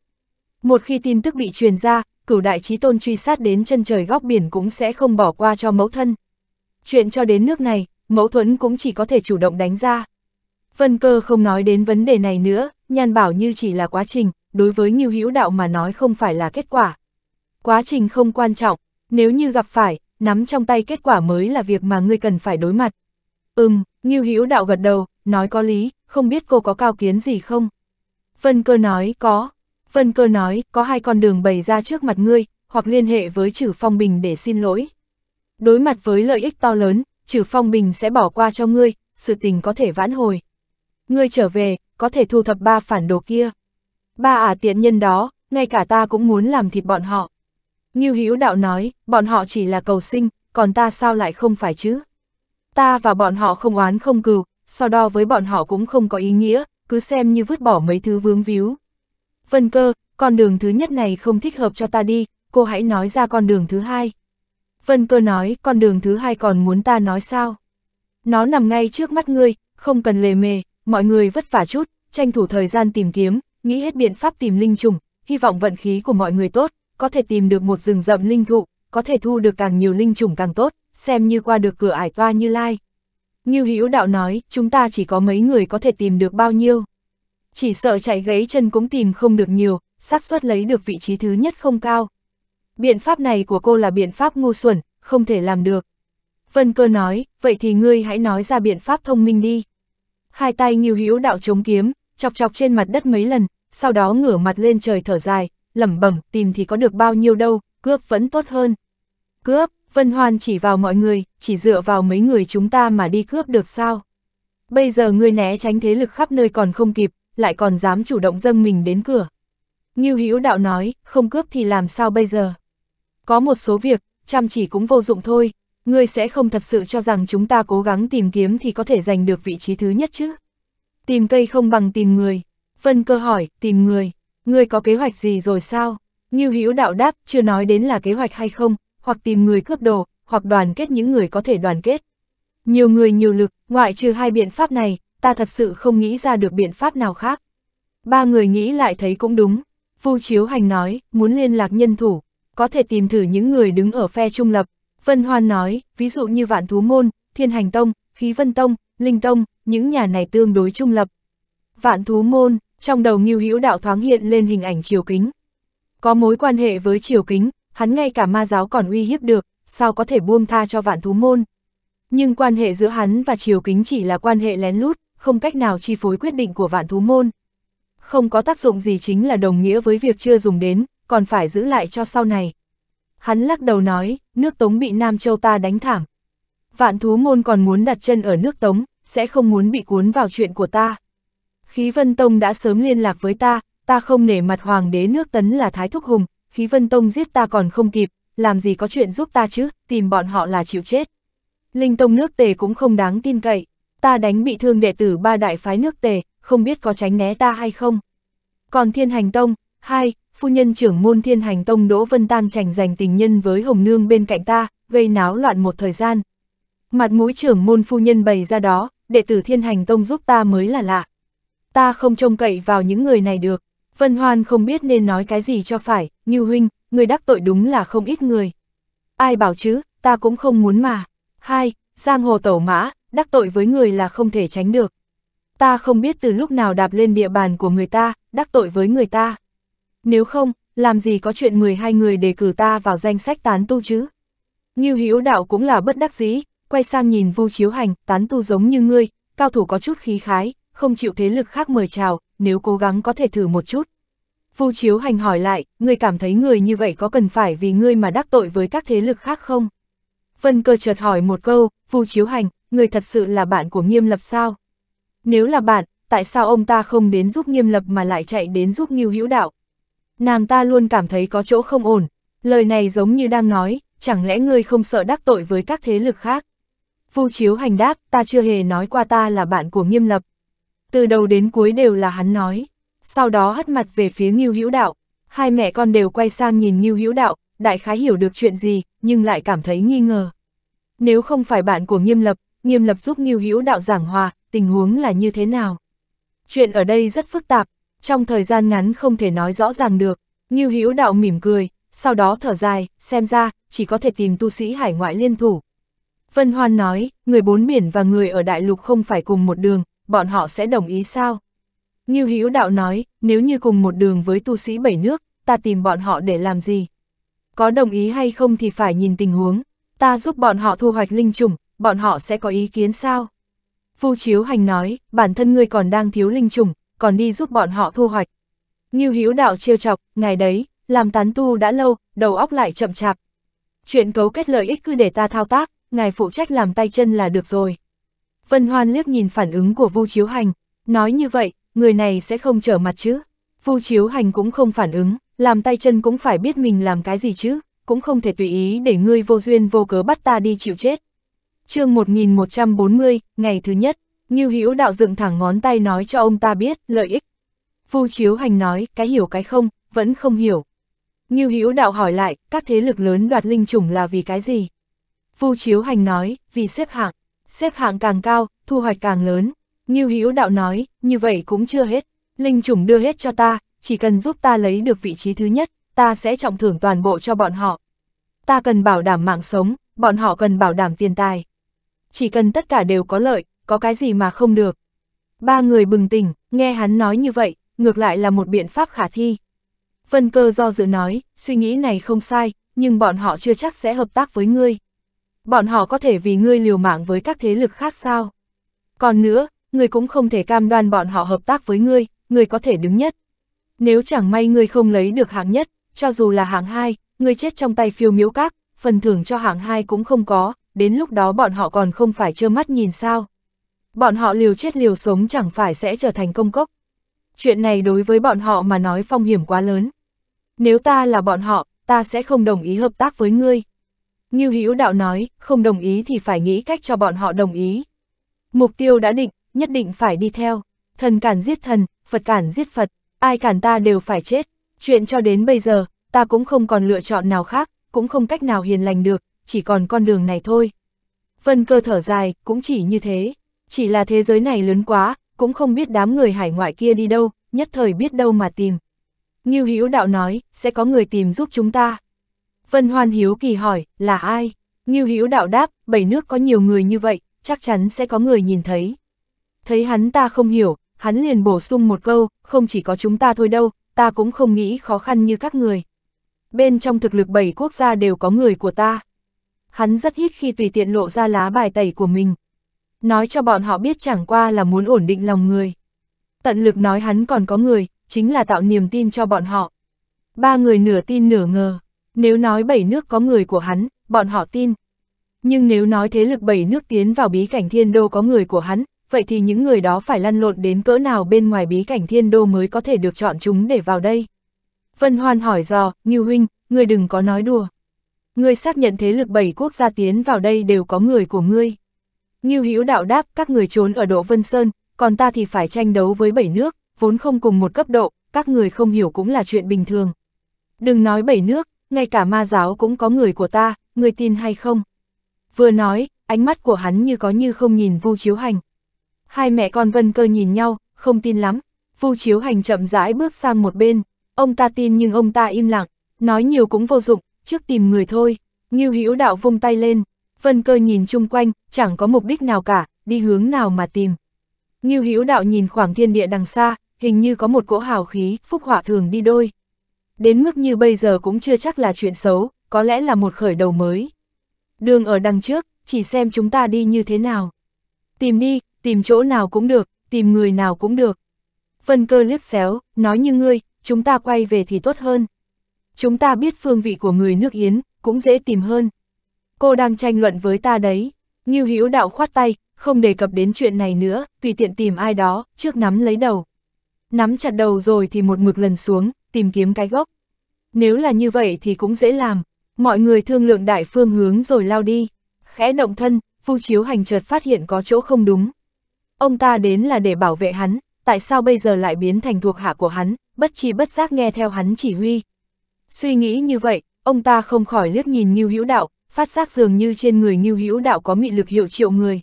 Một khi tin tức bị truyền ra, cửu đại trí tôn truy sát đến chân trời góc biển cũng sẽ không bỏ qua cho mẫu thân. Chuyện cho đến nước này, mẫu thuẫn cũng chỉ có thể chủ động đánh ra. Vân cơ không nói đến vấn đề này nữa, nhan bảo như chỉ là quá trình, đối với Ngưu Hữu Đạo mà nói không phải là kết quả. Quá trình không quan trọng, nếu như gặp phải, nắm trong tay kết quả mới là việc mà ngươi cần phải đối mặt. Ừm, Ngưu Hữu Đạo gật đầu, nói có lý, không biết cô có cao kiến gì không? Vân Cơ nói, có. Vân Cơ nói, có hai con đường bày ra trước mặt ngươi, hoặc liên hệ với Trử Phong Bình để xin lỗi. Đối mặt với lợi ích to lớn, Trử Phong Bình sẽ bỏ qua cho ngươi, sự tình có thể vãn hồi. Ngươi trở về, có thể thu thập ba phản đồ kia. Ba ả tiện nhân đó, ngay cả ta cũng muốn làm thịt bọn họ. Ngưu Hữu Đạo nói, bọn họ chỉ là cầu sinh, còn ta sao lại không phải chứ? Ta và bọn họ không oán không cừu, so đo với bọn họ cũng không có ý nghĩa, cứ xem như vứt bỏ mấy thứ vướng víu. Vân cơ, con đường thứ nhất này không thích hợp cho ta đi, cô hãy nói ra con đường thứ hai. Vân cơ nói, con đường thứ hai còn muốn ta nói sao? Nó nằm ngay trước mắt ngươi, không cần lề mề, mọi người vất vả chút, tranh thủ thời gian tìm kiếm, nghĩ hết biện pháp tìm linh trùng, hy vọng vận khí của mọi người tốt, có thể tìm được một rừng rậm linh thụ, có thể thu được càng nhiều linh trùng càng tốt, xem như qua được cửa ải toa như lai. như Hữu Đạo nói, chúng ta chỉ có mấy người có thể tìm được bao nhiêu. Chỉ sợ chạy gãy chân cũng tìm không được nhiều, xác suất lấy được vị trí thứ nhất không cao. Biện pháp này của cô là biện pháp ngu xuẩn, không thể làm được. Vân Cơ nói, vậy thì ngươi hãy nói ra biện pháp thông minh đi. Hai tay Ngưu Hữu Đạo chống kiếm, chọc chọc trên mặt đất mấy lần, sau đó ngửa mặt lên trời thở dài, lẩm bẩm, tìm thì có được bao nhiêu đâu, cướp vẫn tốt hơn. Cướp, Vân Hoan chỉ vào mọi người, chỉ dựa vào mấy người chúng ta mà đi cướp được sao? Bây giờ ngươi né tránh thế lực khắp nơi còn không kịp, lại còn dám chủ động dâng mình đến cửa. Ngưu Hữu Đạo nói, không cướp thì làm sao bây giờ? Có một số việc, chăm chỉ cũng vô dụng thôi, ngươi sẽ không thật sự cho rằng chúng ta cố gắng tìm kiếm thì có thể giành được vị trí thứ nhất chứ. Tìm cây không bằng tìm người. Vân cơ hỏi, tìm người, ngươi có kế hoạch gì rồi sao? Ngưu Hữu Đạo đáp, chưa nói đến là kế hoạch hay không, hoặc tìm người cướp đồ, hoặc đoàn kết những người có thể đoàn kết. Nhiều người nhiều lực, ngoại trừ hai biện pháp này, ta thật sự không nghĩ ra được biện pháp nào khác. Ba người nghĩ lại thấy cũng đúng. Vu Chiếu Hành nói, muốn liên lạc nhân thủ, có thể tìm thử những người đứng ở phe trung lập. Vân Hoan nói, ví dụ như Vạn Thú Môn, Thiên Hành Tông, Khí Vân Tông, Linh Tông, những nhà này tương đối trung lập. Vạn Thú Môn, trong đầu Ngưu Hữu Đạo thoáng hiện lên hình ảnh Triều Kính. Có mối quan hệ với Triều Kính, hắn ngay cả ma giáo còn uy hiếp được, sao có thể buông tha cho Vạn Thú Môn. Nhưng quan hệ giữa hắn và Triều Kính chỉ là quan hệ lén lút, không cách nào chi phối quyết định của Vạn Thú Môn. Không có tác dụng gì chính là đồng nghĩa với việc chưa dùng đến, còn phải giữ lại cho sau này. Hắn lắc đầu nói, nước Tống bị Nam Châu ta đánh thảm. Vạn thú môn còn muốn đặt chân ở nước Tống, sẽ không muốn bị cuốn vào chuyện của ta. Khí Vân Tông đã sớm liên lạc với ta, ta không nể mặt hoàng đế nước Tấn là Thái Thúc Hùng, Khí Vân Tông giết ta còn không kịp, làm gì có chuyện giúp ta chứ, tìm bọn họ là chịu chết. Linh Tông nước Tề cũng không đáng tin cậy, ta đánh bị thương đệ tử ba đại phái nước Tề, không biết có tránh né ta hay không. Còn Thiên Hành Tông, hai, phu nhân trưởng môn Thiên Hành Tông Đỗ Vân Tăng chảnh giành tình nhân với Hồng Nương bên cạnh ta, gây náo loạn một thời gian. Mặt mũi trưởng môn phu nhân bày ra đó, đệ tử Thiên Hành Tông giúp ta mới là lạ. Ta không trông cậy vào những người này được. Vân Hoan không biết nên nói cái gì cho phải, như huynh, người đắc tội đúng là không ít người. Ai bảo chứ, ta cũng không muốn mà. Hai, Giang hồ tẩu mã, đắc tội với người là không thể tránh được. Ta không biết từ lúc nào đạp lên địa bàn của người ta, đắc tội với người ta. Nếu không, làm gì có chuyện 12 người đề cử ta vào danh sách tán tu chứ? Như Hữu đạo cũng là bất đắc dĩ, quay sang nhìn Vu Chiếu Hành, tán tu giống như ngươi, cao thủ có chút khí khái, không chịu thế lực khác mời chào, nếu cố gắng có thể thử một chút. Vu Chiếu Hành hỏi lại, ngươi cảm thấy người như vậy có cần phải vì ngươi mà đắc tội với các thế lực khác không? Vân Cơ chợt hỏi một câu, Vu Chiếu Hành, người thật sự là bạn của Nghiêm Lập sao? Nếu là bạn, tại sao ông ta không đến giúp Nghiêm Lập mà lại chạy đến giúp Ngưu Hữu Đạo? Nàng ta luôn cảm thấy có chỗ không ổn, lời này giống như đang nói, chẳng lẽ ngươi không sợ đắc tội với các thế lực khác? Vu Chiếu Hành đáp, ta chưa hề nói qua ta là bạn của Nghiêm Lập. Từ đầu đến cuối đều là hắn nói, sau đó hất mặt về phía Ngưu Hữu Đạo, hai mẹ con đều quay sang nhìn Ngưu Hữu Đạo, đại khái hiểu được chuyện gì, nhưng lại cảm thấy nghi ngờ. Nếu không phải bạn của Nghiêm Lập, Nghiêm Lập giúp Ngưu Hữu Đạo giảng hòa, tình huống là như thế nào? Chuyện ở đây rất phức tạp, trong thời gian ngắn không thể nói rõ ràng được. Ngưu Hữu Đạo mỉm cười, sau đó thở dài, xem ra, chỉ có thể tìm tu sĩ hải ngoại liên thủ. Vân Hoan nói, người bốn biển và người ở đại lục không phải cùng một đường, bọn họ sẽ đồng ý sao? Như Hữu Đạo nói, nếu như cùng một đường với tu sĩ bảy nước, ta tìm bọn họ để làm gì? Có đồng ý hay không thì phải nhìn tình huống, ta giúp bọn họ thu hoạch linh trùng, bọn họ sẽ có ý kiến sao? Vu Chiếu Hành nói, bản thân ngươi còn đang thiếu linh trùng, còn đi giúp bọn họ thu hoạch. Như Hữu Đạo trêu chọc, ngày đấy, làm tán tu đã lâu, đầu óc lại chậm chạp. Chuyện cấu kết lợi ích cứ để ta thao tác, ngài phụ trách làm tay chân là được rồi. Vân Hoan liếc nhìn phản ứng của Vu Chiếu Hành, nói như vậy, người này sẽ không trở mặt chứ. Vu Chiếu Hành cũng không phản ứng, làm tay chân cũng phải biết mình làm cái gì chứ, cũng không thể tùy ý để ngươi vô duyên vô cớ bắt ta đi chịu chết. chương 1140, ngày thứ nhất, Ngưu Hữu đạo dựng thẳng ngón tay nói cho ông ta biết lợi ích. Vu Chiếu Hành nói, cái hiểu cái không, vẫn không hiểu. Ngưu Hữu đạo hỏi lại, các thế lực lớn đoạt linh chủng là vì cái gì? Vu Chiếu Hành nói, vì xếp hạng, xếp hạng càng cao, thu hoạch càng lớn. Như Hữu đạo nói, như vậy cũng chưa hết, linh chủng đưa hết cho ta, chỉ cần giúp ta lấy được vị trí thứ nhất, ta sẽ trọng thưởng toàn bộ cho bọn họ. Ta cần bảo đảm mạng sống, bọn họ cần bảo đảm tiền tài. Chỉ cần tất cả đều có lợi, có cái gì mà không được. Ba người bừng tỉnh, nghe hắn nói như vậy, ngược lại là một biện pháp khả thi. Vân cơ do dự nói, suy nghĩ này không sai, nhưng bọn họ chưa chắc sẽ hợp tác với ngươi. Bọn họ có thể vì ngươi liều mạng với các thế lực khác sao? Còn nữa, ngươi cũng không thể cam đoan bọn họ hợp tác với ngươi, ngươi có thể đứng nhất. Nếu chẳng may ngươi không lấy được hạng nhất, cho dù là hạng hai, ngươi chết trong tay phiêu miếu các, phần thưởng cho hạng hai cũng không có, đến lúc đó bọn họ còn không phải trơ mắt nhìn sao. Bọn họ liều chết liều sống chẳng phải sẽ trở thành công cốc. Chuyện này đối với bọn họ mà nói phong hiểm quá lớn. Nếu ta là bọn họ, ta sẽ không đồng ý hợp tác với ngươi. Như Hữu đạo nói, không đồng ý thì phải nghĩ cách cho bọn họ đồng ý. Mục tiêu đã định, nhất định phải đi theo. Thần cản giết thần, Phật cản giết Phật, ai cản ta đều phải chết. Chuyện cho đến bây giờ, ta cũng không còn lựa chọn nào khác, cũng không cách nào hiền lành được, chỉ còn con đường này thôi. Vân cơ thở dài, cũng chỉ như thế. Chỉ là thế giới này lớn quá, cũng không biết đám người hải ngoại kia đi đâu, nhất thời biết đâu mà tìm. Ngưu Hữu đạo nói, sẽ có người tìm giúp chúng ta. Vân Hoan hiếu kỳ hỏi, là ai? Ngưu Hữu đạo đáp, bảy nước có nhiều người như vậy, chắc chắn sẽ có người nhìn thấy. Thấy hắn ta không hiểu, hắn liền bổ sung một câu, không chỉ có chúng ta thôi đâu, ta cũng không nghĩ khó khăn như các người. Bên trong thực lực bảy quốc gia đều có người của ta. Hắn rất ít khi tùy tiện lộ ra lá bài tẩy của mình. Nói cho bọn họ biết chẳng qua là muốn ổn định lòng người. Tận lực nói hắn còn có người, chính là tạo niềm tin cho bọn họ. Ba người nửa tin nửa ngờ. Nếu nói bảy nước có người của hắn, bọn họ tin. Nhưng nếu nói thế lực bảy nước tiến vào bí cảnh thiên đô có người của hắn, vậy thì những người đó phải lăn lộn đến cỡ nào bên ngoài bí cảnh thiên đô mới có thể được chọn chúng để vào đây. Vân Hoan hỏi dò, Ngưu Huynh, người đừng có nói đùa. Ngươi xác nhận thế lực bảy quốc gia tiến vào đây đều có người của ngươi. Ngưu Hữu đạo đáp các người trốn ở độ Vân Sơn, còn ta thì phải tranh đấu với bảy nước, vốn không cùng một cấp độ, các người không hiểu cũng là chuyện bình thường. Đừng nói bảy nước, ngay cả ma giáo cũng có người của ta, người tin hay không? Vừa nói, ánh mắt của hắn như có như không nhìn Vu Chiếu Hành. Hai mẹ con Vân Cơ nhìn nhau, không tin lắm. Vu Chiếu Hành chậm rãi bước sang một bên, ông ta tin nhưng ông ta im lặng, nói nhiều cũng vô dụng, trước tìm người thôi. Ngưu Hữu Đạo vung tay lên, Vân Cơ nhìn chung quanh, chẳng có mục đích nào cả, đi hướng nào mà tìm. Ngưu Hữu Đạo nhìn khoảng thiên địa đằng xa, hình như có một cỗ hào khí, phúc họa thường đi đôi. Đến mức như bây giờ cũng chưa chắc là chuyện xấu, có lẽ là một khởi đầu mới. Đường ở đằng trước, chỉ xem chúng ta đi như thế nào. Tìm đi, tìm chỗ nào cũng được, tìm người nào cũng được. Vân cơ liếc xéo, nói như ngươi, chúng ta quay về thì tốt hơn. Chúng ta biết phương vị của người nước Yến, cũng dễ tìm hơn. Cô đang tranh luận với ta đấy. Ngưu Hữu đạo khoát tay, không đề cập đến chuyện này nữa, tùy tiện tìm ai đó, trước nắm lấy đầu. Nắm chặt đầu rồi thì một mực lần xuống, tìm kiếm cái gốc. Nếu là như vậy thì cũng dễ làm, mọi người thương lượng đại phương hướng rồi lao đi. Khẽ động thân, Vu Chiếu Hành chợt phát hiện có chỗ không đúng. Ông ta đến là để bảo vệ hắn, tại sao bây giờ lại biến thành thuộc hạ của hắn, bất chi bất giác nghe theo hắn chỉ huy. Suy nghĩ như vậy, ông ta không khỏi liếc nhìn Ngưu Hữu Đạo, phát giác dường như trên người Ngưu Hữu Đạo có mị lực hiệu triệu người.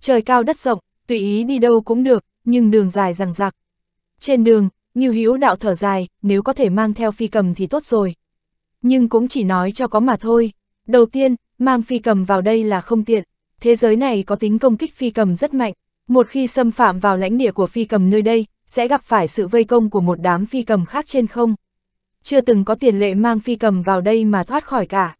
Trời cao đất rộng, tùy ý đi đâu cũng được, nhưng đường dài rằng rặc. Trên đường, Ngưu Hữu Đạo thở dài, nếu có thể mang theo phi cầm thì tốt rồi. Nhưng cũng chỉ nói cho có mà thôi. Đầu tiên, mang phi cầm vào đây là không tiện. Thế giới này có tính công kích phi cầm rất mạnh. Một khi xâm phạm vào lãnh địa của phi cầm nơi đây, sẽ gặp phải sự vây công của một đám phi cầm khác trên không. Chưa từng có tiền lệ mang phi cầm vào đây mà thoát khỏi cả.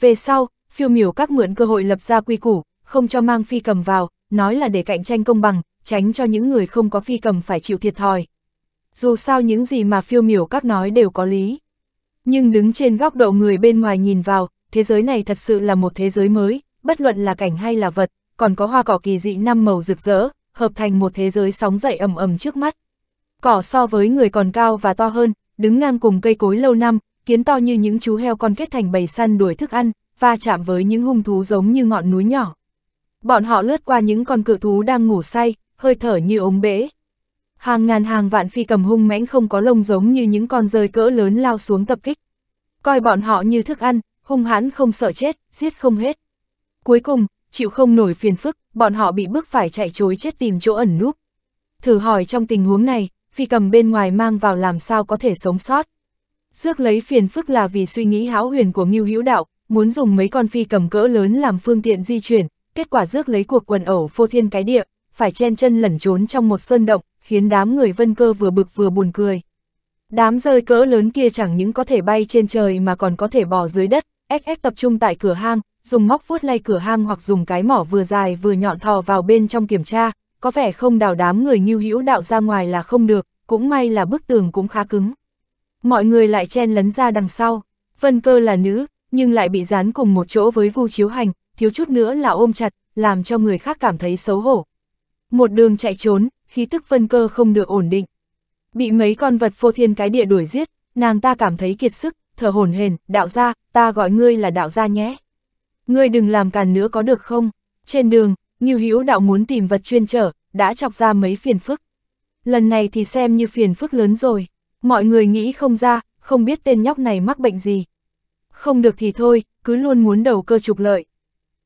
Về sau, phiêu miểu các mượn cơ hội lập ra quy củ, không cho mang phi cầm vào, nói là để cạnh tranh công bằng, tránh cho những người không có phi cầm phải chịu thiệt thòi. Dù sao những gì mà phiêu miểu các nói đều có lý. Nhưng đứng trên góc độ người bên ngoài nhìn vào, thế giới này thật sự là một thế giới mới, bất luận là cảnh hay là vật, còn có hoa cỏ kỳ dị năm màu rực rỡ, hợp thành một thế giới sóng dậy ầm ầm trước mắt. Cỏ so với người còn cao và to hơn, đứng ngang cùng cây cối lâu năm, kiến to như những chú heo con kết thành bầy săn đuổi thức ăn, va chạm với những hung thú giống như ngọn núi nhỏ. Bọn họ lướt qua những con cự thú đang ngủ say, hơi thở như ống bể. Hàng ngàn hàng vạn phi cầm hung mãnh không có lông giống như những con rơi cỡ lớn lao xuống tập kích. Coi bọn họ như thức ăn, hung hãn không sợ chết, giết không hết. Cuối cùng, chịu không nổi phiền phức, bọn họ bị bức phải chạy chối chết tìm chỗ ẩn núp. Thử hỏi trong tình huống này, phi cầm bên ngoài mang vào làm sao có thể sống sót. dước lấy phiền phức là vì suy nghĩ háo huyền của Ngưu Hữu Đạo, muốn dùng mấy con phi cầm cỡ lớn làm phương tiện di chuyển, kết quả rước lấy cuộc quần ẩu phô thiên cái địa, phải chen chân lẩn trốn trong một sơn động, khiến đám người vân cơ vừa bực vừa buồn cười. Đám rơi cỡ lớn kia chẳng những có thể bay trên trời mà còn có thể bò dưới đất, XX tập trung tại cửa hang, dùng móc vuốt lay cửa hang hoặc dùng cái mỏ vừa dài vừa nhọn thò vào bên trong kiểm tra, có vẻ không đào đám người như hữu đạo ra ngoài là không được, cũng may là bức tường cũng khá cứng. Mọi người lại chen lấn ra đằng sau, vân cơ là nữ, nhưng lại bị dán cùng một chỗ với vu chiếu hành, thiếu chút nữa là ôm chặt, làm cho người khác cảm thấy xấu hổ. Một đường chạy trốn, khí tức phân cơ không được ổn định. Bị mấy con vật phô thiên cái địa đuổi giết, nàng ta cảm thấy kiệt sức, thở hổn hển, đạo gia, ta gọi ngươi là đạo gia nhé. Ngươi đừng làm càn nữa có được không? Trên đường, Ngưu Hữu đạo muốn tìm vật chuyên trở, đã chọc ra mấy phiền phức. Lần này thì xem như phiền phức lớn rồi, mọi người nghĩ không ra, không biết tên nhóc này mắc bệnh gì. Không được thì thôi, cứ luôn muốn đầu cơ trục lợi.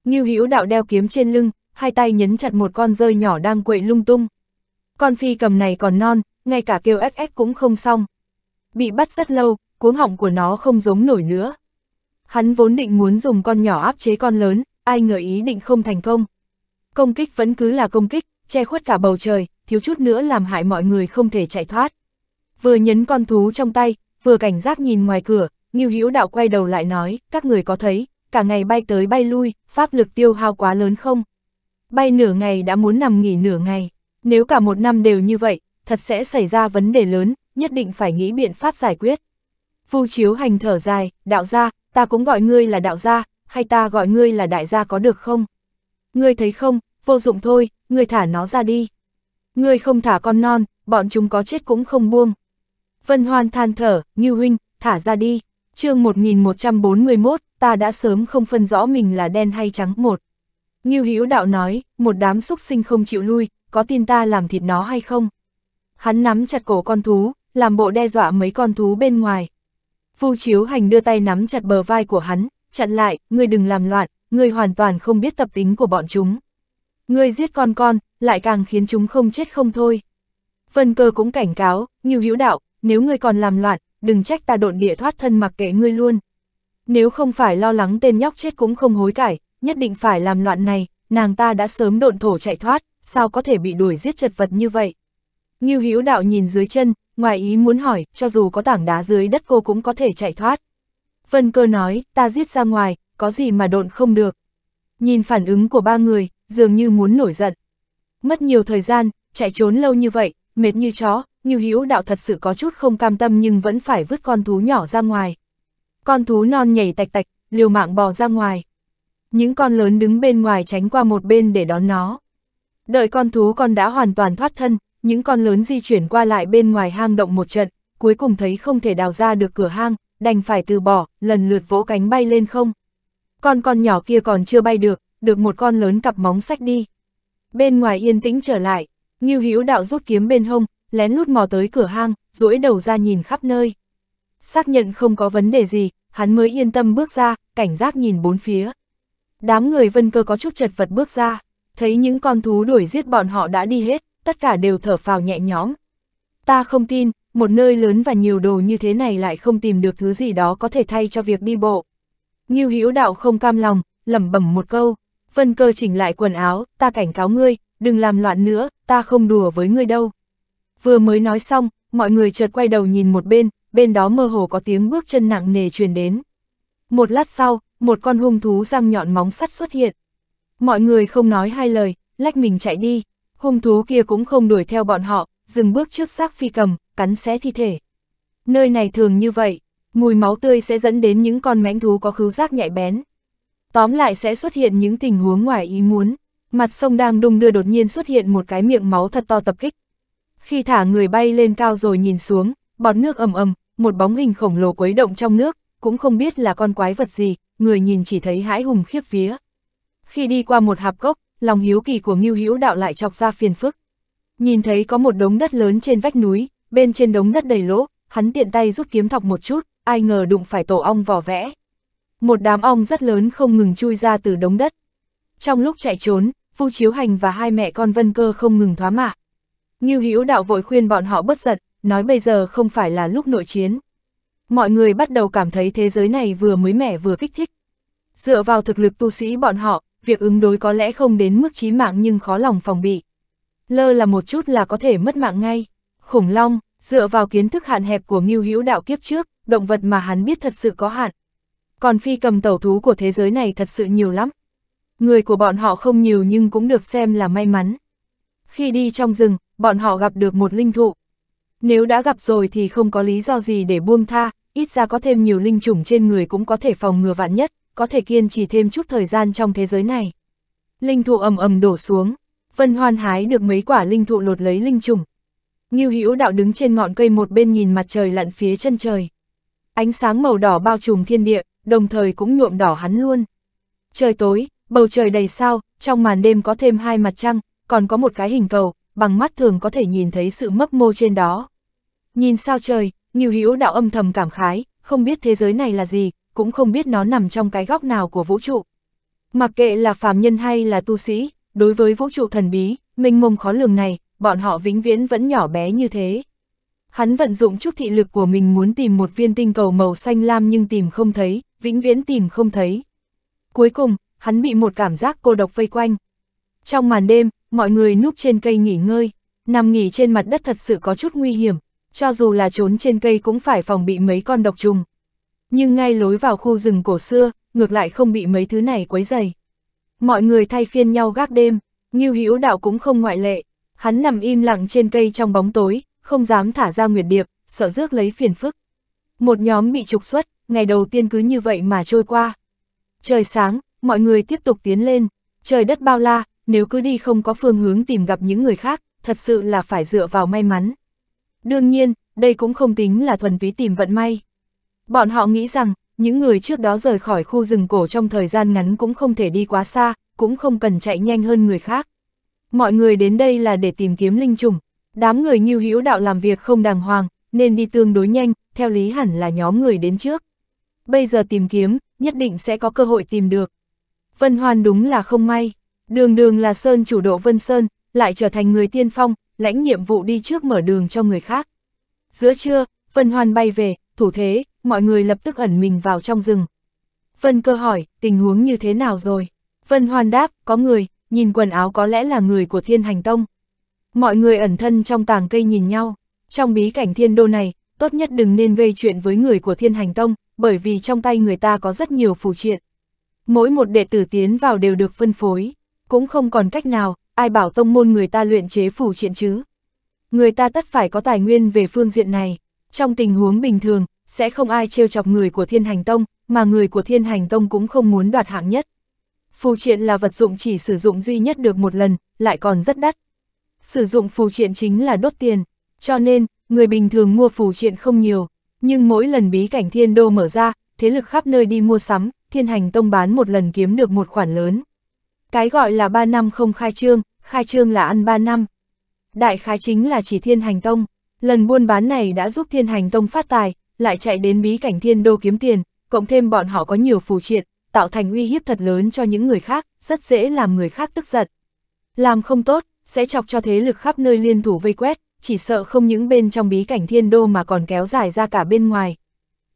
Ngưu Hữu đạo đeo kiếm trên lưng, hai tay nhấn chặt một con rơi nhỏ đang quậy lung tung. Con phi cầm này còn non, ngay cả kêu ếch ếch cũng không xong. Bị bắt rất lâu, cuống họng của nó không giống nổi nữa. Hắn vốn định muốn dùng con nhỏ áp chế con lớn, ai ngờ ý định không thành công. Công kích vẫn cứ là công kích, che khuất cả bầu trời, thiếu chút nữa làm hại mọi người không thể chạy thoát. Vừa nhấn con thú trong tay, vừa cảnh giác nhìn ngoài cửa, Ngưu Hữu Đạo quay đầu lại nói, các người có thấy, cả ngày bay tới bay lui, pháp lực tiêu hao quá lớn không? Bay nửa ngày đã muốn nằm nghỉ nửa ngày, nếu cả một năm đều như vậy, thật sẽ xảy ra vấn đề lớn, nhất định phải nghĩ biện pháp giải quyết. Vu Chiếu Hành thở dài, đạo gia, ta cũng gọi ngươi là đạo gia, hay ta gọi ngươi là đại gia có được không? Ngươi thấy không, vô dụng thôi, ngươi thả nó ra đi. Ngươi không thả con non, bọn chúng có chết cũng không buông. Vân Hoan than thở, Như huynh, thả ra đi. chương 1141, ta đã sớm không phân rõ mình là đen hay trắng một. Như Hữu đạo nói, một đám xúc sinh không chịu lui, có tin ta làm thịt nó hay không? Hắn nắm chặt cổ con thú, làm bộ đe dọa mấy con thú bên ngoài. Vu Chiếu Hành đưa tay nắm chặt bờ vai của hắn, chặn lại, ngươi đừng làm loạn, ngươi hoàn toàn không biết tập tính của bọn chúng. Ngươi giết con con, lại càng khiến chúng không chết không thôi. Vân cơ cũng cảnh cáo, nhiều hữu đạo, nếu ngươi còn làm loạn, đừng trách ta độn địa thoát thân mặc kệ ngươi luôn. Nếu không phải lo lắng tên nhóc chết cũng không hối cải, nhất định phải làm loạn này, nàng ta đã sớm độn thổ chạy thoát, sao có thể bị đuổi giết chật vật như vậy. Ngưu Hữu đạo nhìn dưới chân, ngoài ý muốn hỏi, cho dù có tảng đá dưới đất cô cũng có thể chạy thoát. Vân cơ nói, ta giết ra ngoài, có gì mà độn không được. Nhìn phản ứng của ba người, dường như muốn nổi giận. Mất nhiều thời gian, chạy trốn lâu như vậy, mệt như chó, Ngưu Hữu đạo thật sự có chút không cam tâm nhưng vẫn phải vứt con thú nhỏ ra ngoài. Con thú non nhảy tạch tạch, liều mạng bò ra ngoài. Những con lớn đứng bên ngoài tránh qua một bên để đón nó. Đợi con thú con đã hoàn toàn thoát thân, những con lớn di chuyển qua lại bên ngoài hang động một trận, cuối cùng thấy không thể đào ra được cửa hang, đành phải từ bỏ, lần lượt vỗ cánh bay lên không. Con con nhỏ kia còn chưa bay được, được một con lớn cặp móng sách đi. Bên ngoài yên tĩnh trở lại, Ngưu Hữu đạo rút kiếm bên hông, lén lút mò tới cửa hang, duỗi đầu ra nhìn khắp nơi. Xác nhận không có vấn đề gì, hắn mới yên tâm bước ra, cảnh giác nhìn bốn phía. Đám người vân cơ có chút chật vật bước ra, thấy những con thú đuổi giết bọn họ đã đi hết, tất cả đều thở phào nhẹ nhõm. Ta không tin, một nơi lớn và nhiều đồ như thế này lại không tìm được thứ gì đó có thể thay cho việc đi bộ. Ngưu Hữu đạo không cam lòng, lẩm bẩm một câu, Vân Cơ chỉnh lại quần áo, ta cảnh cáo ngươi, đừng làm loạn nữa, ta không đùa với ngươi đâu. Vừa mới nói xong, mọi người chợt quay đầu nhìn một bên, bên đó mơ hồ có tiếng bước chân nặng nề truyền đến. Một lát sau, một con hung thú răng nhọn móng sắt xuất hiện. Mọi người không nói hai lời, lách mình chạy đi, hung thú kia cũng không đuổi theo bọn họ, dừng bước trước xác phi cầm, cắn xé thi thể. Nơi này thường như vậy, mùi máu tươi sẽ dẫn đến những con mãnh thú có khứu giác nhạy bén. Tóm lại sẽ xuất hiện những tình huống ngoài ý muốn. Mặt sông đang đung đưa đột nhiên xuất hiện một cái miệng máu thật to tập kích. Khi thả người bay lên cao rồi nhìn xuống, bọt nước ầm ầm, một bóng hình khổng lồ quấy động trong nước, cũng không biết là con quái vật gì, người nhìn chỉ thấy hãi hùng khiếp vía. Khi đi qua một hạp cốc, lòng hiếu kỳ của Ngưu Hữu Đạo lại chọc ra phiền phức. Nhìn thấy có một đống đất lớn trên vách núi, bên trên đống đất đầy lỗ, hắn tiện tay rút kiếm thọc một chút, ai ngờ đụng phải tổ ong vỏ vẽ. Một đám ong rất lớn không ngừng chui ra từ đống đất. Trong lúc chạy trốn, Vu Chiếu Hành và hai mẹ con Vân Cơ không ngừng thoá mạ. Ngưu Hữu Đạo vội khuyên bọn họ bất giận, nói bây giờ không phải là lúc nội chiến. Mọi người bắt đầu cảm thấy thế giới này vừa mới mẻ vừa kích thích. Dựa vào thực lực tu sĩ bọn họ, việc ứng đối có lẽ không đến mức chí mạng nhưng khó lòng phòng bị. Lơ là một chút là có thể mất mạng ngay. Khủng long, dựa vào kiến thức hạn hẹp của Ngưu Hữu Đạo kiếp trước, động vật mà hắn biết thật sự có hạn. Còn phi cầm tẩu thú của thế giới này thật sự nhiều lắm. Người của bọn họ không nhiều nhưng cũng được xem là may mắn. Khi đi trong rừng, bọn họ gặp được một linh thụ. Nếu đã gặp rồi thì không có lý do gì để buông tha, ít ra có thêm nhiều linh chủng trên người cũng có thể phòng ngừa vạn nhất, có thể kiên trì thêm chút thời gian trong thế giới này. Linh thụ ầm ầm đổ xuống, Vân Hoan hái được mấy quả linh thụ lột lấy linh trùng Ngưu Hữu Đạo đứng trên ngọn cây một bên nhìn mặt trời lặn phía chân trời. Ánh sáng màu đỏ bao trùm thiên địa, đồng thời cũng nhuộm đỏ hắn luôn. Trời tối, bầu trời đầy sao, trong màn đêm có thêm hai mặt trăng, còn có một cái hình cầu, bằng mắt thường có thể nhìn thấy sự mấp mô trên đó. Nhìn sao trời, Ngưu Hữu đạo âm thầm cảm khái, không biết thế giới này là gì, cũng không biết nó nằm trong cái góc nào của vũ trụ. Mặc kệ là phàm nhân hay là tu sĩ, đối với vũ trụ thần bí, mênh mông khó lường này, bọn họ vĩnh viễn vẫn nhỏ bé như thế. Hắn vận dụng chút thị lực của mình muốn tìm một viên tinh cầu màu xanh lam nhưng tìm không thấy, vĩnh viễn tìm không thấy. Cuối cùng, hắn bị một cảm giác cô độc vây quanh. Trong màn đêm, mọi người núp trên cây nghỉ ngơi, nằm nghỉ trên mặt đất thật sự có chút nguy hiểm, cho dù là trốn trên cây cũng phải phòng bị mấy con độc trùng. Nhưng ngay lối vào khu rừng cổ xưa, ngược lại không bị mấy thứ này quấy dày. Mọi người thay phiên nhau gác đêm, Ngưu Hữu Đạo cũng không ngoại lệ, hắn nằm im lặng trên cây trong bóng tối, không dám thả ra nguyệt điệp, sợ rước lấy phiền phức. Một nhóm bị trục xuất, ngày đầu tiên cứ như vậy mà trôi qua. Trời sáng, mọi người tiếp tục tiến lên, trời đất bao la, nếu cứ đi không có phương hướng tìm gặp những người khác, thật sự là phải dựa vào may mắn. Đương nhiên, đây cũng không tính là thuần túy tìm vận may. Bọn họ nghĩ rằng, những người trước đó rời khỏi khu rừng cổ trong thời gian ngắn cũng không thể đi quá xa, cũng không cần chạy nhanh hơn người khác. Mọi người đến đây là để tìm kiếm linh trùng, đám người như hữu đạo làm việc không đàng hoàng, nên đi tương đối nhanh, theo lý hẳn là nhóm người đến trước. Bây giờ tìm kiếm, nhất định sẽ có cơ hội tìm được. Vân Hoan đúng là không may, đường đường là Sơn chủ độ Vân Sơn, lại trở thành người tiên phong, lãnh nhiệm vụ đi trước mở đường cho người khác. Giữa trưa, Vân Hoan bay về, thủ thế, mọi người lập tức ẩn mình vào trong rừng. Vân cơ hỏi, tình huống như thế nào rồi? Vân Hoan đáp, có người, nhìn quần áo có lẽ là người của thiên hành tông. Mọi người ẩn thân trong tàng cây nhìn nhau, trong bí cảnh thiên đô này, tốt nhất đừng nên gây chuyện với người của thiên hành tông, bởi vì trong tay người ta có rất nhiều phù triện. Mỗi một đệ tử tiến vào đều được phân phối, cũng không còn cách nào, ai bảo tông môn người ta luyện chế phù triện chứ. Người ta tất phải có tài nguyên về phương diện này, trong tình huống bình thường, sẽ không ai trêu chọc người của thiên hành tông, mà người của thiên hành tông cũng không muốn đoạt hạng nhất. Phù triện là vật dụng chỉ sử dụng duy nhất được một lần, lại còn rất đắt. Sử dụng phù triện chính là đốt tiền, cho nên, người bình thường mua phù triện không nhiều, nhưng mỗi lần bí cảnh thiên đô mở ra, thế lực khắp nơi đi mua sắm, thiên hành tông bán một lần kiếm được một khoản lớn. Cái gọi là 3 năm không khai trương, khai trương là ăn 3 năm. Đại khái chính là chỉ thiên hành tông, lần buôn bán này đã giúp thiên hành tông phát tài, lại chạy đến bí cảnh thiên đô kiếm tiền, cộng thêm bọn họ có nhiều phù triện, tạo thành uy hiếp thật lớn cho những người khác, rất dễ làm người khác tức giận. Làm không tốt, sẽ chọc cho thế lực khắp nơi liên thủ vây quét, chỉ sợ không những bên trong bí cảnh thiên đô mà còn kéo dài ra cả bên ngoài.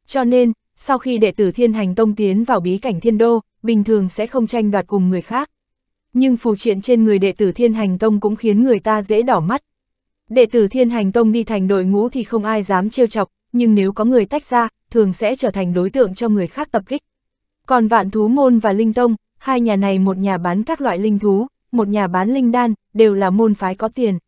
Cho nên, sau khi đệ tử thiên hành tông tiến vào bí cảnh thiên đô, bình thường sẽ không tranh đoạt cùng người khác. Nhưng phù triện trên người đệ tử thiên hành tông cũng khiến người ta dễ đỏ mắt. Đệ tử thiên hành tông đi thành đội ngũ thì không ai dám trêu chọc, nhưng nếu có người tách ra, thường sẽ trở thành đối tượng cho người khác tập kích. Còn vạn thú môn và linh tông, hai nhà này một nhà bán các loại linh thú, một nhà bán linh đan, đều là môn phái có tiền.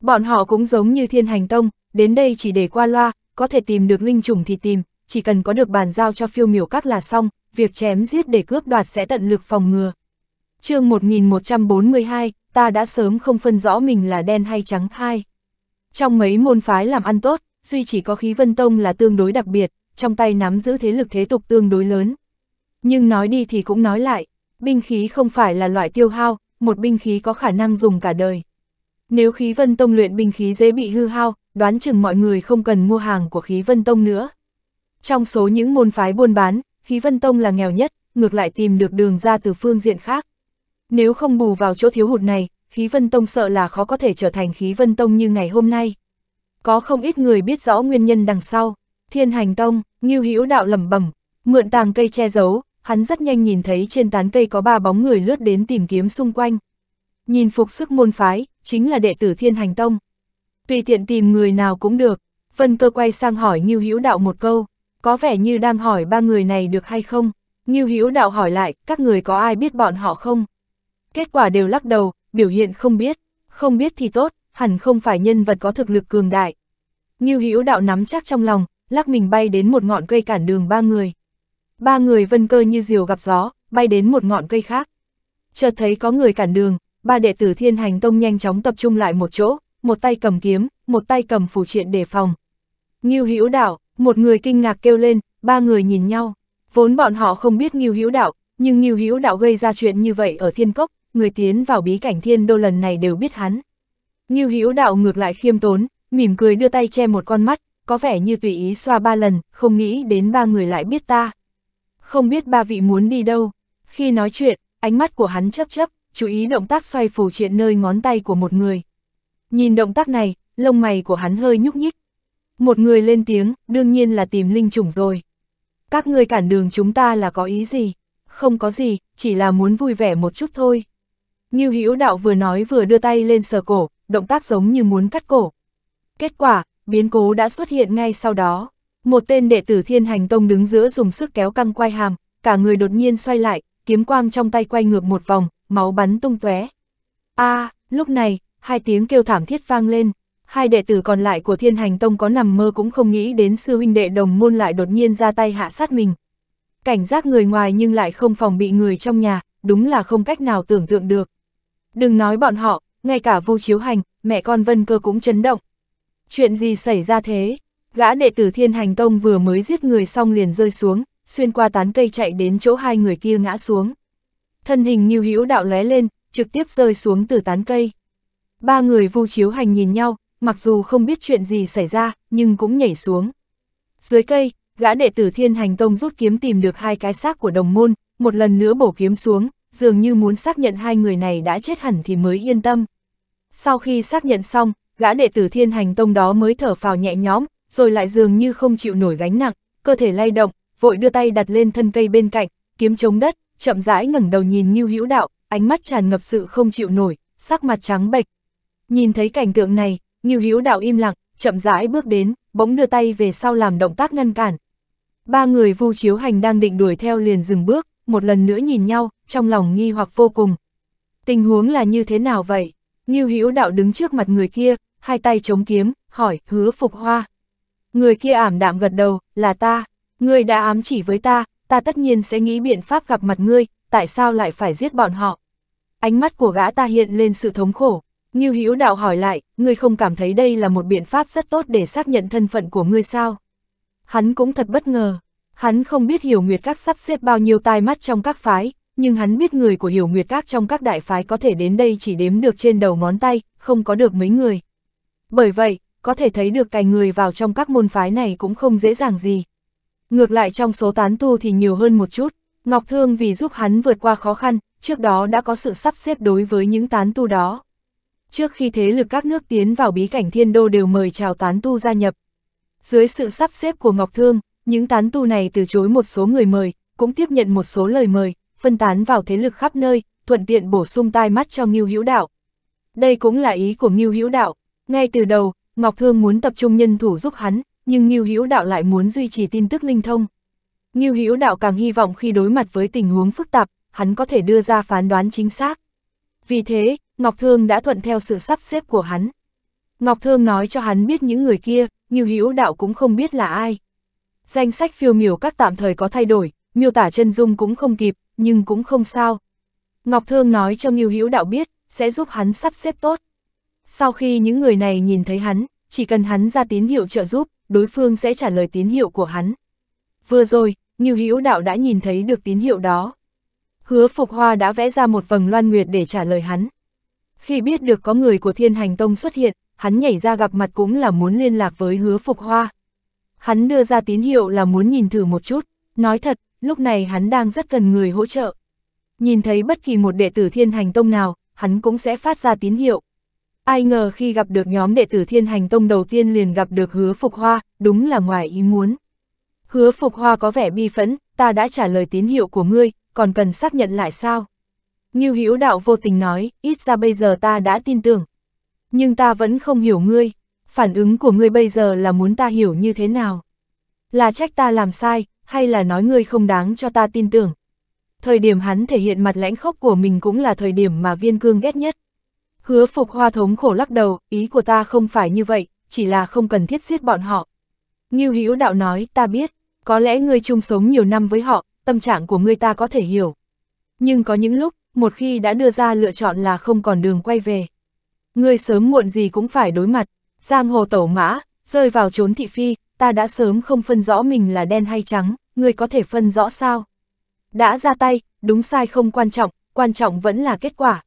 Bọn họ cũng giống như thiên hành tông, đến đây chỉ để qua loa, có thể tìm được linh trùng thì tìm, chỉ cần có được bàn giao cho phiêu miểu các là xong, việc chém giết để cướp đoạt sẽ tận lực phòng ngừa. chương 1142, ta đã sớm không phân rõ mình là đen hay trắng hai. Trong mấy môn phái làm ăn tốt, duy chỉ có khí vân tông là tương đối đặc biệt, trong tay nắm giữ thế lực thế tục tương đối lớn. Nhưng nói đi thì cũng nói lại, binh khí không phải là loại tiêu hao, một binh khí có khả năng dùng cả đời. Nếu khí vân tông luyện binh khí dễ bị hư hao, đoán chừng mọi người không cần mua hàng của khí vân tông nữa. Trong số những môn phái buôn bán, khí vân tông là nghèo nhất, ngược lại tìm được đường ra từ phương diện khác. Nếu không bù vào chỗ thiếu hụt này, khí vân tông sợ là khó có thể trở thành khí vân tông như ngày hôm nay. Có không ít người biết rõ nguyên nhân đằng sau. Thiên hành tông, Ngưu Hữu đạo lẩm bẩm, mượn tàng cây che giấu, hắn rất nhanh nhìn thấy trên tán cây có ba bóng người lướt đến tìm kiếm xung quanh. Nhìn phục sức môn phái, chính là đệ tử Thiên Hành Tông. Tùy tiện tìm người nào cũng được, Vân Cơ quay sang hỏi Ngưu Hữu Đạo một câu, có vẻ như đang hỏi ba người này được hay không. Ngưu Hữu Đạo hỏi lại, các người có ai biết bọn họ không? Kết quả đều lắc đầu, biểu hiện không biết, không biết thì tốt, hẳn không phải nhân vật có thực lực cường đại. Ngưu Hữu Đạo nắm chắc trong lòng, lắc mình bay đến một ngọn cây cản đường ba người. Ba người vân cơ như diều gặp gió, bay đến một ngọn cây khác. Chợt thấy có người cản đường, ba đệ tử thiên hành tông nhanh chóng tập trung lại một chỗ, một tay cầm kiếm, một tay cầm phù triện đề phòng. Ngưu Hữu Đạo, một người kinh ngạc kêu lên, ba người nhìn nhau. Vốn bọn họ không biết Ngưu Hữu Đạo, nhưng Ngưu Hữu Đạo gây ra chuyện như vậy ở Thiên Cốc, người tiến vào bí cảnh Thiên Đô lần này đều biết hắn. Ngưu Hữu Đạo ngược lại khiêm tốn, mỉm cười đưa tay che một con mắt, có vẻ như tùy ý xoa ba lần, không nghĩ đến ba người lại biết ta. Không biết ba vị muốn đi đâu. Khi nói chuyện, ánh mắt của hắn chấp chấp, chú ý động tác xoay phù triện nơi ngón tay của một người. Nhìn động tác này, lông mày của hắn hơi nhúc nhích. Một người lên tiếng, đương nhiên là tìm linh chủng rồi. Các ngươi cản đường chúng ta là có ý gì? Không có gì, chỉ là muốn vui vẻ một chút thôi. Ngưu Hữu đạo vừa nói vừa đưa tay lên sờ cổ, động tác giống như muốn cắt cổ. Kết quả, biến cố đã xuất hiện ngay sau đó. Một tên đệ tử thiên hành tông đứng giữa dùng sức kéo căng quai hàm, cả người đột nhiên xoay lại, kiếm quang trong tay quay ngược một vòng, máu bắn tung tóe. A, lúc này, hai tiếng kêu thảm thiết vang lên. Hai đệ tử còn lại của thiên hành tông có nằm mơ cũng không nghĩ đến sư huynh đệ đồng môn lại đột nhiên ra tay hạ sát mình. Cảnh giác người ngoài nhưng lại không phòng bị người trong nhà, đúng là không cách nào tưởng tượng được. Đừng nói bọn họ, ngay cả vô chiếu hành, mẹ con Vân Cơ cũng chấn động. Chuyện gì xảy ra thế? Gã đệ tử thiên hành tông vừa mới giết người xong liền rơi xuống, xuyên qua tán cây chạy đến chỗ hai người kia ngã xuống. Thân hình như hữu đạo lóe lên, trực tiếp rơi xuống từ tán cây. Ba người vu chiếu hành nhìn nhau, mặc dù không biết chuyện gì xảy ra, nhưng cũng nhảy xuống. Dưới cây, gã đệ tử thiên hành tông rút kiếm tìm được hai cái xác của đồng môn, một lần nữa bổ kiếm xuống, dường như muốn xác nhận hai người này đã chết hẳn thì mới yên tâm. Sau khi xác nhận xong, gã đệ tử thiên hành tông đó mới thở phào nhẹ nhõm, rồi lại dường như không chịu nổi gánh nặng, cơ thể lay động, vội đưa tay đặt lên thân cây bên cạnh, kiếm chống đất, chậm rãi ngẩng đầu nhìn Ngưu Hữu Đạo, ánh mắt tràn ngập sự không chịu nổi, sắc mặt trắng bệch. Nhìn thấy cảnh tượng này, Ngưu Hữu Đạo im lặng, chậm rãi bước đến, bỗng đưa tay về sau làm động tác ngăn cản. Ba người Vu Chiếu Hành đang định đuổi theo liền dừng bước, một lần nữa nhìn nhau, trong lòng nghi hoặc vô cùng. Tình huống là như thế nào vậy? Ngưu Hữu Đạo đứng trước mặt người kia, hai tay chống kiếm, hỏi, hứa phục hoa. Người kia ảm đạm gật đầu, là ta. Ngươi đã ám chỉ với ta, ta tất nhiên sẽ nghĩ biện pháp gặp mặt ngươi, tại sao lại phải giết bọn họ? Ánh mắt của gã ta hiện lên sự thống khổ. Ngưu Hữu Đạo hỏi lại, ngươi không cảm thấy đây là một biện pháp rất tốt để xác nhận thân phận của ngươi sao? Hắn cũng thật bất ngờ. Hắn không biết Hiểu Nguyệt Các sắp xếp bao nhiêu tai mắt trong các phái, nhưng hắn biết người của Hiểu Nguyệt Các trong các đại phái có thể đến đây chỉ đếm được trên đầu ngón tay, không có được mấy người. Bởi vậy, có thể thấy được cài người vào trong các môn phái này cũng không dễ dàng gì. Ngược lại trong số tán tu thì nhiều hơn một chút, Ngọc Thương vì giúp hắn vượt qua khó khăn, trước đó đã có sự sắp xếp đối với những tán tu đó. Trước khi thế lực các nước tiến vào bí cảnh thiên đô đều mời chào tán tu gia nhập. Dưới sự sắp xếp của Ngọc Thương, những tán tu này từ chối một số người mời, cũng tiếp nhận một số lời mời, phân tán vào thế lực khắp nơi, thuận tiện bổ sung tai mắt cho Ngưu Hữu Đạo. Đây cũng là ý của Ngưu Hữu Đạo, ngay từ đầu, Ngọc Thương muốn tập trung nhân thủ giúp hắn, nhưng Ngưu Hữu Đạo lại muốn duy trì tin tức linh thông. Ngưu Hữu Đạo càng hy vọng khi đối mặt với tình huống phức tạp, hắn có thể đưa ra phán đoán chính xác. Vì thế, Ngọc Thương đã thuận theo sự sắp xếp của hắn. Ngọc Thương nói cho hắn biết những người kia, Ngưu Hữu Đạo cũng không biết là ai. Danh sách phiêu miểu các tạm thời có thay đổi, miêu tả chân dung cũng không kịp, nhưng cũng không sao. Ngọc Thương nói cho Ngưu Hữu Đạo biết, sẽ giúp hắn sắp xếp tốt. Sau khi những người này nhìn thấy hắn, chỉ cần hắn ra tín hiệu trợ giúp, đối phương sẽ trả lời tín hiệu của hắn. Vừa rồi, Ngưu Hữu Đạo đã nhìn thấy được tín hiệu đó. Hứa Phục Hoa đã vẽ ra một vầng loan nguyệt để trả lời hắn. Khi biết được có người của Thiên Hành Tông xuất hiện, hắn nhảy ra gặp mặt cũng là muốn liên lạc với Hứa Phục Hoa. Hắn đưa ra tín hiệu là muốn nhìn thử một chút, nói thật, lúc này hắn đang rất cần người hỗ trợ. Nhìn thấy bất kỳ một đệ tử Thiên Hành Tông nào, hắn cũng sẽ phát ra tín hiệu. Ai ngờ khi gặp được nhóm đệ tử thiên hành tông đầu tiên liền gặp được hứa phục hoa, đúng là ngoài ý muốn. Hứa phục hoa có vẻ bi phẫn, ta đã trả lời tín hiệu của ngươi, còn cần xác nhận lại sao? Ngưu Hữu đạo vô tình nói, ít ra bây giờ ta đã tin tưởng. Nhưng ta vẫn không hiểu ngươi, phản ứng của ngươi bây giờ là muốn ta hiểu như thế nào? Là trách ta làm sai, hay là nói ngươi không đáng cho ta tin tưởng? Thời điểm hắn thể hiện mặt lãnh khốc của mình cũng là thời điểm mà viên cương ghét nhất. Hứa phục hoa thống khổ lắc đầu, ý của ta không phải như vậy, chỉ là không cần thiết giết bọn họ. Ngưu Hữu đạo nói, ta biết, có lẽ ngươi chung sống nhiều năm với họ, tâm trạng của ngươi ta có thể hiểu. Nhưng có những lúc, một khi đã đưa ra lựa chọn là không còn đường quay về. Ngươi sớm muộn gì cũng phải đối mặt, giang hồ tẩu mã, rơi vào trốn thị phi, ta đã sớm không phân rõ mình là đen hay trắng, ngươi có thể phân rõ sao? Đã ra tay, đúng sai không quan trọng, quan trọng vẫn là kết quả.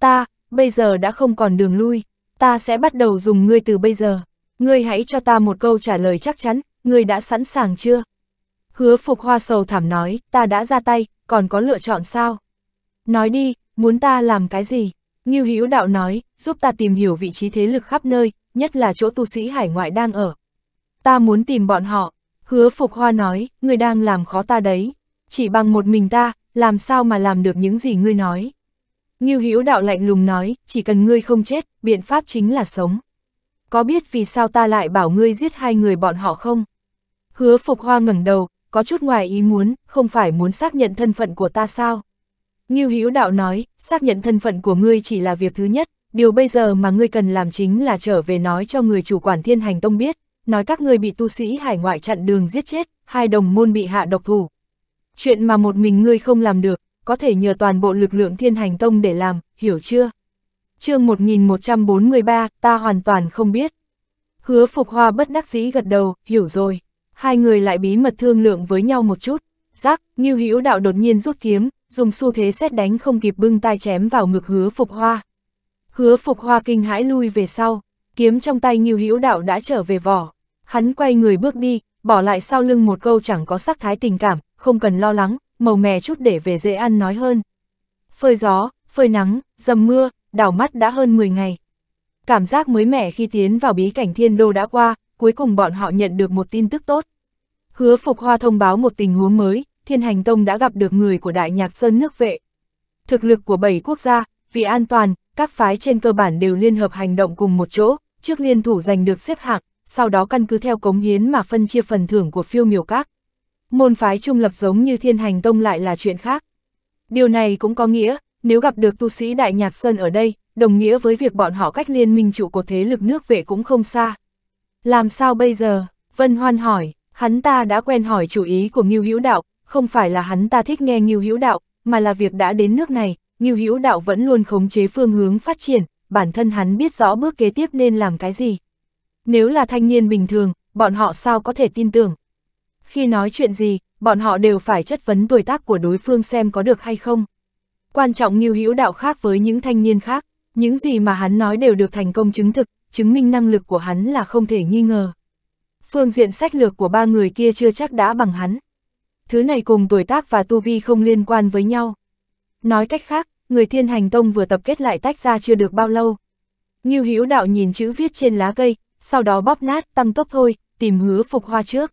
Ta, bây giờ đã không còn đường lui, ta sẽ bắt đầu dùng ngươi từ bây giờ. Ngươi hãy cho ta một câu trả lời chắc chắn, ngươi đã sẵn sàng chưa? Hứa phục hoa sầu thảm nói, ta đã ra tay, còn có lựa chọn sao? Nói đi, muốn ta làm cái gì? Ngưu Hữu Đạo nói, giúp ta tìm hiểu vị trí thế lực khắp nơi, nhất là chỗ tu sĩ hải ngoại đang ở. Ta muốn tìm bọn họ. Hứa Phục Hoa nói, người đang làm khó ta đấy. Chỉ bằng một mình ta, làm sao mà làm được những gì ngươi nói. Ngưu Hữu Đạo lạnh lùng nói, chỉ cần ngươi không chết, biện pháp chính là sống. Có biết vì sao ta lại bảo ngươi giết hai người bọn họ không? Hứa Phục Hoa ngẩng đầu, có chút ngoài ý muốn, không phải muốn xác nhận thân phận của ta sao? Ngưu Hiếu Đạo nói, xác nhận thân phận của ngươi chỉ là việc thứ nhất, điều bây giờ mà ngươi cần làm chính là trở về nói cho người chủ quản Thiên Hành Tông biết, nói các ngươi bị tu sĩ hải ngoại chặn đường giết chết, hai đồng môn bị hạ độc thủ. Chuyện mà một mình ngươi không làm được, có thể nhờ toàn bộ lực lượng Thiên Hành Tông để làm, hiểu chưa? chương 1143, ta hoàn toàn không biết. Hứa Phục Hoa bất đắc dĩ gật đầu, hiểu rồi. Hai người lại bí mật thương lượng với nhau một chút. Giác, Ngưu Hữu Đạo đột nhiên rút kiếm, dùng xu thế xét đánh không kịp bưng tay chém vào ngực Hứa Phục Hoa. Hứa Phục Hoa kinh hãi lui về sau, kiếm trong tay Ngưu Hữu Đạo đã trở về vỏ. Hắn quay người bước đi, bỏ lại sau lưng một câu chẳng có sắc thái tình cảm, không cần lo lắng, màu mè chút để về dễ ăn nói hơn. Phơi gió, phơi nắng, dầm mưa, đảo mắt đã hơn 10 ngày. Cảm giác mới mẻ khi tiến vào bí cảnh thiên đô đã qua, cuối cùng bọn họ nhận được một tin tức tốt. Hứa Phục Hoa thông báo một tình huống mới, Thiên Hành Tông đã gặp được người của Đại Nhạc Sơn nước vệ. Thực lực của bảy quốc gia, vì an toàn, các phái trên cơ bản đều liên hợp hành động cùng một chỗ, trước liên thủ giành được xếp hạng, sau đó căn cứ theo cống hiến mà phân chia phần thưởng của phiêu miểu các. Môn phái trung lập giống như Thiên Hành Tông lại là chuyện khác. Điều này cũng có nghĩa, nếu gặp được tu sĩ Đại Nhạc Sơn ở đây, đồng nghĩa với việc bọn họ cách liên minh trụ của thế lực nước vệ cũng không xa. Làm sao bây giờ? Vân Hoan hỏi, hắn ta đã quen hỏi chủ ý của Ngưu Hữu Đạo, không phải là hắn ta thích nghe Ngưu Hữu Đạo, mà là việc đã đến nước này, Ngưu Hữu Đạo vẫn luôn khống chế phương hướng phát triển, bản thân hắn biết rõ bước kế tiếp nên làm cái gì. Nếu là thanh niên bình thường, bọn họ sao có thể tin tưởng? Khi nói chuyện gì, bọn họ đều phải chất vấn tuổi tác của đối phương xem có được hay không. Quan trọng Ngưu Hữu Đạo khác với những thanh niên khác, những gì mà hắn nói đều được thành công chứng thực, chứng minh năng lực của hắn là không thể nghi ngờ. Phương diện sách lược của ba người kia chưa chắc đã bằng hắn. Thứ này cùng tuổi tác và tu vi không liên quan với nhau. Nói cách khác, người thiên hành tông vừa tập kết lại tách ra chưa được bao lâu. Ngưu Hữu đạo nhìn chữ viết trên lá cây, sau đó bóp nát tăng tốc thôi, tìm hứa phục hoa trước.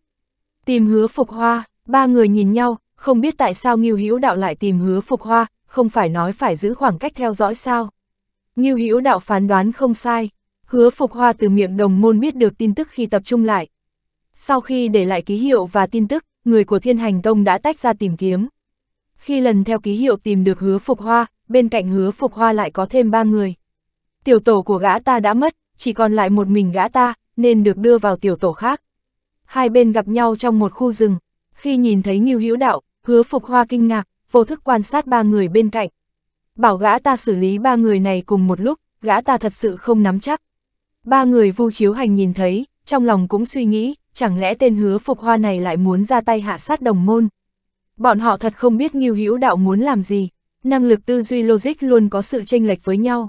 Tìm hứa phục hoa, ba người nhìn nhau, không biết tại sao Ngưu Hữu đạo lại tìm hứa phục hoa, không phải nói phải giữ khoảng cách theo dõi sao. Ngưu Hữu đạo phán đoán không sai, hứa phục hoa từ miệng đồng môn biết được tin tức khi tập trung lại. Sau khi để lại ký hiệu và tin tức, người của thiên hành tông đã tách ra tìm kiếm. Khi lần theo ký hiệu tìm được hứa phục hoa, bên cạnh hứa phục hoa lại có thêm ba người. Tiểu tổ của gã ta đã mất, chỉ còn lại một mình gã ta, nên được đưa vào tiểu tổ khác. Hai bên gặp nhau trong một khu rừng, khi nhìn thấy Ngưu Hữu Đạo, hứa phục hoa kinh ngạc, vô thức quan sát ba người bên cạnh. Bảo gã ta xử lý ba người này cùng một lúc, gã ta thật sự không nắm chắc. Ba người vu chiếu hành nhìn thấy, trong lòng cũng suy nghĩ, chẳng lẽ tên hứa phục hoa này lại muốn ra tay hạ sát đồng môn. Bọn họ thật không biết Ngưu Hữu Đạo muốn làm gì, năng lực tư duy logic luôn có sự chênh lệch với nhau.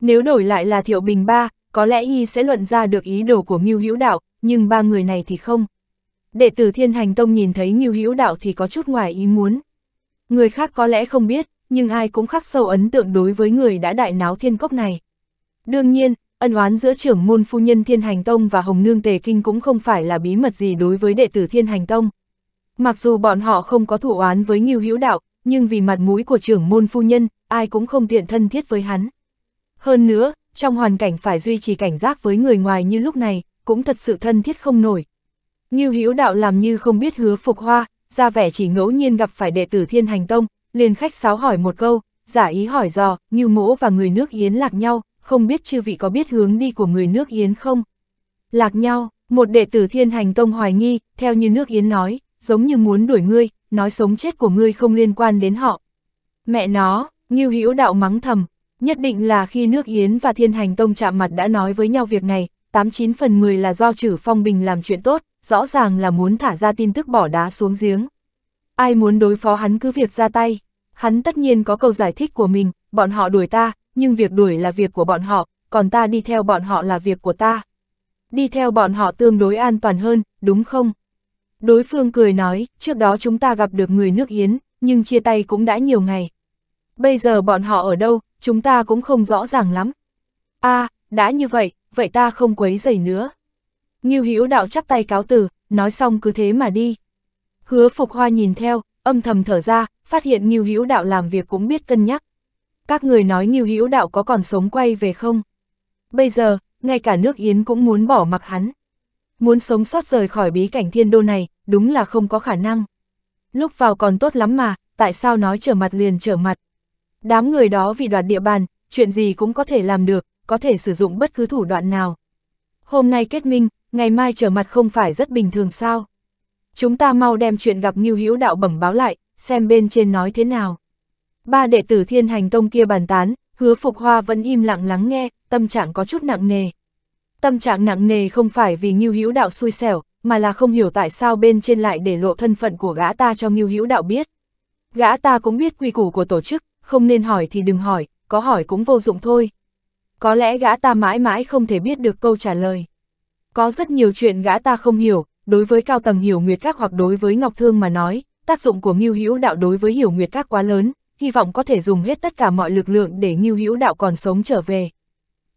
Nếu đổi lại là Thiệu Bình Ba, có lẽ y sẽ luận ra được ý đồ của Ngưu Hữu Đạo, nhưng ba người này thì không. Đệ tử Thiên Hành Tông nhìn thấy Ngưu Hữu Đạo thì có chút ngoài ý muốn. Người khác có lẽ không biết, nhưng ai cũng khắc sâu ấn tượng đối với người đã đại náo thiên cốc này. Đương nhiên, ân oán giữa trưởng môn phu nhân Thiên Hành Tông và Hồng Nương Tề Kinh cũng không phải là bí mật gì đối với đệ tử Thiên Hành Tông. Mặc dù bọn họ không có thủ oán với Ngưu Hữu Đạo, nhưng vì mặt mũi của trưởng môn phu nhân, ai cũng không tiện thân thiết với hắn. Hơn nữa, trong hoàn cảnh phải duy trì cảnh giác với người ngoài như lúc này, cũng thật sự thân thiết không nổi. Ngưu Hữu Đạo làm như không biết hứa phục hoa, ra vẻ chỉ ngẫu nhiên gặp phải đệ tử Thiên Hành Tông, liền khách sáo hỏi một câu, giả ý hỏi dò, Ngưu Mỗ và người nước Yến lạc nhau, không biết chư vị có biết hướng đi của người nước Yến không? Lạc nhau, một đệ tử Thiên Hành Tông hoài nghi, theo như nước Yến nói, giống như muốn đuổi ngươi, nói sống chết của ngươi không liên quan đến họ. Mẹ nó, Ngưu Hữu đạo mắng thầm, nhất định là khi nước Yến và Thiên Hành Tông chạm mặt đã nói với nhau việc này, 89 phần 10 là do trừ phong bình làm chuyện tốt, rõ ràng là muốn thả ra tin tức bỏ đá xuống giếng. Ai muốn đối phó hắn cứ việc ra tay, hắn tất nhiên có câu giải thích của mình, bọn họ đuổi ta, nhưng việc đuổi là việc của bọn họ, còn ta đi theo bọn họ là việc của ta. Đi theo bọn họ tương đối an toàn hơn, đúng không? Đối phương cười nói, trước đó chúng ta gặp được người nước Yến, nhưng chia tay cũng đã nhiều ngày. Bây giờ bọn họ ở đâu, chúng ta cũng không rõ ràng lắm. a à, đã như vậy, vậy ta không quấy rầy nữa. Nghiêu Hữu đạo chắp tay cáo từ, nói xong cứ thế mà đi. Hứa Phục Hoa nhìn theo, âm thầm thở ra, phát hiện Nghiêu Hữu đạo làm việc cũng biết cân nhắc. Các người nói Nghiêu Hữu đạo có còn sống quay về không? Bây giờ, ngay cả nước Yến cũng muốn bỏ mặc hắn. Muốn sống sót rời khỏi bí cảnh thiên đô này, đúng là không có khả năng. Lúc vào còn tốt lắm mà, tại sao nói trở mặt liền trở mặt. Đám người đó vì đoạt địa bàn, chuyện gì cũng có thể làm được, có thể sử dụng bất cứ thủ đoạn nào. Hôm nay kết minh, ngày mai trở mặt không phải rất bình thường sao? Chúng ta mau đem chuyện gặp Ngưu Hữu đạo bẩm báo lại, xem bên trên nói thế nào. Ba đệ tử thiên hành tông kia bàn tán, hứa phục hoa vẫn im lặng lắng nghe, tâm trạng có chút nặng nề. Tâm trạng nặng nề không phải vì Ngưu Hữu đạo xui xẻo, mà là không hiểu tại sao bên trên lại để lộ thân phận của gã ta cho Ngưu Hữu đạo biết. Gã ta cũng biết quy củ của tổ chức, không nên hỏi thì đừng hỏi, có hỏi cũng vô dụng thôi. Có lẽ gã ta mãi mãi không thể biết được câu trả lời. Có rất nhiều chuyện gã ta không hiểu, đối với cao tầng hiểu nguyệt các hoặc đối với Ngọc Thương mà nói, tác dụng của Ngưu Hữu đạo đối với hiểu nguyệt các quá lớn, hy vọng có thể dùng hết tất cả mọi lực lượng để Ngưu Hữu đạo còn sống trở về.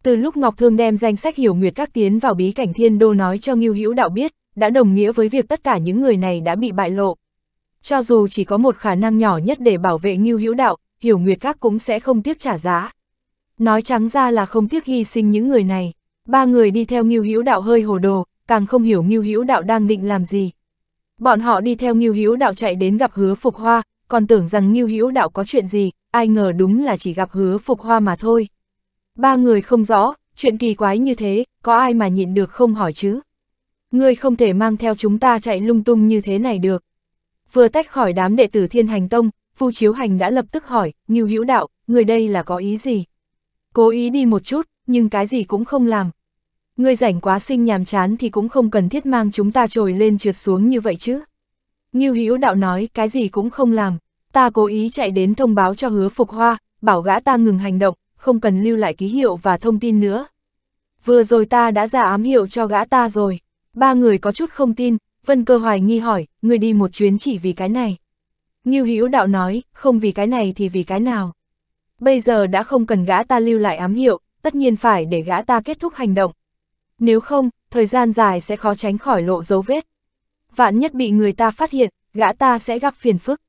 Từ lúc Ngọc Thương đem danh sách hiểu nguyệt các tiến vào bí cảnh thiên đô nói cho Ngưu Hữu đạo biết, đã đồng nghĩa với việc tất cả những người này đã bị bại lộ. Cho dù chỉ có một khả năng nhỏ nhất để bảo vệ Ngưu Hữu đạo, hiểu nguyệt các cũng sẽ không tiếc trả giá. Nói trắng ra là không tiếc hy sinh những người này. Ba người đi theo Ngưu Hữu đạo hơi hồ đồ, càng không hiểu Ngưu Hữu đạo đang định làm gì. Bọn họ đi theo Ngưu Hữu đạo chạy đến gặp Hứa Phục Hoa, còn tưởng rằng Ngưu Hữu đạo có chuyện gì, ai ngờ đúng là chỉ gặp Hứa Phục Hoa mà thôi. Ba người không rõ, chuyện kỳ quái như thế, có ai mà nhịn được không hỏi chứ? Ngươi không thể mang theo chúng ta chạy lung tung như thế này được. Vừa tách khỏi đám đệ tử Thiên Hành Tông, Phu Chiếu Hành đã lập tức hỏi, Ngưu Hữu đạo, người đây là có ý gì? Cố ý đi một chút, nhưng cái gì cũng không làm. Ngươi rảnh quá sinh nhàm chán thì cũng không cần thiết mang chúng ta trồi lên trượt xuống như vậy chứ. Ngưu Hữu đạo nói cái gì cũng không làm, ta cố ý chạy đến thông báo cho hứa phục hoa, bảo gã ta ngừng hành động, không cần lưu lại ký hiệu và thông tin nữa. Vừa rồi ta đã ra ám hiệu cho gã ta rồi, ba người có chút không tin, Vân Cơ hoài nghi hỏi, người đi một chuyến chỉ vì cái này. Ngưu Hữu đạo nói, không vì cái này thì vì cái nào. Bây giờ đã không cần gã ta lưu lại ám hiệu, tất nhiên phải để gã ta kết thúc hành động. Nếu không, thời gian dài sẽ khó tránh khỏi lộ dấu vết. Vạn nhất bị người ta phát hiện, gã ta sẽ gặp phiền phức.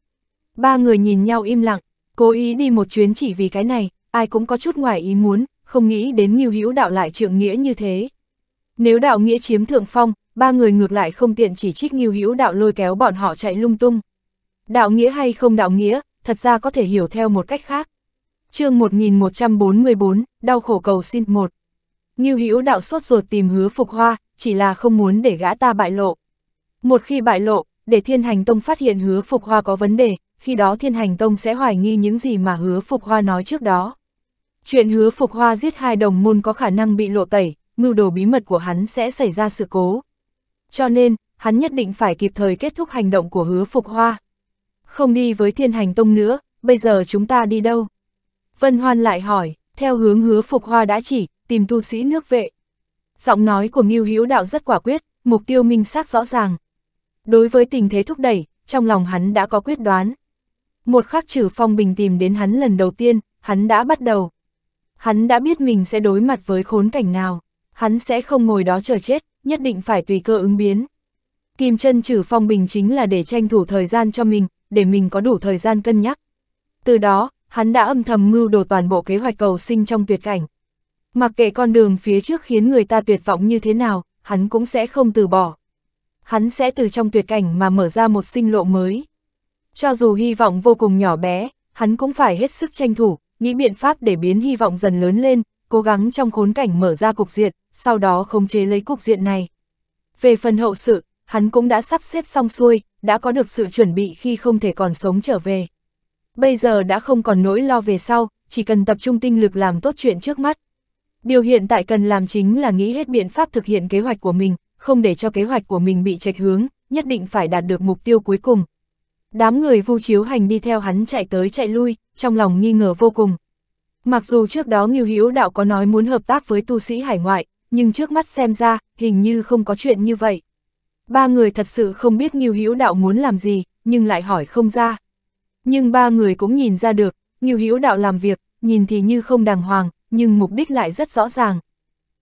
Ba người nhìn nhau im lặng, cố ý đi một chuyến chỉ vì cái này, ai cũng có chút ngoài ý muốn, không nghĩ đến nghiêu hữu đạo lại trượng nghĩa như thế. Nếu đạo nghĩa chiếm thượng phong, ba người ngược lại không tiện chỉ trích nghiêu hữu đạo lôi kéo bọn họ chạy lung tung. Đạo nghĩa hay không đạo nghĩa, thật ra có thể hiểu theo một cách khác. chương 1144, đau khổ cầu xin một. Nghiêu Hữu đạo sốt ruột tìm hứa phục hoa, chỉ là không muốn để gã ta bại lộ. Một khi bại lộ, để thiên hành tông phát hiện hứa phục hoa có vấn đề, khi đó thiên hành tông sẽ hoài nghi những gì mà hứa phục hoa nói trước đó. Chuyện hứa phục hoa giết hai đồng môn có khả năng bị lộ tẩy, mưu đồ bí mật của hắn sẽ xảy ra sự cố. Cho nên, hắn nhất định phải kịp thời kết thúc hành động của hứa phục hoa. Không đi với thiên hành tông nữa, bây giờ chúng ta đi đâu? Vân Hoan lại hỏi, theo hướng hứa phục hoa đã chỉ, tìm tu sĩ nước vệ. Giọng nói của Ngưu Hữu Đạo rất quả quyết, mục tiêu minh xác rõ ràng. Đối với tình thế thúc đẩy, trong lòng hắn đã có quyết đoán. Một khắc trừ phong bình tìm đến hắn lần đầu tiên, hắn đã bắt đầu. Hắn đã biết mình sẽ đối mặt với khốn cảnh nào, hắn sẽ không ngồi đó chờ chết, nhất định phải tùy cơ ứng biến. Kim chân trừ phong bình chính là để tranh thủ thời gian cho mình, để mình có đủ thời gian cân nhắc. Từ đó, hắn đã âm thầm mưu đồ toàn bộ kế hoạch cầu sinh trong tuyệt cảnh. Mặc kệ con đường phía trước khiến người ta tuyệt vọng như thế nào, hắn cũng sẽ không từ bỏ. Hắn sẽ từ trong tuyệt cảnh mà mở ra một sinh lộ mới. Cho dù hy vọng vô cùng nhỏ bé, hắn cũng phải hết sức tranh thủ, nghĩ biện pháp để biến hy vọng dần lớn lên, cố gắng trong khốn cảnh mở ra cục diện, sau đó khống chế lấy cục diện này. Về phần hậu sự, hắn cũng đã sắp xếp xong xuôi, đã có được sự chuẩn bị khi không thể còn sống trở về. Bây giờ đã không còn nỗi lo về sau, chỉ cần tập trung tinh lực làm tốt chuyện trước mắt. Điều hiện tại cần làm chính là nghĩ hết biện pháp thực hiện kế hoạch của mình, không để cho kế hoạch của mình bị trạch hướng, nhất định phải đạt được mục tiêu cuối cùng. Đám người vu chiếu hành đi theo hắn chạy tới chạy lui, trong lòng nghi ngờ vô cùng. Mặc dù trước đó Ngưu Hữu Đạo có nói muốn hợp tác với tu sĩ hải ngoại, nhưng trước mắt xem ra, hình như không có chuyện như vậy. Ba người thật sự không biết Ngưu Hữu Đạo muốn làm gì, nhưng lại hỏi không ra. Nhưng ba người cũng nhìn ra được, Ngưu Hữu Đạo làm việc, nhìn thì như không đàng hoàng, nhưng mục đích lại rất rõ ràng.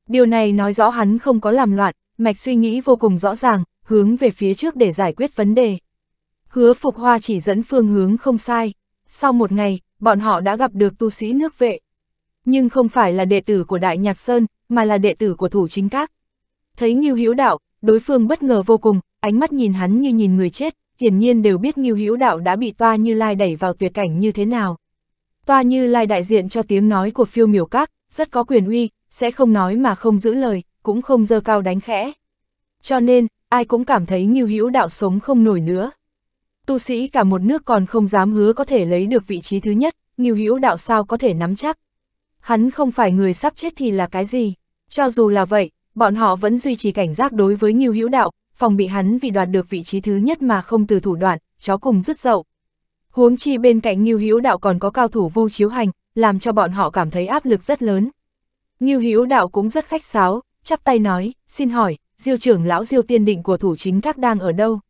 Điều này nói rõ hắn không có làm loạn, mạch suy nghĩ vô cùng rõ ràng, hướng về phía trước để giải quyết vấn đề. Hứa Phục Hoa chỉ dẫn phương hướng không sai. Sau một ngày, bọn họ đã gặp được tu sĩ nước vệ. Nhưng không phải là đệ tử của Đại Nhạc Sơn, mà là đệ tử của thủ chính các. Thấy Ngưu Hiếu Đạo, đối phương bất ngờ vô cùng, ánh mắt nhìn hắn như nhìn người chết, hiển nhiên đều biết Ngưu Hiếu Đạo đã bị Toa Như Lai đẩy vào tuyệt cảnh như thế nào. Toa Như Lai đại diện cho tiếng nói của phiêu miểu các, rất có quyền uy, sẽ không nói mà không giữ lời, cũng không dơ cao đánh khẽ. Cho nên, ai cũng cảm thấy Ngưu Hữu Đạo sống không nổi nữa. Tu sĩ cả một nước còn không dám hứa có thể lấy được vị trí thứ nhất, Ngưu Hữu Đạo sao có thể nắm chắc. Hắn không phải người sắp chết thì là cái gì? Cho dù là vậy, bọn họ vẫn duy trì cảnh giác đối với Ngưu Hữu Đạo, phòng bị hắn vì đoạt được vị trí thứ nhất mà không từ thủ đoạn, chó cùng rứt dậu. Huống chi bên cạnh Ngưu Hữu Đạo còn có cao thủ Vu Chiếu Hành, làm cho bọn họ cảm thấy áp lực rất lớn. Ngưu Hữu Đạo cũng rất khách sáo, chắp tay nói, xin hỏi, Diêu trưởng lão Diêu Tiên Định của thủ chính các đang ở đâu?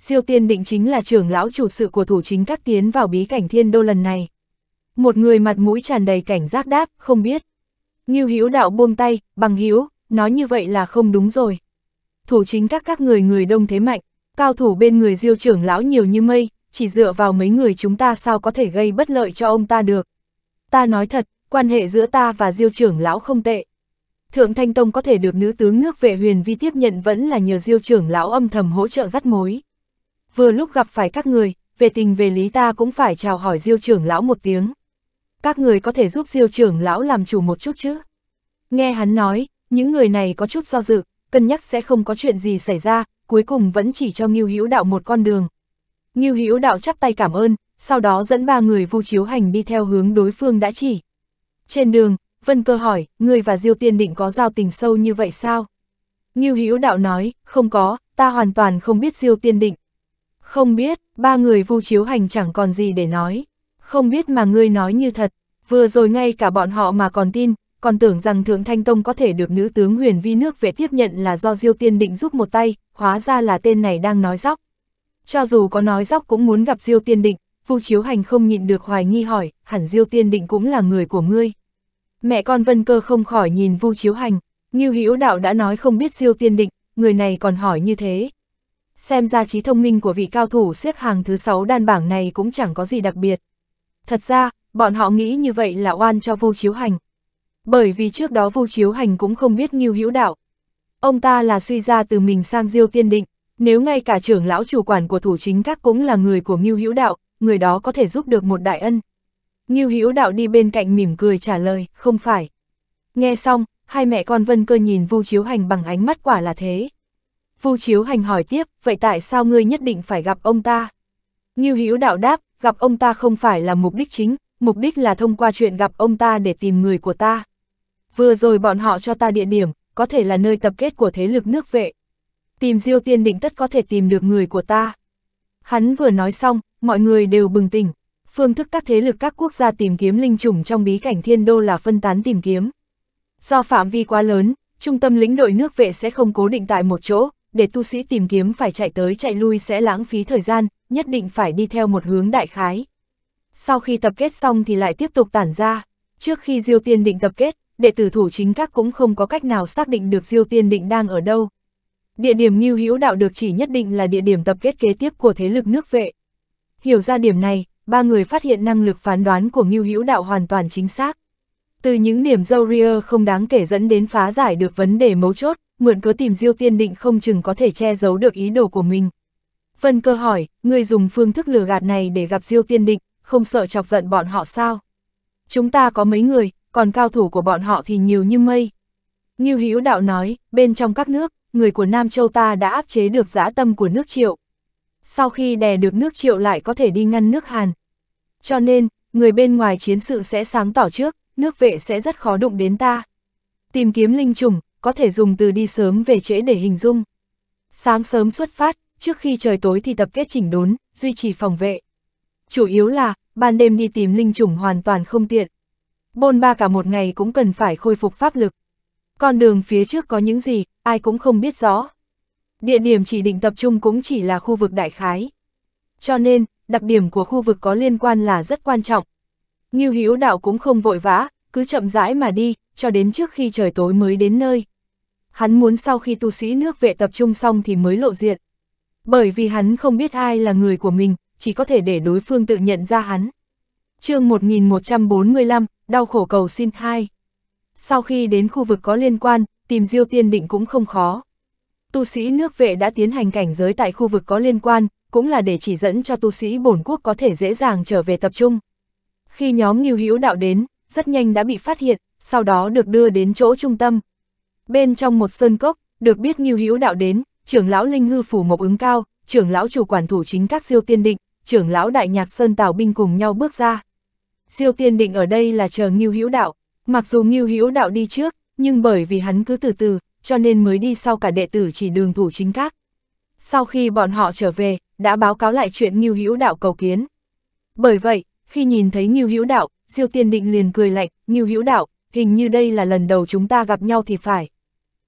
Diêu Tiên Định chính là trưởng lão chủ sự của thủ chính các tiến vào bí cảnh thiên đô lần này. Một người mặt mũi tràn đầy cảnh giác đáp, không biết. như Hữu Đạo buông tay, bằng hữu, nói như vậy là không đúng rồi. Thủ chính các các người người đông thế mạnh, cao thủ bên người Diêu trưởng lão nhiều như mây, chỉ dựa vào mấy người chúng ta sao có thể gây bất lợi cho ông ta được. Ta nói thật, quan hệ giữa ta và Diêu trưởng lão không tệ. Thượng Thanh Tông có thể được nữ tướng nước vệ huyền vi tiếp nhận vẫn là nhờ Diêu trưởng lão âm thầm hỗ trợ dắt mối. Vừa lúc gặp phải các người, về tình về lý ta cũng phải chào hỏi Diêu trưởng lão một tiếng. Các người có thể giúp Diêu trưởng lão làm chủ một chút chứ? Nghe hắn nói, những người này có chút do dự, cân nhắc sẽ không có chuyện gì xảy ra, cuối cùng vẫn chỉ cho Ngưu Hữu Đạo một con đường. Ngưu Hữu Đạo chắp tay cảm ơn, sau đó dẫn ba người Vu Chiếu Hành đi theo hướng đối phương đã chỉ. Trên đường, Vân Cơ hỏi, ngươi và Diêu Tiên Định có giao tình sâu như vậy sao? Ngưu Hữu Đạo nói, không có, ta hoàn toàn không biết Diêu Tiên Định. Không biết, ba người Vu Chiếu Hành chẳng còn gì để nói. Không biết mà ngươi nói như thật, vừa rồi ngay cả bọn họ mà còn tin, còn tưởng rằng Thượng Thanh Tông có thể được nữ tướng huyền vi nước về tiếp nhận là do Diêu Tiên Định giúp một tay, hóa ra là tên này đang nói dóc. Cho dù có nói dóc cũng muốn gặp Diêu Tiên Định, Vu Chiếu Hành không nhịn được hoài nghi hỏi, hẳn Diêu Tiên Định cũng là người của ngươi. Mẹ con Vân Cơ không khỏi nhìn Vu Chiếu Hành, Ngưu Hữu Đạo đã nói không biết Diêu Tiên Định, người này còn hỏi như thế. Xem ra trí thông minh của vị cao thủ xếp hàng thứ 6 đan bảng này cũng chẳng có gì đặc biệt. Thật ra, bọn họ nghĩ như vậy là oan cho Vu Chiếu Hành. Bởi vì trước đó Vu Chiếu Hành cũng không biết Ngưu Hữu Đạo. Ông ta là suy ra từ mình sang Diêu Tiên Định, nếu ngay cả trưởng lão chủ quản của thủ chính các cũng là người của Ngưu Hữu Đạo, người đó có thể giúp được một đại ân. Ngưu Hữu Đạo đi bên cạnh mỉm cười trả lời, không phải. Nghe xong, hai mẹ con Vân Cơ nhìn Vu Chiếu Hành bằng ánh mắt quả là thế. Vu Chiếu Hành hỏi tiếp, vậy tại sao ngươi nhất định phải gặp ông ta? Ngưu Hữu Đạo đáp, gặp ông ta không phải là mục đích chính, mục đích là thông qua chuyện gặp ông ta để tìm người của ta. Vừa rồi bọn họ cho ta địa điểm, có thể là nơi tập kết của thế lực nước vệ. Tìm Diêu Tiên Định tất có thể tìm được người của ta. Hắn vừa nói xong, mọi người đều bừng tỉnh. Phương thức các thế lực các quốc gia tìm kiếm linh trùng trong bí cảnh thiên đô là phân tán tìm kiếm. Do phạm vi quá lớn, trung tâm lĩnh đội nước vệ sẽ không cố định tại một chỗ, để tu sĩ tìm kiếm phải chạy tới chạy lui sẽ lãng phí thời gian, nhất định phải đi theo một hướng đại khái. Sau khi tập kết xong thì lại tiếp tục tản ra. Trước khi Diêu Tiên Định tập kết, đệ tử thủ chính các cũng không có cách nào xác định được Diêu Tiên Định đang ở đâu. Địa điểm Ngưu Hữu Đạo được chỉ nhất định là địa điểm tập kết kế tiếp của thế lực nước vệ. Hiểu ra điểm này, ba người phát hiện năng lực phán đoán của Ngưu Hữu Đạo hoàn toàn chính xác. Từ những điểm dâu ria không đáng kể dẫn đến phá giải được vấn đề mấu chốt, mượn cớ tìm Diêu Tiên Định không chừng có thể che giấu được ý đồ của mình. Vân cơ hỏi, người dùng phương thức lừa gạt này để gặp Diêu Tiên Định, không sợ chọc giận bọn họ sao? Chúng ta có mấy người, còn cao thủ của bọn họ thì nhiều như mây. Ngưu Hữu Đạo nói, bên trong các nước, người của Nam Châu ta đã áp chế được dã tâm của nước Triệu. Sau khi đè được nước Triệu lại có thể đi ngăn nước Hàn. Cho nên, người bên ngoài chiến sự sẽ sáng tỏ trước, nước vệ sẽ rất khó đụng đến ta. Tìm kiếm linh trùng, có thể dùng từ đi sớm về trễ để hình dung. Sáng sớm xuất phát, trước khi trời tối thì tập kết chỉnh đốn, duy trì phòng vệ. Chủ yếu là, ban đêm đi tìm linh trùng hoàn toàn không tiện. Bôn ba cả một ngày cũng cần phải khôi phục pháp lực. Con đường phía trước có những gì, ai cũng không biết rõ. Địa điểm chỉ định tập trung cũng chỉ là khu vực đại khái. Cho nên, đặc điểm của khu vực có liên quan là rất quan trọng. Ngưu Hữu Đạo cũng không vội vã, cứ chậm rãi mà đi, cho đến trước khi trời tối mới đến nơi. Hắn muốn sau khi tu sĩ nước vệ tập trung xong thì mới lộ diện. Bởi vì hắn không biết ai là người của mình, chỉ có thể để đối phương tự nhận ra hắn. chương 1145, đau khổ cầu xin hai. Sau khi đến khu vực có liên quan, tìm Diêu Tiên Định cũng không khó. Tu sĩ nước vệ đã tiến hành cảnh giới tại khu vực có liên quan, cũng là để chỉ dẫn cho tu sĩ bổn quốc có thể dễ dàng trở về tập trung. Khi nhóm Ngưu Hữu Đạo đến, rất nhanh đã bị phát hiện, sau đó được đưa đến chỗ trung tâm. Bên trong một sơn cốc, được biết Ngưu Hữu Đạo đến, trưởng lão Linh Hư phủ Mộc ứng cao, trưởng lão chủ quản thủ chính các Diêu Tiên Định, trưởng lão Đại Nhạc Sơn Tào binh cùng nhau bước ra. Diêu Tiên Định ở đây là chờ Ngưu Hữu Đạo, mặc dù Ngưu Hữu Đạo đi trước, nhưng bởi vì hắn cứ từ từ, cho nên mới đi sau cả đệ tử chỉ đường thủ chính các. Sau khi bọn họ trở về, đã báo cáo lại chuyện Ngưu Hữu Đạo cầu kiến. Bởi vậy, khi nhìn thấy Ngưu Hữu Đạo, Diêu Tiên Định liền cười lạnh, Ngưu Hữu Đạo, hình như đây là lần đầu chúng ta gặp nhau thì phải.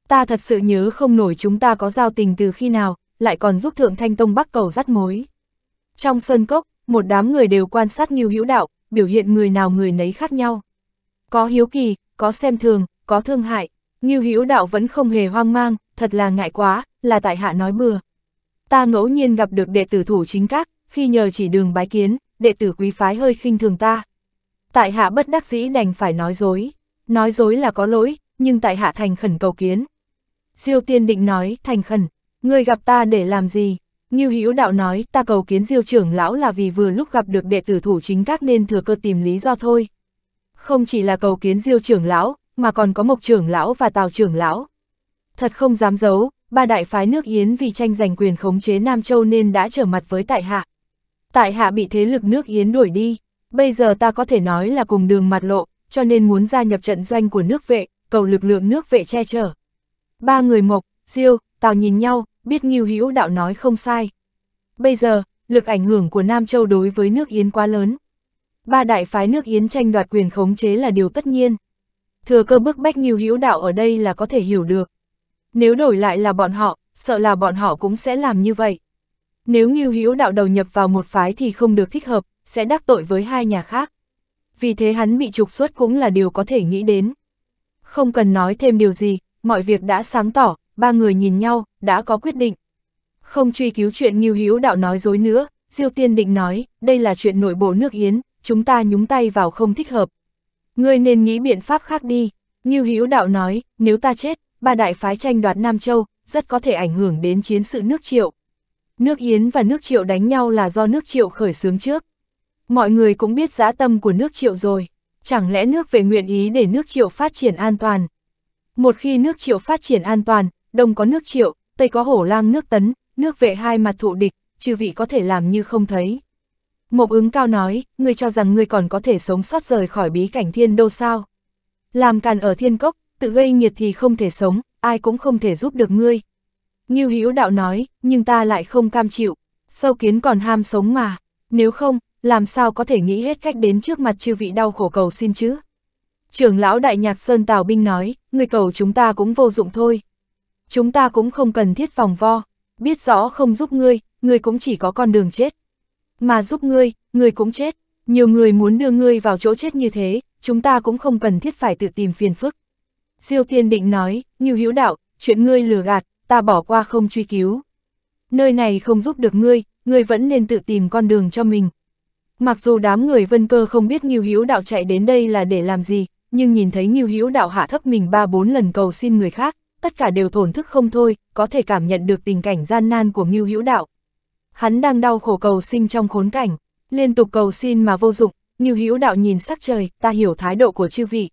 Ta thật sự nhớ không nổi chúng ta có giao tình từ khi nào, lại còn giúp Thượng Thanh Tông Bắc cầu dắt mối. Trong sơn cốc, một đám người đều quan sát Ngưu Hữu Đạo, biểu hiện người nào người nấy khác nhau. Có hiếu kỳ, có xem thường, có thương hại, Ngưu Hữu Đạo vẫn không hề hoang mang, thật là ngại quá, là tại hạ nói bừa. Ta ngẫu nhiên gặp được đệ tử thủ chính các, khi nhờ chỉ đường bái kiến, đệ tử quý phái hơi khinh thường ta. Tại hạ bất đắc dĩ đành phải nói dối. Nói dối là có lỗi, nhưng tại hạ thành khẩn cầu kiến. Diêu tiên định nói, thành khẩn, người gặp ta để làm gì? Ngưu Hữu Đạo nói, ta cầu kiến Diêu trưởng lão là vì vừa lúc gặp được đệ tử thủ chính các nên thừa cơ tìm lý do thôi. Không chỉ là cầu kiến Diêu trưởng lão, mà còn có Mộc trưởng lão và Tào trưởng lão. Thật không dám giấu, ba đại phái nước Yến vì tranh giành quyền khống chế Nam Châu nên đã trở mặt với tại hạ. Tại hạ bị thế lực nước Yến đuổi đi, bây giờ ta có thể nói là cùng đường mặt lộ, cho nên muốn gia nhập trận doanh của nước vệ, cầu lực lượng nước vệ che chở. Ba người Mộc, Diêu, Tào nhìn nhau, biết nghiêu Hữu đạo nói không sai. Bây giờ, lực ảnh hưởng của Nam Châu đối với nước Yến quá lớn. Ba đại phái nước Yến tranh đoạt quyền khống chế là điều tất nhiên. Thừa cơ bức bách Ngưu Hữu đạo ở đây là có thể hiểu được. Nếu đổi lại là bọn họ, sợ là bọn họ cũng sẽ làm như vậy. Nếu nghiêu Hữu đạo đầu nhập vào một phái thì không được thích hợp, sẽ đắc tội với hai nhà khác. Vì thế hắn bị trục xuất cũng là điều có thể nghĩ đến. Không cần nói thêm điều gì, mọi việc đã sáng tỏ, ba người nhìn nhau, đã có quyết định. Không truy cứu chuyện nghiêu Hữu đạo nói dối nữa, Diêu Tiên định nói, đây là chuyện nội bộ nước Yến, chúng ta nhúng tay vào không thích hợp. Ngươi nên nghĩ biện pháp khác đi. Như Hữu đạo nói, nếu ta chết, ba đại phái tranh đoạt Nam Châu, rất có thể ảnh hưởng đến chiến sự nước Triệu. Nước Yến và nước Triệu đánh nhau là do nước Triệu khởi xướng trước. Mọi người cũng biết giá tâm của nước Triệu rồi. Chẳng lẽ nước về nguyện ý để nước Triệu phát triển an toàn? Một khi nước Triệu phát triển an toàn, đông có nước Triệu, tây có hổ lang nước Tấn, nước vệ hai mặt thụ địch, chư vị có thể làm như không thấy. Mộc ứng cao nói, ngươi cho rằng ngươi còn có thể sống sót rời khỏi bí cảnh thiên đô sao. Làm càn ở thiên cốc, tự gây nhiệt thì không thể sống, ai cũng không thể giúp được ngươi. Ngưu Hữu đạo nói, nhưng ta lại không cam chịu, sâu kiến còn ham sống mà, nếu không, làm sao có thể nghĩ hết cách đến trước mặt chư vị đau khổ cầu xin chứ. Trưởng lão Đại Nhạc Sơn Tào Binh nói, người cầu chúng ta cũng vô dụng thôi. Chúng ta cũng không cần thiết vòng vo, biết rõ không giúp ngươi, ngươi cũng chỉ có con đường chết. Mà giúp ngươi, ngươi cũng chết, nhiều người muốn đưa ngươi vào chỗ chết như thế, chúng ta cũng không cần thiết phải tự tìm phiền phức. Diêu Thiên Định nói, như Hữu đạo, chuyện ngươi lừa gạt, ta bỏ qua không truy cứu. Nơi này không giúp được ngươi, ngươi vẫn nên tự tìm con đường cho mình. Mặc dù đám người vân cơ không biết Ngưu Hữu Đạo chạy đến đây là để làm gì, nhưng nhìn thấy Ngưu Hữu Đạo hạ thấp mình ba bốn lần cầu xin người khác, tất cả đều thổn thức không thôi, có thể cảm nhận được tình cảnh gian nan của Ngưu Hữu Đạo. Hắn đang đau khổ cầu sinh trong khốn cảnh, liên tục cầu xin mà vô dụng, như Hữu Đạo nhìn sắc trời, ta hiểu thái độ của chư vị.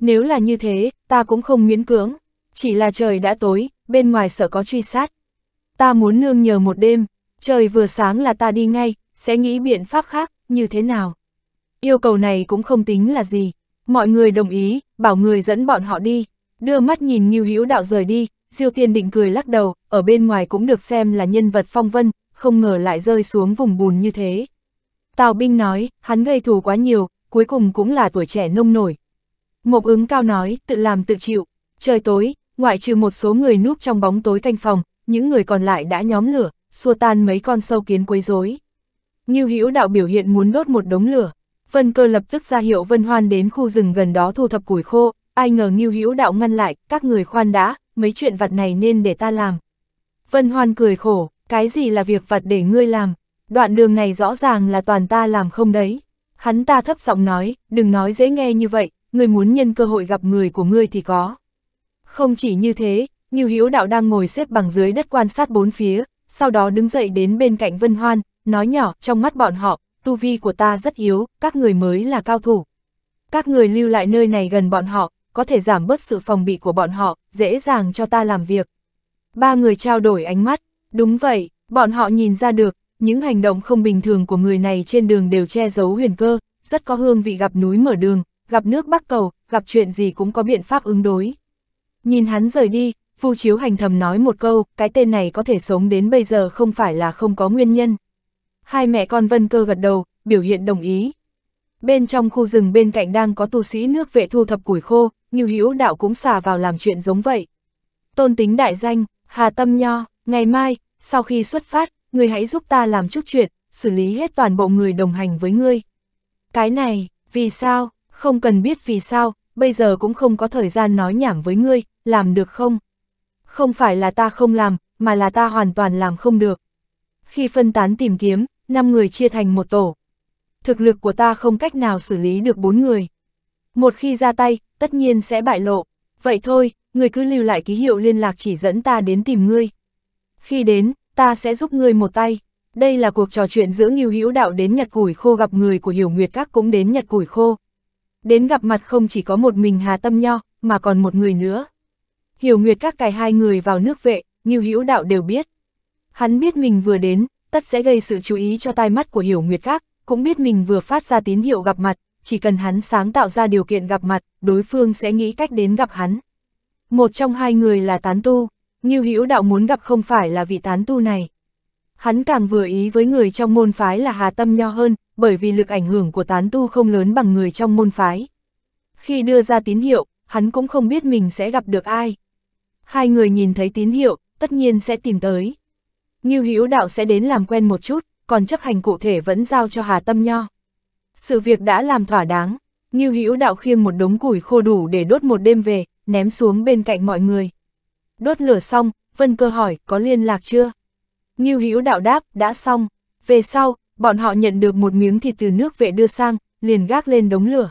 Nếu là như thế, ta cũng không miễn cưỡng, chỉ là trời đã tối, bên ngoài sợ có truy sát. Ta muốn nương nhờ một đêm, trời vừa sáng là ta đi ngay, sẽ nghĩ biện pháp khác, như thế nào. Yêu cầu này cũng không tính là gì, mọi người đồng ý, bảo người dẫn bọn họ đi, đưa mắt nhìn như Hữu Đạo rời đi, Diêu Tiên định cười lắc đầu, ở bên ngoài cũng được xem là nhân vật phong vân, không ngờ lại rơi xuống vùng bùn như thế. Tào Binh nói, hắn gây thù quá nhiều, cuối cùng cũng là tuổi trẻ nông nổi. Mộc ứng cao nói, tự làm tự chịu, trời tối, ngoại trừ một số người núp trong bóng tối canh phòng, những người còn lại đã nhóm lửa, xua tan mấy con sâu kiến quấy rối. Ngưu Hữu đạo biểu hiện muốn đốt một đống lửa. Vân cơ lập tức ra hiệu Vân Hoan đến khu rừng gần đó thu thập củi khô, ai ngờ Ngưu Hữu Đạo ngăn lại, các người khoan đã, mấy chuyện vặt này nên để ta làm. Vân Hoan cười khổ, cái gì là việc vặt để ngươi làm, đoạn đường này rõ ràng là toàn ta làm không đấy. Hắn ta thấp giọng nói, đừng nói dễ nghe như vậy, ngươi muốn nhân cơ hội gặp người của ngươi thì có. Không chỉ như thế, Ngưu Hiếu Đạo đang ngồi xếp bằng dưới đất quan sát bốn phía, sau đó đứng dậy đến bên cạnh Vân Hoan, nói nhỏ, trong mắt bọn họ, tu vi của ta rất yếu, các người mới là cao thủ. Các người lưu lại nơi này gần bọn họ, có thể giảm bớt sự phòng bị của bọn họ, dễ dàng cho ta làm việc. Ba người trao đổi ánh mắt, đúng vậy, bọn họ nhìn ra được, những hành động không bình thường của người này trên đường đều che giấu huyền cơ, rất có hương vị gặp núi mở đường, gặp nước bắc cầu, gặp chuyện gì cũng có biện pháp ứng đối. Nhìn hắn rời đi, Vu Chiếu Hành thầm nói một câu, cái tên này có thể sống đến bây giờ không phải là không có nguyên nhân. Hai mẹ con Vân Cơ gật đầu, biểu hiện đồng ý. Bên trong khu rừng bên cạnh đang có tu sĩ nước vệ thu thập củi khô, như hữu đạo cũng xả vào làm chuyện giống vậy. Tôn tính đại danh, Hà Tâm Nho, ngày mai, sau khi xuất phát, người hãy giúp ta làm chút chuyện, xử lý hết toàn bộ người đồng hành với ngươi. Cái này, vì sao, không cần biết vì sao, bây giờ cũng không có thời gian nói nhảm với ngươi, làm được không? Không phải là ta không làm, mà là ta hoàn toàn làm không được. Khi phân tán tìm kiếm, 5 người chia thành một tổ. Thực lực của ta không cách nào xử lý được 4 người. Một khi ra tay, tất nhiên sẽ bại lộ. Vậy thôi, người cứ lưu lại ký hiệu liên lạc chỉ dẫn ta đến tìm ngươi. Khi đến, ta sẽ giúp ngươi một tay. Đây là cuộc trò chuyện giữa Ngưu Hữu Đạo đến Nhật Củi Khô gặp người của Hiểu Nguyệt Các cũng đến Nhật Củi Khô. Đến gặp mặt không chỉ có một mình Hà Tâm Nho, mà còn một người nữa. Hiểu Nguyệt Các cài hai người vào nước vệ, Ngưu Hữu Đạo đều biết. Hắn biết mình vừa đến, tất sẽ gây sự chú ý cho tai mắt của Hiểu Nguyệt Các, cũng biết mình vừa phát ra tín hiệu gặp mặt, chỉ cần hắn sáng tạo ra điều kiện gặp mặt, đối phương sẽ nghĩ cách đến gặp hắn. Một trong hai người là tán tu, Ngưu Hữu Đạo muốn gặp không phải là vị tán tu này. Hắn càng vừa ý với người trong môn phái là Hà Tâm Nho hơn, bởi vì lực ảnh hưởng của tán tu không lớn bằng người trong môn phái. Khi đưa ra tín hiệu, hắn cũng không biết mình sẽ gặp được ai. Hai người nhìn thấy tín hiệu, tất nhiên sẽ tìm tới. Ngưu Hữu Đạo sẽ đến làm quen một chút, còn chấp hành cụ thể vẫn giao cho Hà Tâm Nho. Sự việc đã làm thỏa đáng, Ngưu Hữu Đạo khiêng một đống củi khô đủ để đốt một đêm về, ném xuống bên cạnh mọi người. Đốt lửa xong, Vân Cơ hỏi, có liên lạc chưa? Ngưu Hữu Đạo đáp, đã xong. Về sau, bọn họ nhận được một miếng thịt từ nước vệ đưa sang, liền gác lên đống lửa.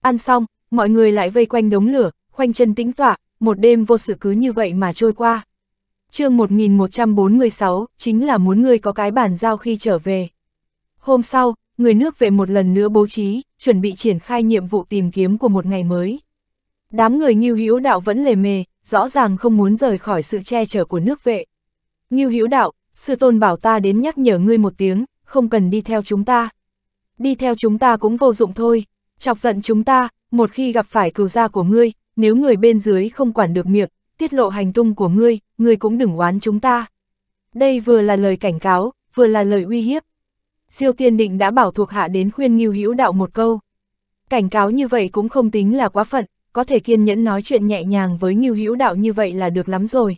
Ăn xong, mọi người lại vây quanh đống lửa, khoanh chân tĩnh tọa, một đêm vô sự cứ như vậy mà trôi qua chương 1146, chính là muốn ngươi có cái bản giao khi trở về. Hôm sau, người nước vệ một lần nữa bố trí, chuẩn bị triển khai nhiệm vụ tìm kiếm của một ngày mới. Đám người Ngưu Hữu Đạo vẫn lề mề, rõ ràng không muốn rời khỏi sự che chở của nước vệ. Ngưu Hữu Đạo, sư tôn bảo ta đến nhắc nhở ngươi một tiếng, không cần đi theo chúng ta. Đi theo chúng ta cũng vô dụng thôi, chọc giận chúng ta, một khi gặp phải cừu gia của ngươi, nếu người bên dưới không quản được miệng, tiết lộ hành tung của ngươi, ngươi cũng đừng oán chúng ta. Đây vừa là lời cảnh cáo, vừa là lời uy hiếp. Siêu tiên định đã bảo thuộc hạ đến khuyên Ngưu Hữu Đạo một câu. Cảnh cáo như vậy cũng không tính là quá phận, có thể kiên nhẫn nói chuyện nhẹ nhàng với Ngưu Hữu Đạo như vậy là được lắm rồi.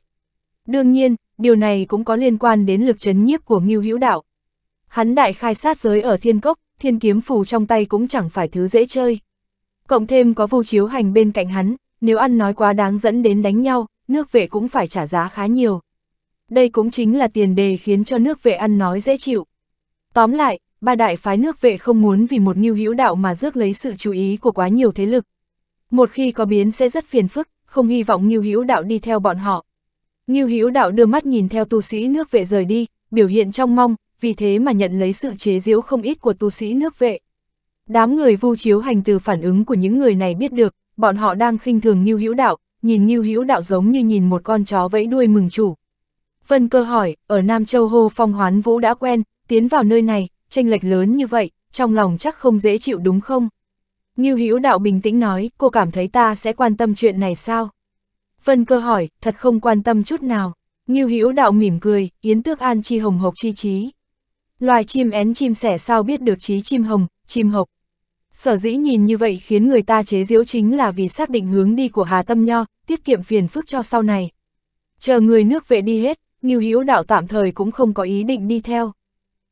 Đương nhiên, điều này cũng có liên quan đến lực chấn nhiếp của Ngưu Hữu Đạo. Hắn đại khai sát giới ở thiên cốc, thiên kiếm phù trong tay cũng chẳng phải thứ dễ chơi. Cộng thêm có vu chiếu hành bên cạnh hắn, nếu ăn nói quá đáng dẫn đến đánh nhau, nước vệ cũng phải trả giá khá nhiều. Đây cũng chính là tiền đề khiến cho nước vệ ăn nói dễ chịu. Tóm lại, ba đại phái nước vệ không muốn vì một nghiêu hữu đạo mà rước lấy sự chú ý của quá nhiều thế lực. Một khi có biến sẽ rất phiền phức, không hy vọng nghiêu hữu đạo đi theo bọn họ. Nghiêu hữu đạo đưa mắt nhìn theo tu sĩ nước vệ rời đi, biểu hiện trong mong, vì thế mà nhận lấy sự chế giễu không ít của tu sĩ nước vệ. Đám người vu chiếu hành từ phản ứng của những người này biết được, bọn họ đang khinh thường Ngưu Hữu Đạo, nhìn Ngưu Hữu Đạo giống như nhìn một con chó vẫy đuôi mừng chủ. Vân Cơ hỏi, ở Nam Châu hồ Phong Hoán Vũ đã quen, tiến vào nơi này, tranh lệch lớn như vậy, trong lòng chắc không dễ chịu đúng không? Ngưu Hữu Đạo bình tĩnh nói, cô cảm thấy ta sẽ quan tâm chuyện này sao? Vân Cơ hỏi, thật không quan tâm chút nào. Ngưu Hữu Đạo mỉm cười, yến tước an chi hồng hộc chi trí. Loài chim én chim sẻ sao biết được trí chim hồng, chim hộc. Sở dĩ nhìn như vậy khiến người ta chế giễu chính là vì xác định hướng đi của Hà Tâm Nho, tiết kiệm phiền phức cho sau này. Chờ người nước vệ đi hết, Ngưu Hữu Đạo tạm thời cũng không có ý định đi theo.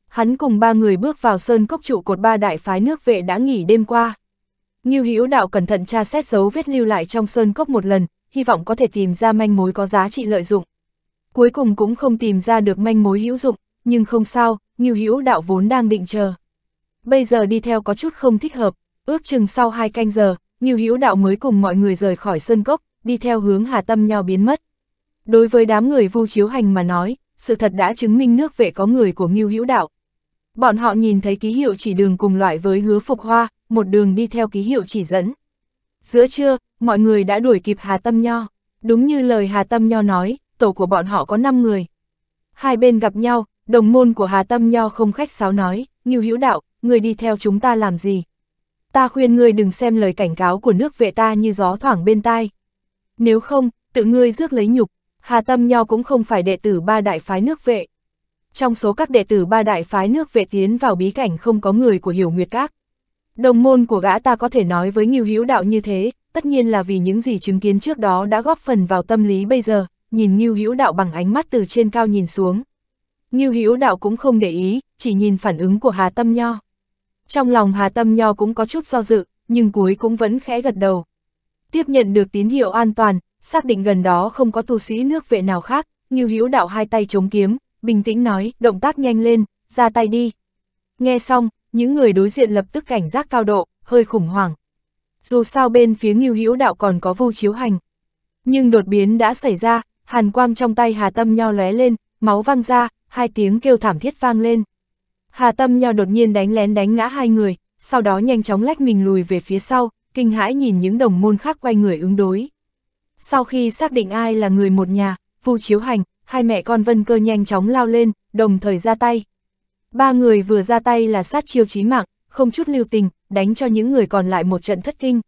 Hắn cùng ba người bước vào sơn cốc trụ cột ba đại phái nước vệ đã nghỉ đêm qua. Ngưu Hữu Đạo cẩn thận tra xét dấu vết lưu lại trong sơn cốc một lần, hy vọng có thể tìm ra manh mối có giá trị lợi dụng. Cuối cùng cũng không tìm ra được manh mối hữu dụng, nhưng không sao, Ngưu Hữu Đạo vốn đang định chờ. Bây giờ đi theo có chút không thích hợp, ước chừng sau hai canh giờ, Ngưu Hữu Đạo mới cùng mọi người rời khỏi sơn cốc, đi theo hướng Hà Tâm Nho biến mất. Đối với đám người Vu Chiếu Hành mà nói, sự thật đã chứng minh nước vệ có người của Ngưu Hữu Đạo. Bọn họ nhìn thấy ký hiệu chỉ đường cùng loại với hứa phục hoa, một đường đi theo ký hiệu chỉ dẫn. Giữa trưa, mọi người đã đuổi kịp Hà Tâm Nho. Đúng như lời Hà Tâm Nho nói, tổ của bọn họ có 5 người. Hai bên gặp nhau, đồng môn của Hà Tâm Nho không khách sáo nói, Như Hữu Đạo, người đi theo chúng ta làm gì? Ta khuyên ngươi đừng xem lời cảnh cáo của nước vệ ta như gió thoảng bên tai. Nếu không, tự ngươi rước lấy nhục, Hà Tâm Nho cũng không phải đệ tử ba đại phái nước vệ. Trong số các đệ tử ba đại phái nước vệ tiến vào bí cảnh không có người của Hiểu Nguyệt Các. Đồng môn của gã ta có thể nói với nhiều hữu đạo như thế, tất nhiên là vì những gì chứng kiến trước đó đã góp phần vào tâm lý bây giờ, nhìn Ngưu Hữu Đạo bằng ánh mắt từ trên cao nhìn xuống. Ngưu Hữu Đạo cũng không để ý, chỉ nhìn phản ứng của Hà Tâm Nho. Trong lòng Hà Tâm Nho cũng có chút do dự, nhưng cuối cũng vẫn khẽ gật đầu. Tiếp nhận được tín hiệu an toàn, xác định gần đó không có tu sĩ nước vệ nào khác, Ngưu Hữu Đạo hai tay chống kiếm, bình tĩnh nói, động tác nhanh lên, ra tay đi. Nghe xong, những người đối diện lập tức cảnh giác cao độ, hơi khủng hoảng. Dù sao bên phía Ngưu Hữu Đạo còn có Vu Chiếu Hành. Nhưng đột biến đã xảy ra, hàn quang trong tay Hà Tâm Nho lóe lên, máu văng ra, hai tiếng kêu thảm thiết vang lên. Hà Tâm Nho đột nhiên đánh lén đánh ngã hai người, sau đó nhanh chóng lách mình lùi về phía sau, kinh hãi nhìn những đồng môn khác quay người ứng đối. Sau khi xác định ai là người một nhà, Vu Chiếu Hành, hai mẹ con Vân Cơ nhanh chóng lao lên, đồng thời ra tay. Ba người vừa ra tay là sát chiêu chí mạng, không chút lưu tình, đánh cho những người còn lại một trận thất kinh.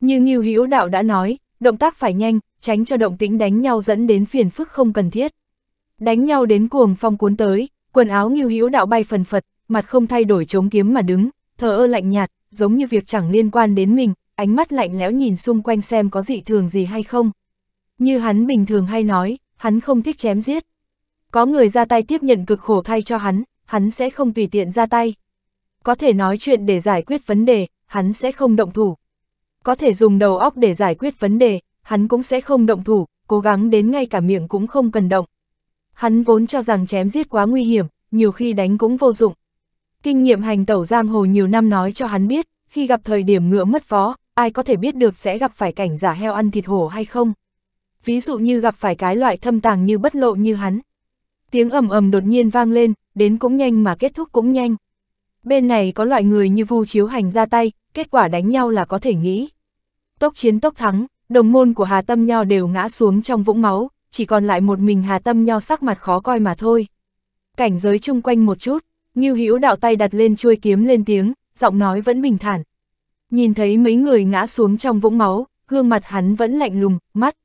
Như Ngưu Hữu Đạo đã nói, động tác phải nhanh, tránh cho động tĩnh đánh nhau dẫn đến phiền phức không cần thiết. Đánh nhau đến cuồng phong cuốn tới, quần áo Ngưu Hữu Đạo bay phần phật, mặt không thay đổi chống kiếm mà đứng, thờ ơ lạnh nhạt, giống như việc chẳng liên quan đến mình, ánh mắt lạnh lẽo nhìn xung quanh xem có dị thường gì hay không. Như hắn bình thường hay nói, hắn không thích chém giết. Có người ra tay tiếp nhận cực khổ thay cho hắn, hắn sẽ không tùy tiện ra tay. Có thể nói chuyện để giải quyết vấn đề, hắn sẽ không động thủ. Có thể dùng đầu óc để giải quyết vấn đề, hắn cũng sẽ không động thủ, cố gắng đến ngay cả miệng cũng không cần động. Hắn vốn cho rằng chém giết quá nguy hiểm, nhiều khi đánh cũng vô dụng. Kinh nghiệm hành tẩu giang hồ nhiều năm nói cho hắn biết, khi gặp thời điểm ngựa mất vó, ai có thể biết được sẽ gặp phải cảnh giả heo ăn thịt hổ hay không. Ví dụ như gặp phải cái loại thâm tàng như bất lộ như hắn. Tiếng ầm ầm đột nhiên vang lên, đến cũng nhanh mà kết thúc cũng nhanh. Bên này có loại người như Vu Chiếu Hành ra tay, kết quả đánh nhau là có thể nghĩ. Tốc chiến tốc thắng, đồng môn của Hà Tâm Nho đều ngã xuống trong vũng máu, chỉ còn lại một mình Hà Tâm Nho sắc mặt khó coi mà thôi. Cảnh giới chung quanh một chút, Ngưu Hữu đạo tay đặt lên chuôi kiếm lên tiếng, giọng nói vẫn bình thản. Nhìn thấy mấy người ngã xuống trong vũng máu, gương mặt hắn vẫn lạnh lùng, mắt.